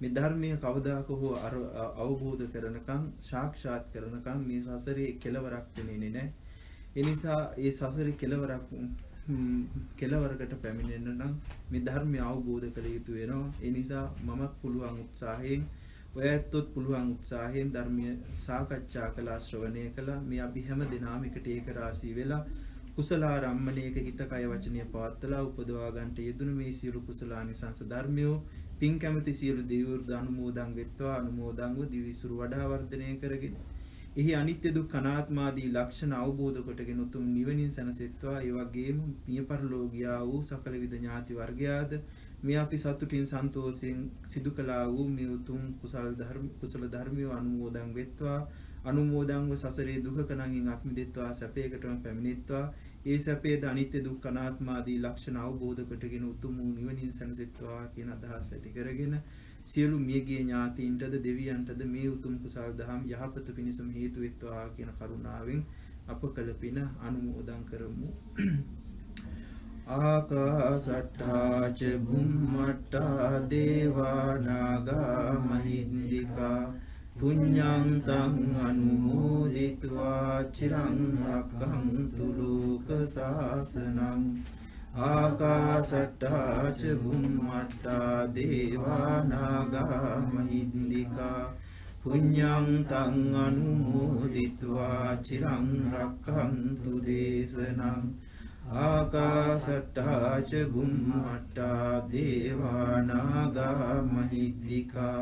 මේ ධර්මය කවදාක හෝ අර අවබෝධ කරනකම් සාක්ෂාත් කරනකම් මේ සසරේ කෙලවරක් වෙන්නේ නැහැ. ඒ නිසා ඒ සසරේ කෙලවරක් ම්, කෙලවරකට පැමිණෙන්න නම් මේ ධර්මය අවබෝධ කළ යුතු වෙනවා. ඒ නිසා මමත් පුළුවන් උත්සාහයෙන් ඔය ඇත්තොත් පුළුවන් උත්සාහයෙන් ධර්මය සාකච්ඡා කළා ශ්‍රවණය කළා. මේ අපි හැම දිනම එකට ඒක රාශී වෙලා කුසලාරම්මණයක හිත කය වචනය පවත්වලා උපදවා ගන්නට යෙදුණු මේ සියලු කුසලානිසංස ධර්මයෝ පින් කැමති සියලු දෙවිවරුද අනුමෝදන් වෙත්වා අනුමෝදන්ව දිවිසුරු වඩා වර්ධනය කරගෙන එහි අනිත්‍ය දුක් අනාත්මාදී ලක්ෂණ අවබෝධ කොටගෙන උතුම් නිවනින් සැනසෙත්වා. ඒ වගේම මිය පරලෝකියා වූ සකල විද ඥාති වර්ගයාද මේ අපි සතුටින් සන්තෝෂයෙන් සිදු කළා වූ මේ උතුම් කුසල ධර්ම කුසල ධර්මිය අනුමෝදන් වෙත්වා. අනුමෝදන්ව සසරේ දුකක නංගින් අත් මිදෙත්වා සැපයකටම පැමිණෙත්වා. ඒ සැපේද අනිත්‍ය දුක්ඛ අනාත්මාදී ලක්ෂණ අවබෝධ කොටගෙන උතුම් වූ නිවනින් සැනසෙත්වා කියන අදහස ඇති කරගෙන සියලු මියගේ ඥාතීන්ටද දෙවියන්ටද මේ උතුම් කුසල් දහම් යහපත පිණිසම හේතු වෙත්වා කියන කරුණාවෙන් අප කළ පින අනුමෝදන් කරමු. ආකාසට්ටාච බුම්මට්ටා දේවානාගා මහින්දිකා පුඤ්ඤන්තං අනුමෝදිත्वा චිරං රක්ඛන්තු ලෝක සාසනං ආකාසට්ටාච බුම්මට්ටා දේවානාගා මහින්දිකා පුඤ්ඤං තං අනුමෝදිත්වා චිරං රක්ඛන්තු දේශනං ආකාසට්ටාච බුම්මට්ටා දේවානාගා මහිද්దికා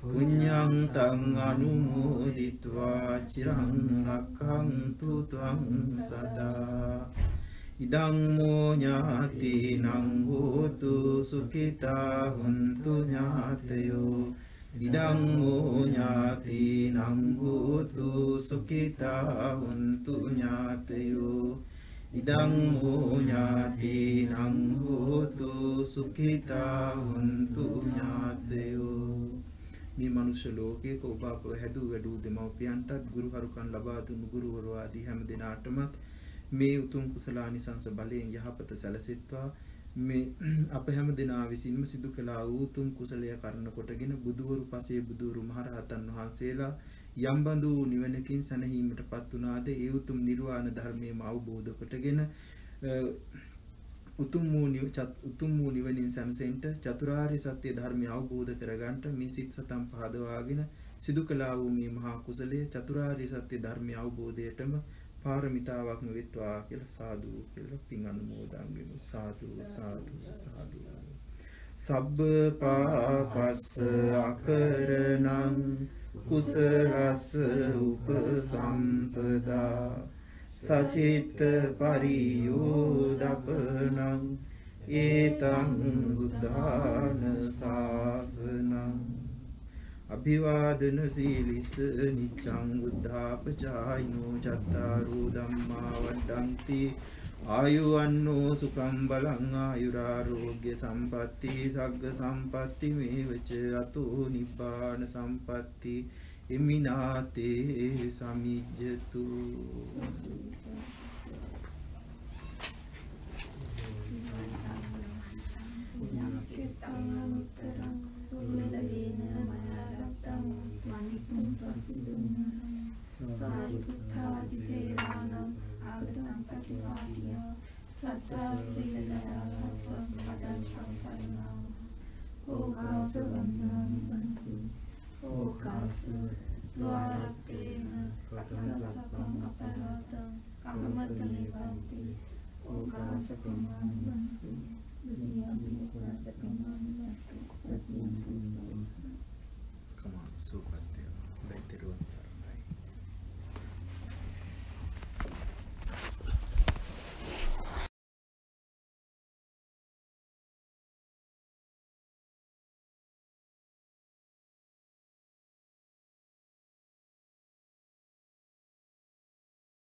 පුඤ්ඤං තං අනුමෝදිත්වා චිරං රක්ඛන්තු ත්වං සදා ඉදං මෝ ඥාතිනං හෝතු සුඛිතා හුන්තු ඥාතයෝ. ඉදං මෝ ඥාතිනං හෝතු සුඛිතා හුන්තු ඥාතයෝ. ඉදං මෝ ඥාතිනං හෝතු සුඛිතා හුන්තු ඥාතයෝ. මේ මනුෂ්‍ය ලෝකයක ඔබ අප හැදූ වැඩූ දෙමව්පියන්ටත් ගුරු හරුකන් ලබා දුන්නු ගුරුවරු ආදී හැම දිනාටමත් මේ උතුම් කුසලානිසංස බලයෙන් යහපත සැලසෙත්වා. මේ අප හැම දෙනා විසින්ම සිදු කළා වූ උතුම් කුසලය කරන කොටගෙන බුදුවරු පසේ බුදුවරු මහරහතන් වහන්සේලා යම් බඳු නිවනකින් සැනහීමටපත් වුණාද ඒ උතුම් නිර්වාණ ධර්මයේම අවබෝධ කොටගෙන අ, උතුම් වූ නිව චත්- උතුම් වූ නිවනින් සැනසෙන්ට චතුරාර්ය සත්‍ය ධර්මය අවබෝධ කරගන්නට මේ සිත් සතන් පහදවාගෙන සිදු කළා වූ මේ මහා කුසලය චතුරාර්ය සත්‍ය ධර්මය අවබෝධයටම පාරමිතාවක්ම වෙත්වා කියලා සාදු කියලා පින් අනුමෝදන් වෙමු. සාදු සාදු සාදු. සබ්බ පාපස්ස අකරණං කුසලස්ස උපසම්පදා. සචිත්ත පරියෝදපනං ඒතං බුද්ධාන ශාසනං අභිවාදන සීලිස නිච්ඡං උද්ධාපචායිනෝ චත්තාරෝ ධම්මා වඩ්ඩಂತಿ ආයුවන්නෝ සුඛං බලං ආයුරාෝග්‍ය සම්පatti සග්ග සම්පatti මේවච අතෝ නිබ්බාන සම්පatti. එමිනාතේ සමිජ්ජතු. අනුත්තරං පුල්ලලේන මයාරත්තං මනිතුං සසිදුන්නං සාරිපුත්තාදි තේරාණං ආගතං පටිපාටිය සත්තා සීලයාස පදං සම්පන්නා ඕකාස වන්දානි ඕකාස ද්වාරත්තේන කතසපං අපරාතං කම්මත නිබන්ති ඕකාස කුමාරන්තු කමාන සූපත් වේවා. දැන් තෙරුවන් සරණයි.